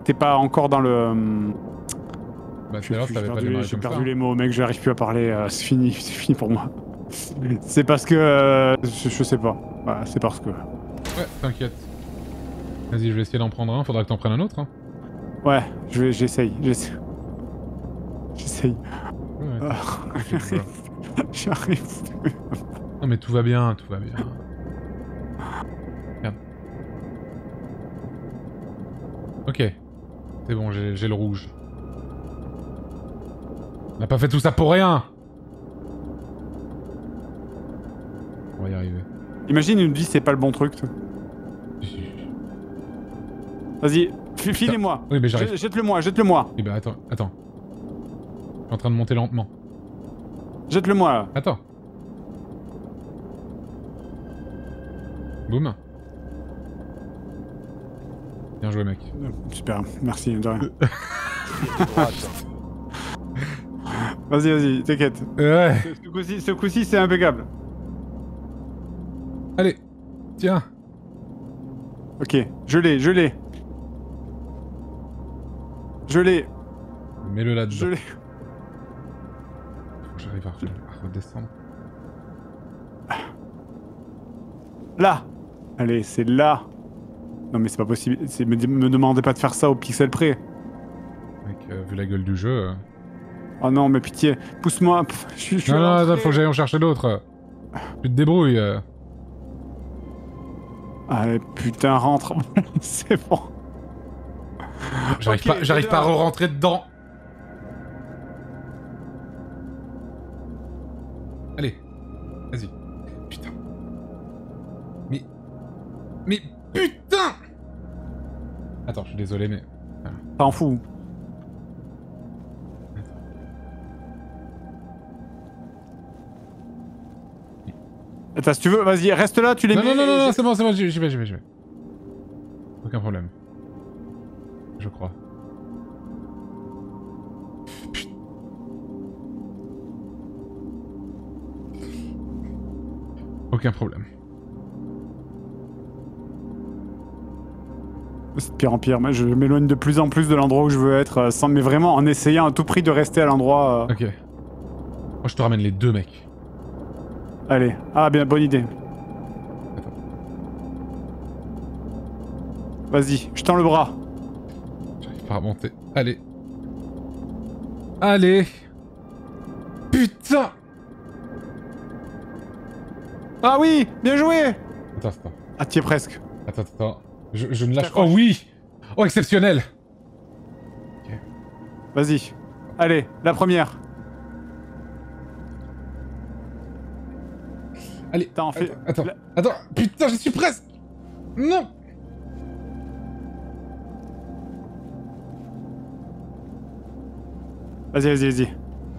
T'es pas encore dans le. Bah, avait pas perdu, démarré j'ai ça. perdu les mots, mec, j'arrive plus à parler, euh, c'est fini, *laughs* c'est fini pour moi. C'est parce que. euh, je, je sais pas. Voilà, c'est parce que. Ouais, t'inquiète. Vas-y, je vais essayer d'en prendre un, faudra que t'en prennes un autre. Hein. Ouais, je vais- j'essaye, j'essaye. J'essaye. Ouais, ouais. Ah. *laughs* J'arrive plus. Non, mais tout va bien, tout va bien. Merde. Ok. C'est bon, j'ai j'ai le rouge. On a pas fait tout ça pour rien On va y arriver. Imagine, nous dit c'est pas le bon truc. toi. Vas-y, fi- filez-moi. Oui, mais j'arrive. Je- Jette-le moi, jette-le moi. Oui, bah attends, attends. Je suis en train de monter lentement. Jette-le moi. là. Attends. Boum. Bien joué, mec. Euh, Super, merci, de rien. *laughs* Vas-y, vas-y, t'inquiète. Ouais. Ce- Ce coup-ci, ce coup-ci, c'est impeccable. Allez. Tiens. Ok, je l'ai, je l'ai. Je l'ai, Mets-le je là-dedans. l'ai. Faut que j'arrive à, re- à redescendre. Là Allez, c'est là Non mais c'est pas possible, me demandez pas de faire ça au pixel près. Mec, euh, vu la gueule du jeu. euh. Oh non, mais pitié, pousse-moi, je suis... Non, non, faut que j'aille en chercher d'autres. Tu te débrouilles. euh. Allez, putain, rentre, *laughs* c'est bon. J'arrive pas, j'arrive pas à re-rentrer dedans. Allez, vas-y. Putain. Mais, mais putain. Attends, je suis désolé, mais T'en fous. Attends, si tu veux, vas-y, reste là, tu les non, mets... non, non, non, non, c'est bon, c'est bon, j'y vais, j'y vais, j'y vais. Aucun problème. Je crois. Aucun problème. C'est de pire en pire, moi je m'éloigne de plus en plus de l'endroit où je veux être, euh, sans, mais vraiment en essayant à tout prix de rester à l'endroit... euh, Ok. Moi, je te ramène les deux, mecs. Allez, ah bien, bonne idée. Vas-y, je tends le bras. J'arrive pas à remonter. Allez. Allez. Putain Ah oui, bien joué Attends, attends. Ah, t'y es presque. Attends, attends. Je, je ne lâche... Oh T'accroches. oui Oh, exceptionnel Vas-y. Allez, la première. Allez, Attends, fais- attends, la- attends, putain, j'y suis presque Non Vas-y, vas-y, vas-y.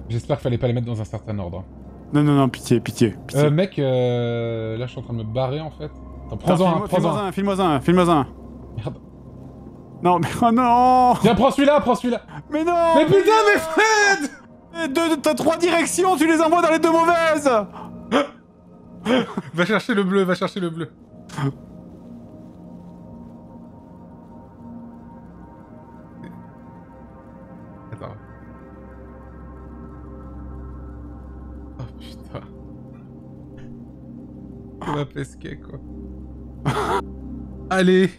J'espère qu'il fallait pas les mettre dans un certain ordre. Non, non, non, pitié, pitié. pitié. Euh, mec, euh, là, je suis en train de me barrer, en fait. Attends, Attends, prends-en un, prends-en un. file-moi un, file-moi un. Merde. Non, mais oh non Tiens, prends celui-là, prends celui-là Mais non Mais putain, mais Fred T'as trois directions, tu les envoies dans les deux mauvaises *gasps* *laughs* Va chercher le bleu, va chercher le bleu. Attends. Oh putain. On va pesquer quoi. Allez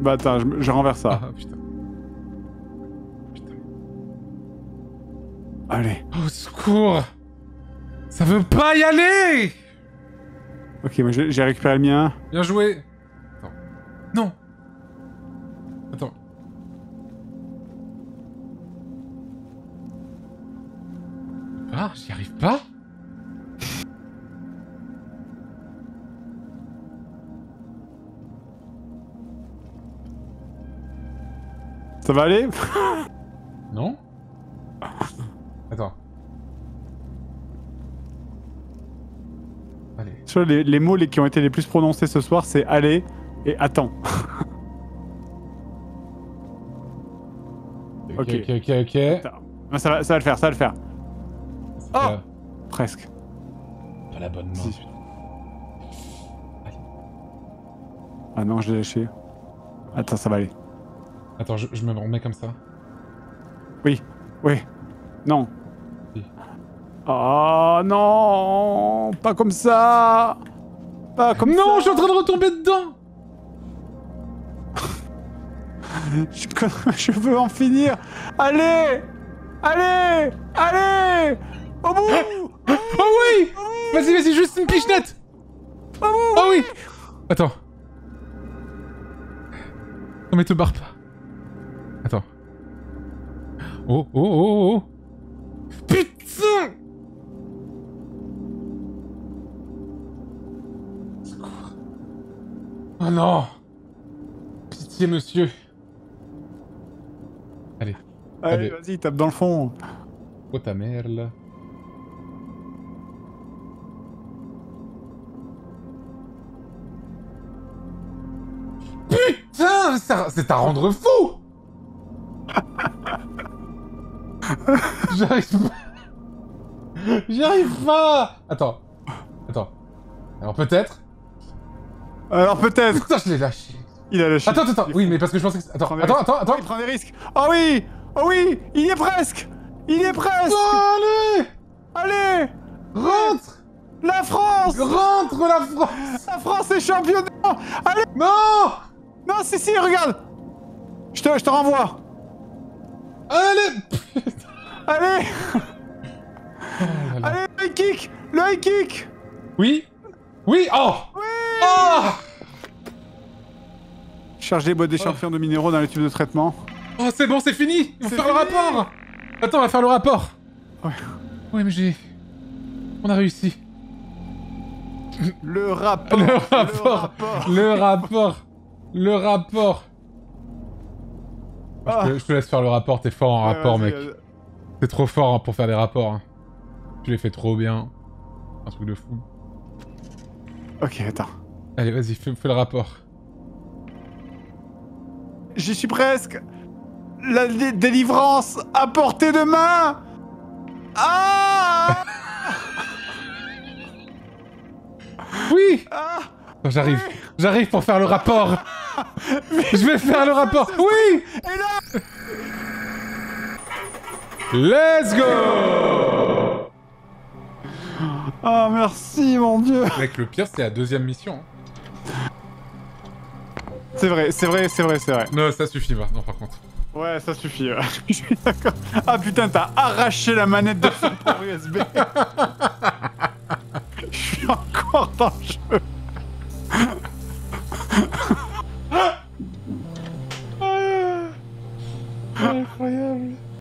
Bah attends, je, je renverse ça. Ah putain. Putain. Allez. Au secours Ça veut pas y aller Ok, moi j'ai récupéré le mien. Bien joué Attends. Non Attends. Ah, j'y arrive pas Ça va aller? Non Attends. Allez. Tu vois, les, les mots les, qui ont été les plus prononcés ce soir, c'est aller et attends. *laughs* Ok, Ok. ok, Ça va, ça va le faire, ça va le faire. Oh pas, Presque. pas la bonne main. Si. Ah non, je l'ai lâché. Attends, ça va aller. Attends, je, je me remets comme ça. Oui, oui. Non. Oh non Pas comme ça. Pas comme non, ça. je suis en train de retomber dedans. *laughs* Je... *laughs* je veux en finir. Allez Allez Allez. Au bout. Oh oui. Vas-y, vas-y, juste une pichenette. Au bout Oh oui. Attends. Non mais te barre pas. Attends. Oh, oh, oh, oh. Putain Oh non Pitié, monsieur. Allez, Allez. vas-y, tape dans le fond. Oh ta mère, là. Putain, ça- c'est à rendre fou *laughs* J'arrive pas. J'arrive pas Attends. Attends. Alors peut-être Alors peut-être. Putain, je l'ai lâché. Il a lâché. Attends, attends, attends. Oui, mais parce que je pensais que... Attends, attends, attends, attends. Il prend des risques. Oh oui! Oh oui! Il y est presque! Il y est presque! Non, allez! Allez! Rentre! La France! Rentre, la France! La France est championne Allez! Non! Non, si, si, regarde. Je te, je te renvoie. Allez! Allez! Oh là là. Allez, le high kick! Le high kick! Oui? Oui Oh Oui Oh Charge les boîtes des champions de minéraux dans les tubes de traitement. Oh, c'est bon, c'est fini Il faut faire le rapport Attends, on va faire le rapport Ouais. OMG. On a réussi. Le rapport Le rapport rapport. Le rapport Le rapport Ah. je, te, je te laisse faire le rapport, t'es fort en Ouais, rapport, mec. T'es trop fort hein, pour faire des rapports. hein. Tu les fais trop bien. Un truc de fou. Ok, attends. Allez, vas-y, fais, fais le rapport. J'y suis presque La dé- délivrance à portée de main Ah *laughs* Oui Ah J'arrive. J'arrive pour faire le rapport. *laughs* Je vais faire le rapport. Oui Et là Let's go ah, merci, mon dieu Mec, le pire, c'est la deuxième mission. Hein. C'est vrai, c'est vrai, c'est vrai, c'est vrai. Non, ça suffit, va. Non, par contre. Ouais, ça suffit. *laughs* Je suis d'accord. Ah putain, t'as arraché la manette de son port USB. Je suis encore dans le jeu. *laughs* Incroyable.